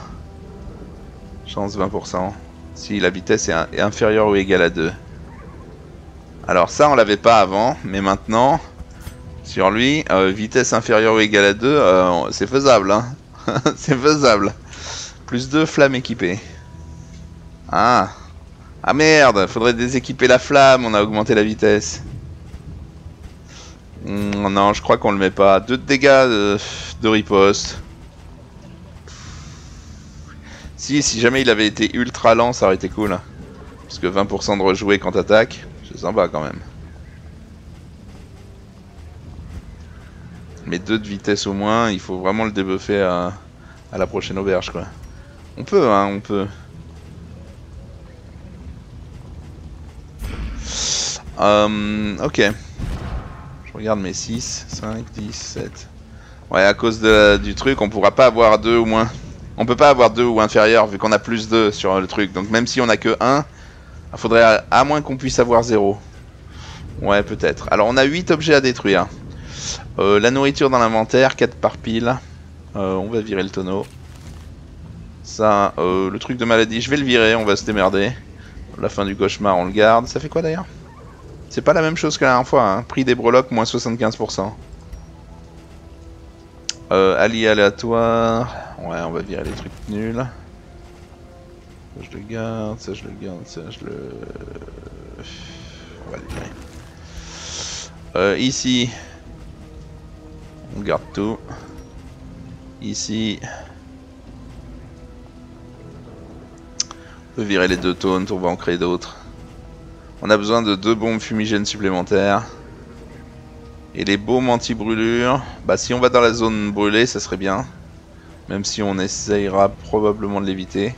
Chance 20%. Si la vitesse est, inférieure ou égale à 2. Alors ça on l'avait pas avant, mais maintenant, sur lui, euh, vitesse inférieure ou égale à 2, euh, c'est faisable. Hein *laughs* c'est faisable. Plus 2 flammes équipées. Ah. Ah merde, faudrait déséquiper la flamme, on a augmenté la vitesse. Hmm, non, je crois qu'on le met pas. 2 de dégâts de, riposte. Si, si jamais il avait été ultra lent, ça aurait été cool. Parce que 20% de rejouer quand t'attaques, c'est sympa quand même. Mais 2 de vitesse au moins, il faut vraiment le débuffer à, à la prochaine auberge quoi. On peut, hein, on peut. Euh, ok. Regarde mes 6, 5, 10, 7. Ouais, à cause du truc, on pourra pas avoir 2 ou moins. On peut pas avoir 2 ou inférieur vu qu'on a plus 2 sur le truc. Donc même si on a que 1, il faudrait à, à moins qu'on puisse avoir 0. Ouais, peut-être. Alors on a 8 objets à détruire. Euh, la nourriture dans l'inventaire, 4 par pile. Euh, on va virer le tonneau. Ça, euh, le truc de maladie, je vais le virer, on va se démerder. La fin du cauchemar, on le garde. Ça fait quoi d'ailleurs? C'est pas la même chose que la dernière fois, hein. Prix des breloques, moins 75%. Euh, allié aléatoire. Ouais, on va virer les trucs nuls. Ça, je le garde, ça, je le garde, ça, je le... On va le virer. Euh, ici, on garde tout. Ici, on peut virer les deux taunts, on va en créer d'autres. On a besoin de deux bombes fumigènes supplémentaires. Et les baumes anti-brûlure, bah si on va dans la zone brûlée, ça serait bien. Même si on essayera probablement de l'éviter.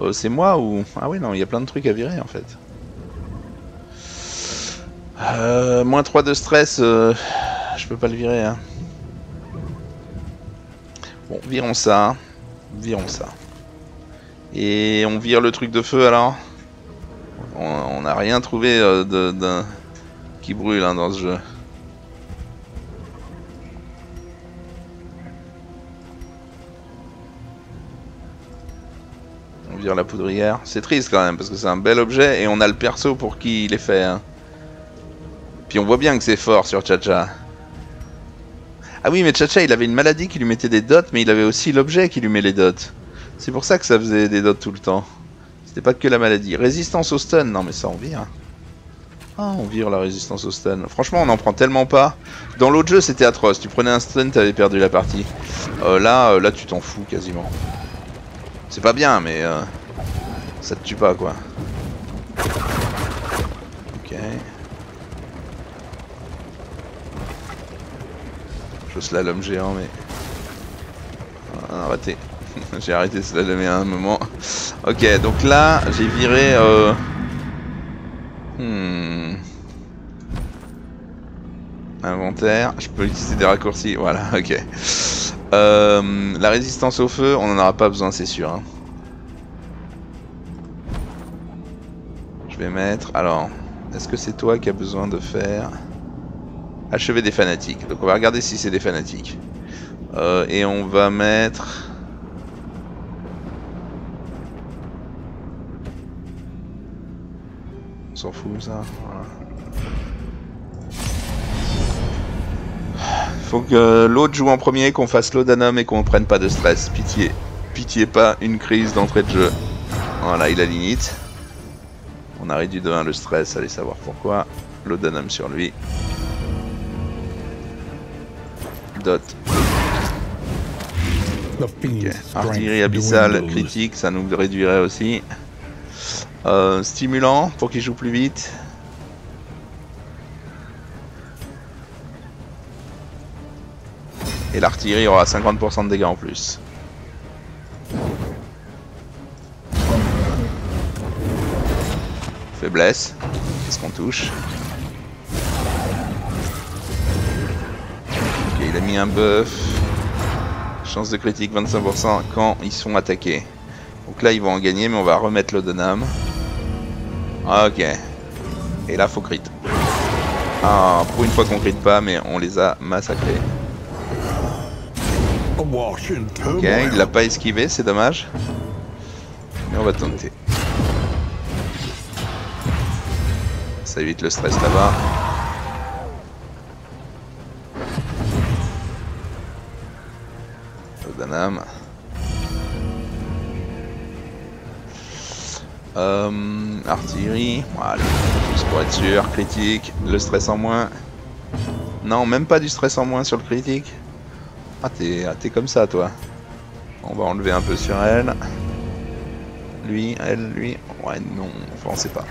Euh, c'est moi ou... Ah oui non, il y a plein de trucs à virer en fait. Euh, moins 3 de stress, euh, je peux pas le virer. Hein. Bon, virons ça. Virons ça. Et on vire le truc de feu alors? On n'a rien trouvé euh, de, de- qui brûle hein, dans ce jeu. On vire la poudrière. C'est triste quand même parce que c'est un bel objet et on a le perso pour qui il est fait. hein. Puis on voit bien que c'est fort sur Chacha. Ah oui, mais Chacha il avait une maladie qui lui mettait des dots, mais il avait aussi l'objet qui lui met les dots. C'est pour ça que ça faisait des dots tout le temps. C'était pas que la maladie. Résistance au stun, non mais ça on vire. Ah, on vire la résistance au stun. Franchement, on en prend tellement pas. Dans l'autre jeu, c'était atroce. Tu prenais un stun, t'avais perdu la partie. Euh, là, euh, là, tu t'en fous quasiment. C'est pas bien, mais euh, ça te tue pas, quoi. Ok. Je slalom géant, mais... Ah, raté. *laughs* j'ai arrêté de slalomer à un moment. Ok, donc là, j'ai viré... Euh... Hmm. Inventaire, je peux utiliser des raccourcis, voilà, *laughs* ok. Euh, la résistance au feu, on n'en aura pas besoin, c'est sûr. hein. Je vais mettre... Alors, est-ce que c'est toi qui as besoin de faire... Achever des fanatiques? Donc on va regarder si c'est des fanatiques. Euh, et on va mettre... s'en fout ça. Voilà. Faut que l'autre joue en premier, qu'on fasse l'Odanum et qu'on prenne pas de stress. Pitié. Pitié pas une crise d'entrée de jeu. Voilà, il a l'init. On a réduit de 1 le stress, allez savoir pourquoi. L'Odanum sur lui. Dot. Artillerie abyssale critique, ça nous réduirait aussi. Euh, stimulant pour qu'il joue plus vite. Et l'artillerie aura 50% de dégâts en plus. Faiblesse. Qu'est-ce qu'on touche? Ok, il a mis un buff. Chance de critique 25% quand ils sont attaqués. Donc là ils vont en gagner mais on va remettre l'Odenam. Ok. Et là faut crit. Ah, pour une fois qu'on crit pas mais on les a massacrés. Ok, il l'a pas esquivé, c'est dommage. Mais on va tenter. Ça évite le stress là-bas. Euh, artillerie, voilà, juste pour être sûr, critique, le stress en moins. Non, même pas du stress en moins sur le critique. Ah, t'es ah, t'es comme ça, toi. On va enlever un peu sur elle. Lui, elle, lui. Ouais, non, enfin, on sait pas.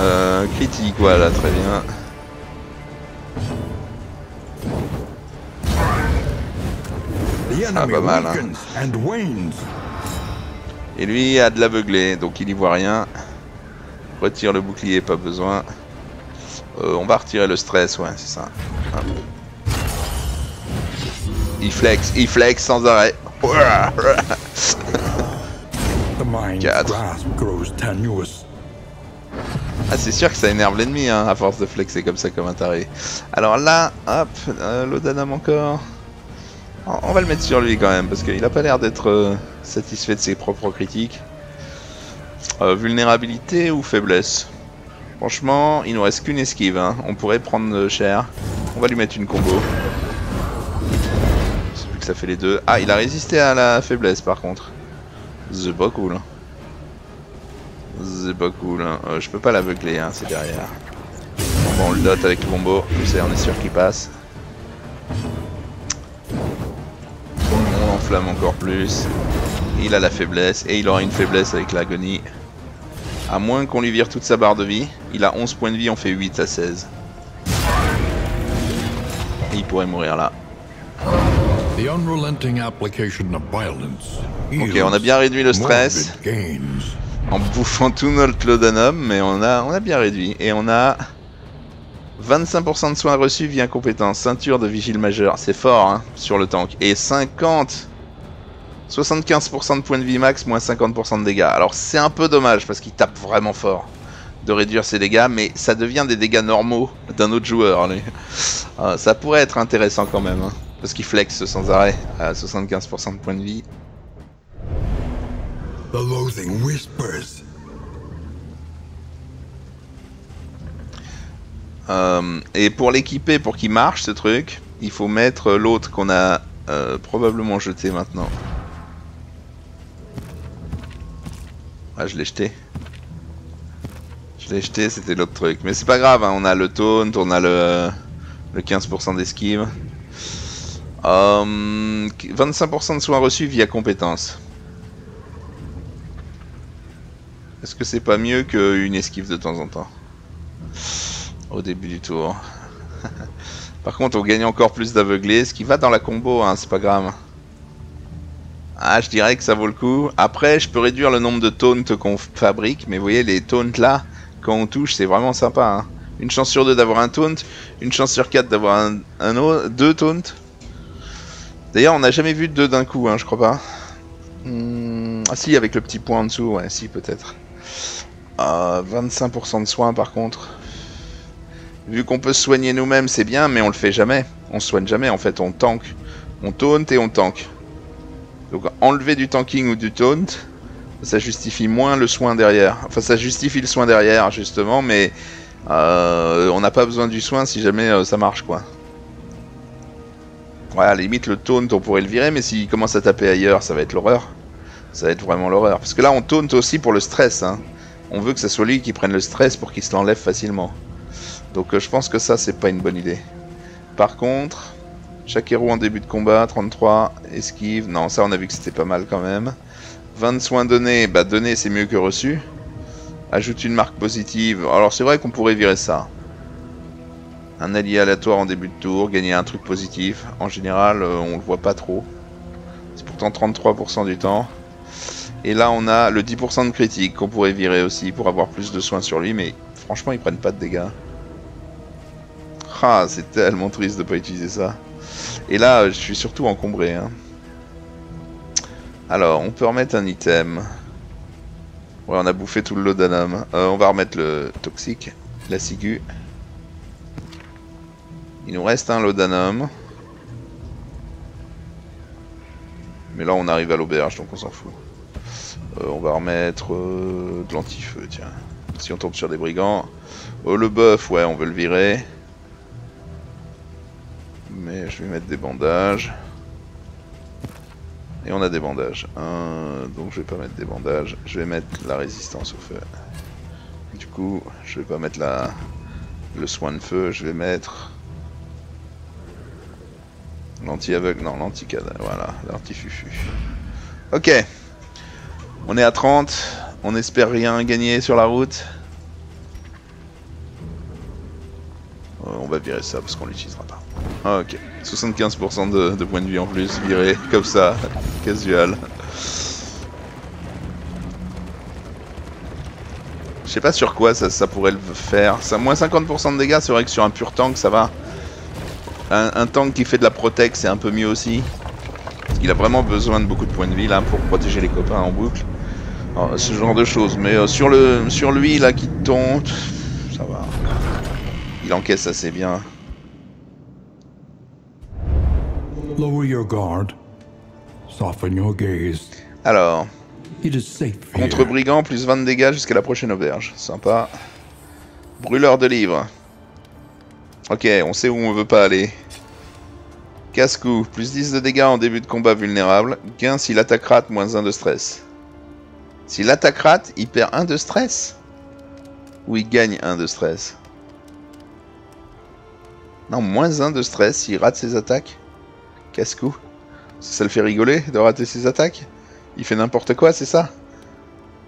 Euh, critique, voilà, très bien. Ah, pas mal, hein. Et lui a de l'aveuglé, donc il y voit rien. Retire le bouclier, pas besoin. Euh, on va retirer le stress, ouais, c'est ça. Hop. Il flex, il flex sans arrêt. *laughs* The mind's Quatre. grasp grows tenuous. Ah, c'est sûr que ça énerve l'ennemi, hein, à force de flexer comme ça, comme un taré. Alors là, hop, euh, l'Odanam encore. On va le mettre sur lui quand même, parce qu'il a pas l'air d'être euh, satisfait de ses propres critiques. Euh, vulnérabilité ou faiblesse? Franchement, il nous reste qu'une esquive, hein. on pourrait prendre euh, cher. On va lui mettre une combo. Vu que ça fait les deux. Ah, il a résisté à la faiblesse par contre. C'est pas cool. C'est pas cool. je peux pas l'aveugler, hein, c'est derrière. On le dot avec le combo, comme ça on est sûr qu'il passe. L'enflamme encore plus. Il a la faiblesse, et il aura une faiblesse avec l'agonie. À moins qu'on lui vire toute sa barre de vie. Il a 11 points de vie, on fait 8 à 16. Et il pourrait mourir là. Ok, on a bien réduit le stress. En bouffant tout notre laudanum, mais on a, on a bien réduit. Et on a 25% de soins reçus via compétence, ceinture de vigile majeur, c'est fort hein, sur le tank. Et 50, 75% de points de vie max, moins 50% de dégâts. Alors c'est un peu dommage parce qu'il tape vraiment fort de réduire ses dégâts, mais ça devient des dégâts normaux d'un autre joueur. Euh, ça pourrait être intéressant quand même, hein, parce qu'il flex sans arrêt à 75% de points de vie. The loathing whispers. Euh, et pour l'équiper, pour qu'il marche ce truc, il faut mettre l'autre qu'on a euh, probablement jeté maintenant. Ah, je l'ai jeté. Je l'ai jeté, c'était l'autre truc. Mais c'est pas grave, hein, on a le taunt, on a le, le 15% d'esquive. Euh, 25% de soins reçus via compétence. Est-ce que c'est pas mieux qu'une esquive de temps en temps? Au début du tour. *laughs* Par contre, on gagne encore plus d'aveuglés, ce qui va dans la combo, hein, c'est pas grave. Ah, je dirais que ça vaut le coup. Après, je peux réduire le nombre de taunts qu'on fabrique, mais vous voyez, les taunts là, quand on touche, c'est vraiment sympa. Hein. Une chance sur deux d'avoir un taunt, une chance sur quatre d'avoir un, deux taunts. D'ailleurs, on n'a jamais vu deux d'un coup, hein, je crois pas. Hmm, ah si, avec le petit point en dessous, ouais, si, peut-être. 25% ah, de soins, par contre. Vu qu'on peut se soigner nous-mêmes, c'est bien, mais on le fait jamais. On se soigne jamais, en fait, on tank. On taunt et on tank. Donc enlever du tanking ou du taunt, ça justifie moins le soin derrière. Enfin, ça justifie le soin derrière, justement, mais euh, on n'a pas besoin du soin si jamais euh, ça marche, quoi. Voilà, limite le taunt, on pourrait le virer, mais s'il commence à taper ailleurs, ça va être l'horreur. Ça va être vraiment l'horreur. Parce que là, on taunt aussi pour le stress. Hein. On veut que ce soit lui qui prenne le stress pour qu'il se l'enlève facilement. Donc euh, je pense que ça, c'est pas une bonne idée. Par contre, chaque héros en début de combat, 33, esquive. Non, ça on a vu que c'était pas mal quand même. 20 soins donnés, bah donner c'est mieux que reçu. Ajoute une marque positive. Alors c'est vrai qu'on pourrait virer ça. Un allié aléatoire en début de tour, gagner un truc positif. En général, euh, on le voit pas trop. C'est pourtant 33% du temps. Et là, on a le 10% de critique qu'on pourrait virer aussi pour avoir plus de soins sur lui, mais franchement, ils prennent pas de dégâts. Ah, c'est tellement triste de pas utiliser ça. Et là, je suis surtout encombré. Hein. Alors, on peut remettre un item. Ouais, on a bouffé tout le laudanum. Euh, on va remettre le toxique, la ciguë. Il nous reste un laudanum. Mais là, on arrive à l'auberge, donc on s'en fout. Euh, on va remettre euh, de l'antifeu, tiens. Si on tombe sur des brigands. Oh, le buff, ouais, on veut le virer. Mais je vais mettre des bandages. Et on a des bandages. donc je vais pas mettre des bandages. Je vais mettre la résistance au feu. Du coup, je vais pas mettre la... le soin de feu. Je vais mettre... L'anti-aveugle. Non, l'anti-cadavre. Voilà, l'anti-fufu. Ok. On est à 30. On espère rien gagner sur la route. Euh, on va virer ça parce qu'on l'utilisera pas. Ah, ok. 75% de, points de vie en plus, viré, comme ça, casual. Je sais pas sur quoi ça, pourrait le faire. Ça, moins 50% de dégâts, c'est vrai que sur un pur tank, ça va. Un, tank qui fait de la protect, c'est un peu mieux aussi. Parce qu'il a vraiment besoin de beaucoup de points de vie là pour protéger les copains en boucle. ce genre de choses. Mais euh, sur, le, sur lui là qui tombe, ça va. Il encaisse assez bien. Alors, contre brigand, plus 20 de dégâts jusqu'à la prochaine auberge. Sympa. Brûleur de livres. Ok, on sait où on veut pas aller. Casse-cou, plus 10 de dégâts en début de combat vulnérable. Gain s'il attaque rate, moins 1 de stress. S'il attaque rate, il perd 1 de stress Ou il gagne 1 de stress Non, moins 1 de stress s'il rate ses attaques Casse-cou. Ça le fait rigoler de rater ses attaques Il fait n'importe quoi, c'est ça?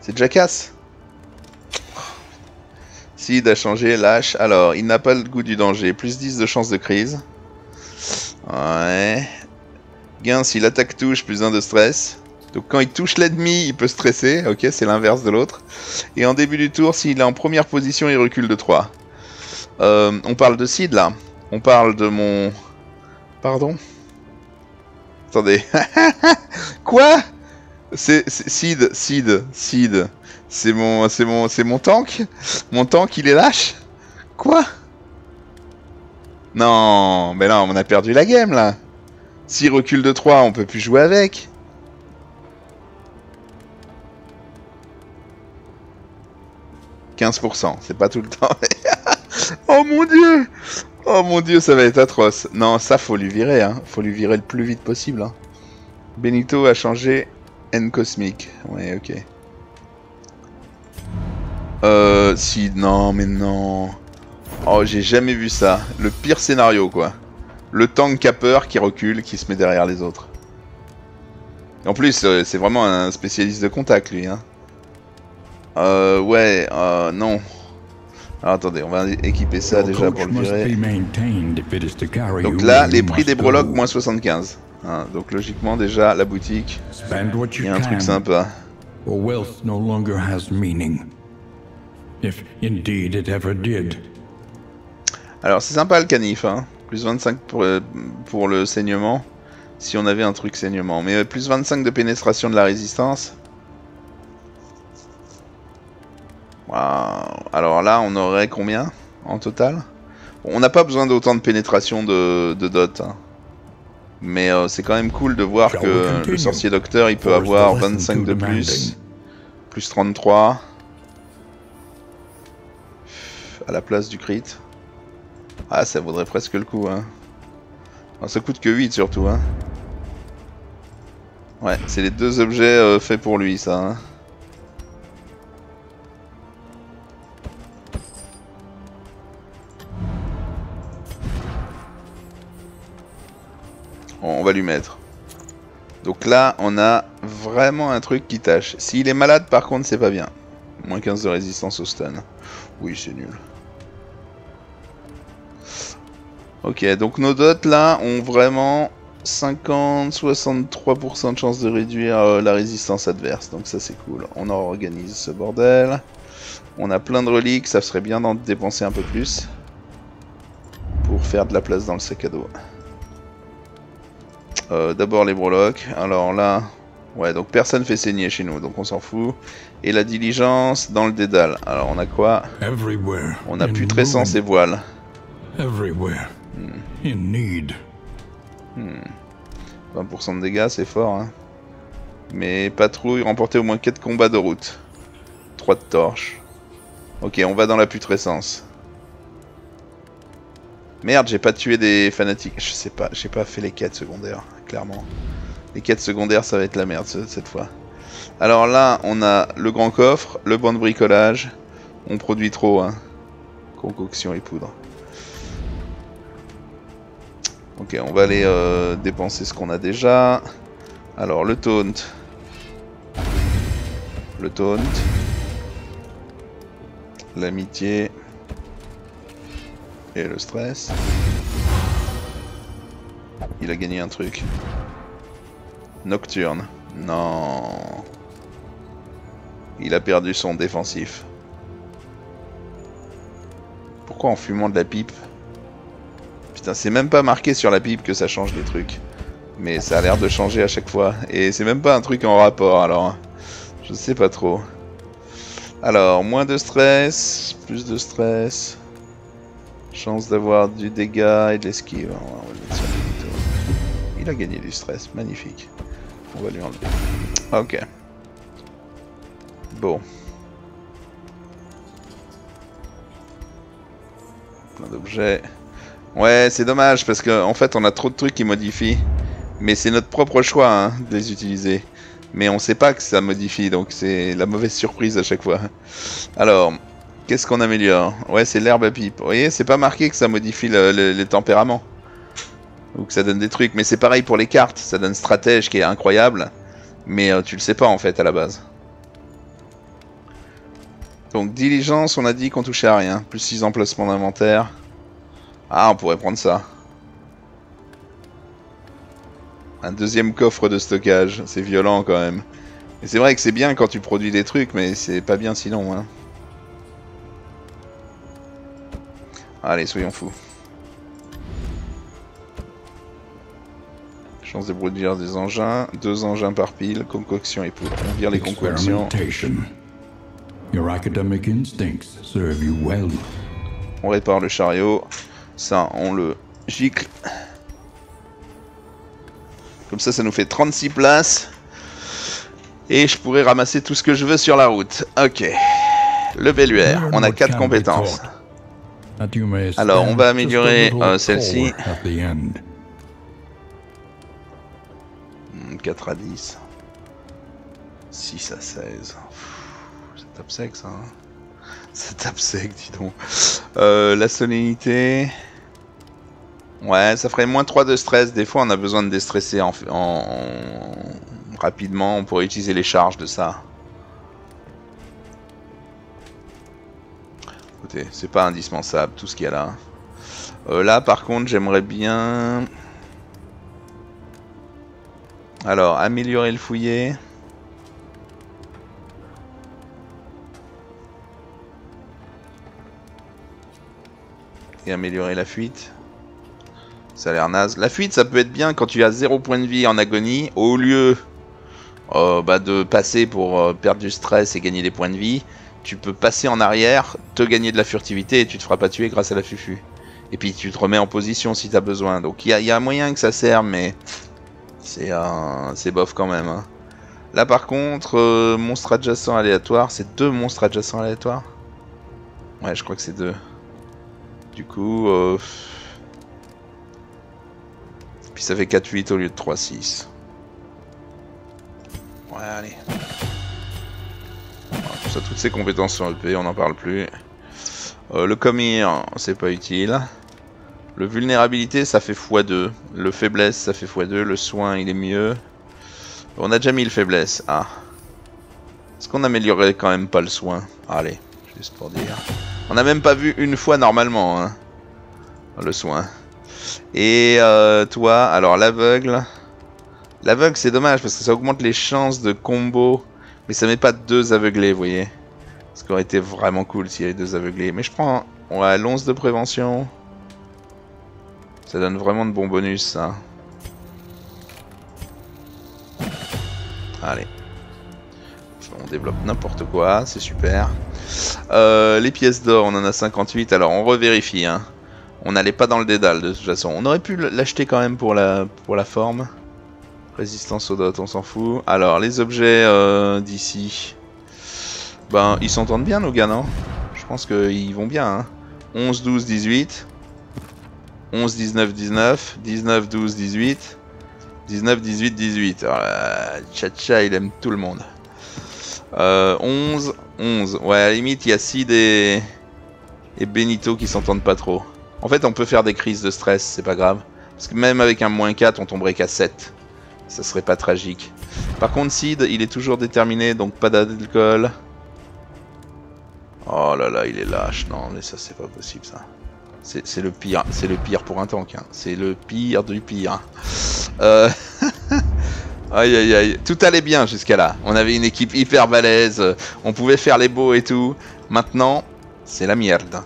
C'est Jackass Sid a changé, lâche. Alors, il n'a pas le goût du danger. Plus 10 de chance de crise. Ouais. Gain s'il attaque touche, plus 1 de stress. Donc quand il touche l'ennemi, il peut stresser. Ok, c'est l'inverse de l'autre. Et en début du tour, s'il est en première position, il recule de 3. Euh, on parle de Sid là. On parle de mon... Pardon? Attendez. *laughs* Quoi? C'est Sid, Sid, Sid. C'est mon, c'est mon, c'est mon tank? Mon tank, il est lâche? Quoi? Non, mais non, on a perdu la game là. S'il recule de 3, on peut plus jouer avec. « 15%, c'est pas tout le temps. *laughs* oh mon dieu Oh mon dieu, ça va être atroce. Non, ça faut lui virer, hein. Faut lui virer le plus vite possible. Hein. Benito a changé N cosmique. Ouais, ok. Euh, si, non, mais non. Oh, j'ai jamais vu ça. Le pire scénario, quoi. Le tank capper qui recule, qui se met derrière les autres. En plus, euh, c'est vraiment un spécialiste de contact, lui. Hein. Euh, ouais, euh, non. Alors, attendez, on va équiper ça déjà pour le virer. Donc là, les prix des breloques, moins 75. Hein, donc logiquement, déjà, la boutique, il y a un truc sympa. no longer has meaning. If indeed it ever did. Alors c'est sympa le canif, hein. plus 25 pour, euh, pour le saignement, si on avait un truc saignement. Mais euh, plus 25 de pénétration de la résistance. Alors là on aurait combien en total? On n'a pas besoin d'autant de pénétration de, dot. Hein. Mais euh, c'est quand même cool de voir que le sorcier docteur il peut avoir 25 de plus. Plus 33. À la place du crit. Ah, ça vaudrait presque le coup, hein. ça coûte que 8 surtout, hein. Ouais, c'est les deux objets euh, faits pour lui, ça. Hein. On va lui mettre. Donc là, on a vraiment un truc qui tâche. S'il est malade, par contre, c'est pas bien. Moins 15 de résistance au stun. Oui, c'est nul. Ok, donc nos dots là ont vraiment 50-63% de chance de réduire euh, la résistance adverse. Donc ça c'est cool. On organise ce bordel. On a plein de reliques, ça serait bien d'en dépenser un peu plus. Pour faire de la place dans le sac à dos. Euh, d'abord les breloques. Alors là, ouais, donc personne fait saigner chez nous, donc on s'en fout. Et la diligence dans le dédale. Alors on a quoi? On a putrescence et voile. Everywhere. In need. 20% de dégâts, c'est fort. Hein. Mais patrouille, remporter au moins 4 combats de route. 3 de torches. Ok, on va dans la putrescence. Merde, j'ai pas tué des fanatiques. Je sais pas, j'ai pas fait les quêtes secondaires, clairement. Les quêtes secondaires, ça va être la merde cette fois. Alors là, on a le grand coffre, le banc de bricolage. On produit trop, hein. Concoction et poudre. Ok, on va aller euh, dépenser ce qu'on a déjà. Alors, le taunt. Le taunt. L'amitié. Et le stress. Il a gagné un truc. Nocturne. Non. Il a perdu son défensif. Pourquoi en fumant de la pipe Putain, c'est même pas marqué sur la pipe que ça change des trucs. Mais ça a l'air de changer à chaque fois. Et c'est même pas un truc en rapport, alors. Je sais pas trop. Alors, moins de stress, plus de stress. Chance d'avoir du dégât et de l'esquive. Il a gagné du stress, magnifique. On va lui enlever. Ok. Bon. Plein d'objets. Ouais, c'est dommage parce qu'en en fait on a trop de trucs qui modifient. Mais c'est notre propre choix hein, de les utiliser. Mais on sait pas que ça modifie, donc c'est la mauvaise surprise à chaque fois. Alors, qu'est-ce qu'on améliore Ouais, c'est l'herbe à pipe. Vous voyez, c'est pas marqué que ça modifie le, les tempéraments. Ou que ça donne des trucs. Mais c'est pareil pour les cartes. Ça donne stratège qui est incroyable. Mais euh, tu le sais pas en fait à la base. Donc diligence, on a dit qu'on touchait à rien. Plus 6 emplacements d'inventaire. Ah, on pourrait prendre ça. Un deuxième coffre de stockage. C'est violent quand même. Et c'est vrai que c'est bien quand tu produis des trucs, mais c'est pas bien sinon. Hein. Allez, soyons fous. Chance de produire des engins. Deux engins par pile. Concoction et poudre. On vire les concoctions. On répare le chariot. Ça, on le gicle. Comme ça, ça nous fait 36 places. Et je pourrais ramasser tout ce que je veux sur la route. Ok. Le Belluaire, on a 4 compétences. Alors, on va améliorer euh, celle-ci. 4 hmm, à 10. 6 à 16. C'est top sec ça. Hein. *laughs* Ça tape sec, dis donc. Euh, la solennité. Ouais, ça ferait moins 3 de stress. Des fois, on a besoin de déstresser en, en... rapidement. On pourrait utiliser les charges de ça. C'est pas indispensable tout ce qu'il y a là. Euh, là, par contre, j'aimerais bien... Alors, améliorer le fouillé. Et améliorer la fuite. Ça a l'air naze. La fuite, ça peut être bien quand tu as 0 point de vie en agonie. Au lieu euh, bah, de passer pour euh, perdre du stress et gagner des points de vie, tu peux passer en arrière, te gagner de la furtivité et tu te feras pas tuer grâce à la fufu. Et puis tu te remets en position si tu as besoin. Donc il y, a, moyen que ça serve, mais c'est c'est bof quand même. Hein. Là par contre, euh, monstre adjacent aléatoire, c'est deux monstres adjacents aléatoires? Ouais, je crois que c'est deux. Du coup... Euh... Puis ça fait 4-8 au lieu de 3-6. Ouais, allez. Ça, toutes ces compétences sont EP, on n'en parle plus. Euh, le commir, c'est pas utile. Le vulnérabilité, ça fait x2. Le faiblesse, ça fait x2. Le soin, il est mieux. On a déjà mis le faiblesse. Ah. Est-ce qu'on améliorerait quand même pas le soin? Allez, juste pour dire. On a même pas vu une fois normalement, hein, le soin. Et euh, toi, alors l'aveugle. L'aveugle, c'est dommage parce que ça augmente les chances de combo. Mais ça met pas deux aveuglés, vous voyez. Ce qui aurait été vraiment cool s'il y avait deux aveuglés. Mais je prends ouais, l'once de prévention. Ça donne vraiment de bons bonus, ça. Allez. On développe n'importe quoi, c'est super. Euh, les pièces d'or, on en a 58. Alors, on revérifie. Hein. On n'allait pas dans le dédale, de toute façon. On aurait pu l'acheter quand même pour la forme. Résistance au dot, on s'en fout. Alors, les objets euh, d'ici. Ben, ils s'entendent bien, nos gars, non? Je pense qu'ils vont bien. Hein. 11, 12, 18. 11, 19, 19, 19, 12, 18, 19, 18, 18. Voilà, Chacha, il aime tout le monde. Euh, 11, 11. Ouais, à la limite, il y a Sid et, et Benito qui s'entendent pas trop. En fait, on peut faire des crises de stress, c'est pas grave. Parce que même avec un moins 4, on tomberait qu'à 7. Ça serait pas tragique. Par contre, Sid, il est toujours déterminé, donc pas d'alcool. Oh là là, il est lâche. Non, mais ça, c'est pas possible, ça. C'est le pire, c'est le pire pour un tank. Hein. C'est le pire du pire. Euh... *laughs* aïe aïe aïe, tout allait bien jusqu'à là. On avait une équipe hyper balèze, on pouvait faire les beaux et tout. Maintenant, c'est la merde.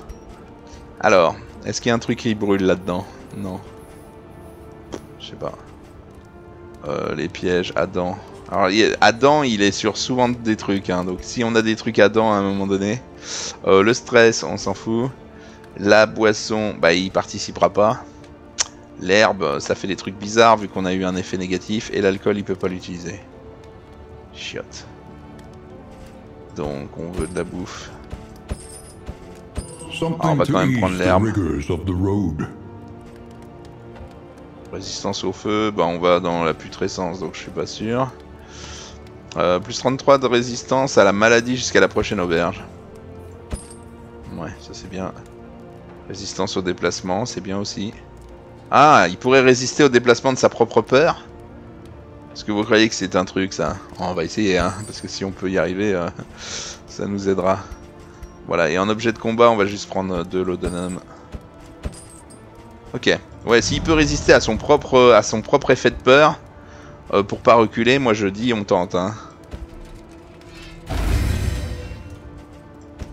Alors, est-ce qu'il y a un truc qui brûle là-dedans? Non. Je sais pas. Euh, les pièges, Adam. Alors, Adam, il est sur souvent des trucs, hein. donc si on a des trucs Adam à un moment donné. Euh, le stress, on s'en fout. La boisson, bah il participera pas. L'herbe, ça fait des trucs bizarres vu qu'on a eu un effet négatif. Et l'alcool, il peut pas l'utiliser. Chiotte. Donc, on veut de la bouffe. Ah, on va quand même prendre l'herbe. Résistance au feu, bah on va dans la putrescence, donc je suis pas sûr. Euh, plus 33 de résistance à la maladie jusqu'à la prochaine auberge. Ouais, ça c'est bien. Résistance au déplacement, c'est bien aussi. Ah, il pourrait résister au déplacement de sa propre peur? Est-ce que vous croyez que c'est un truc ça? On va essayer, hein, parce que si on peut y arriver, euh, *laughs* ça nous aidera. Voilà, et en objet de combat, on va juste prendre de l'odonom. Ok. Ouais, s'il peut résister à son propre effet de peur, euh, pour pas reculer, moi je dis on tente. Hein.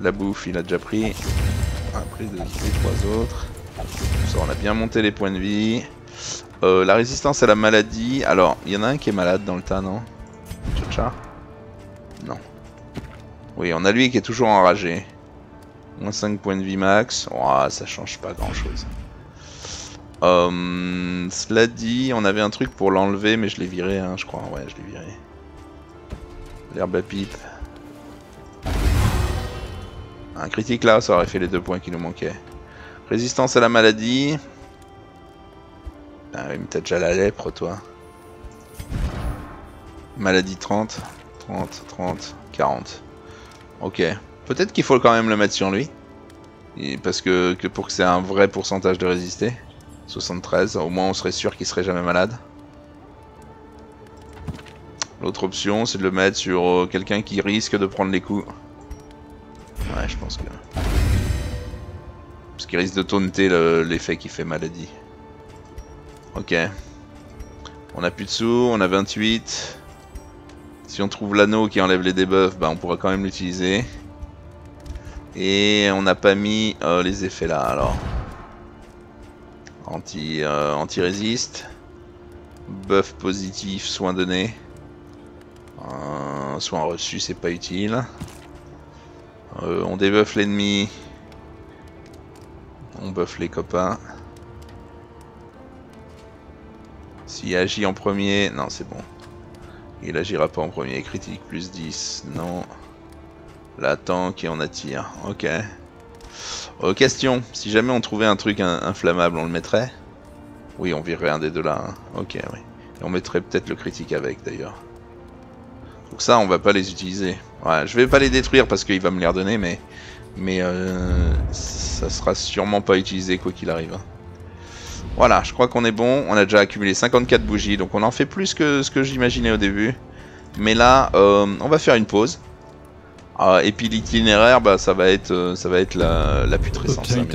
La bouffe, il a déjà pris. Après de les trois autres. On a bien monté les points de vie. Euh, la résistance à la maladie. Alors, il y en a un qui est malade dans le tas, non? Tcha Non. Oui, on a lui qui est toujours enragé. Moins 5 points de vie max. Oh, ça change pas grand chose. Euh, cela dit, on avait un truc pour l'enlever, mais je l'ai viré, hein, je crois. Ouais, je l'ai viré. L'herbe à pipe. Un critique là, ça aurait fait les deux points qui nous manquaient. Résistance à la maladie. Ah oui, mais t'as déjà la lèpre, toi. Maladie 30. 30, 30, 40. Ok. Peut-être qu'il faut quand même le mettre sur lui. Parce que, que pour que c'est un vrai pourcentage de résister. 73, au moins on serait sûr qu'il serait jamais malade. L'autre option, c'est de le mettre sur euh, quelqu'un qui risque de prendre les coups. Ouais, je pense que... Parce qu'il risque de taunter l'effet qui fait maladie. Ok. On a plus de sous, on a 28. Si on trouve l'anneau qui enlève les debuffs, bah on pourra quand même l'utiliser. Et on n'a pas mis euh, les effets là, alors. Anti, euh, anti résiste. Buff positif, soin donné. Euh, soin reçu, c'est pas utile. on débuffe l'ennemi. On buff les copains. S'il agit en premier, non c'est bon. Il agira pas en premier. Critique plus 10, non. La tank et on attire. Ok. Euh, question. Si jamais on trouvait un truc inflammable, on le mettrait? Oui, on virerait un des deux là. Hein. Ok, oui. Et on mettrait peut-être le critique avec d'ailleurs. Donc ça, on va pas les utiliser. Ouais, je vais pas les détruire parce qu'il va me les redonner, mais... Euh, ça sera sûrement pas utilisé quoi qu'il arrive. Hein. Voilà, je crois qu'on est bon. On a déjà accumulé 54 bougies, donc on en fait plus que ce que j'imaginais au début. Mais là, euh, on va faire une pause. Ah, et puis l'itinéraire, bah, ça va être, euh, ça va être la, la putrescence. Hein,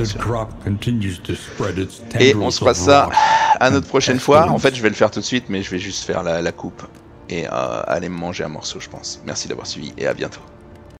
et on se passe ça à notre prochaine fois. En fait, je vais le faire tout de suite, mais je vais juste faire la, coupe et euh, aller me manger un morceau, je pense. Merci d'avoir suivi et à bientôt.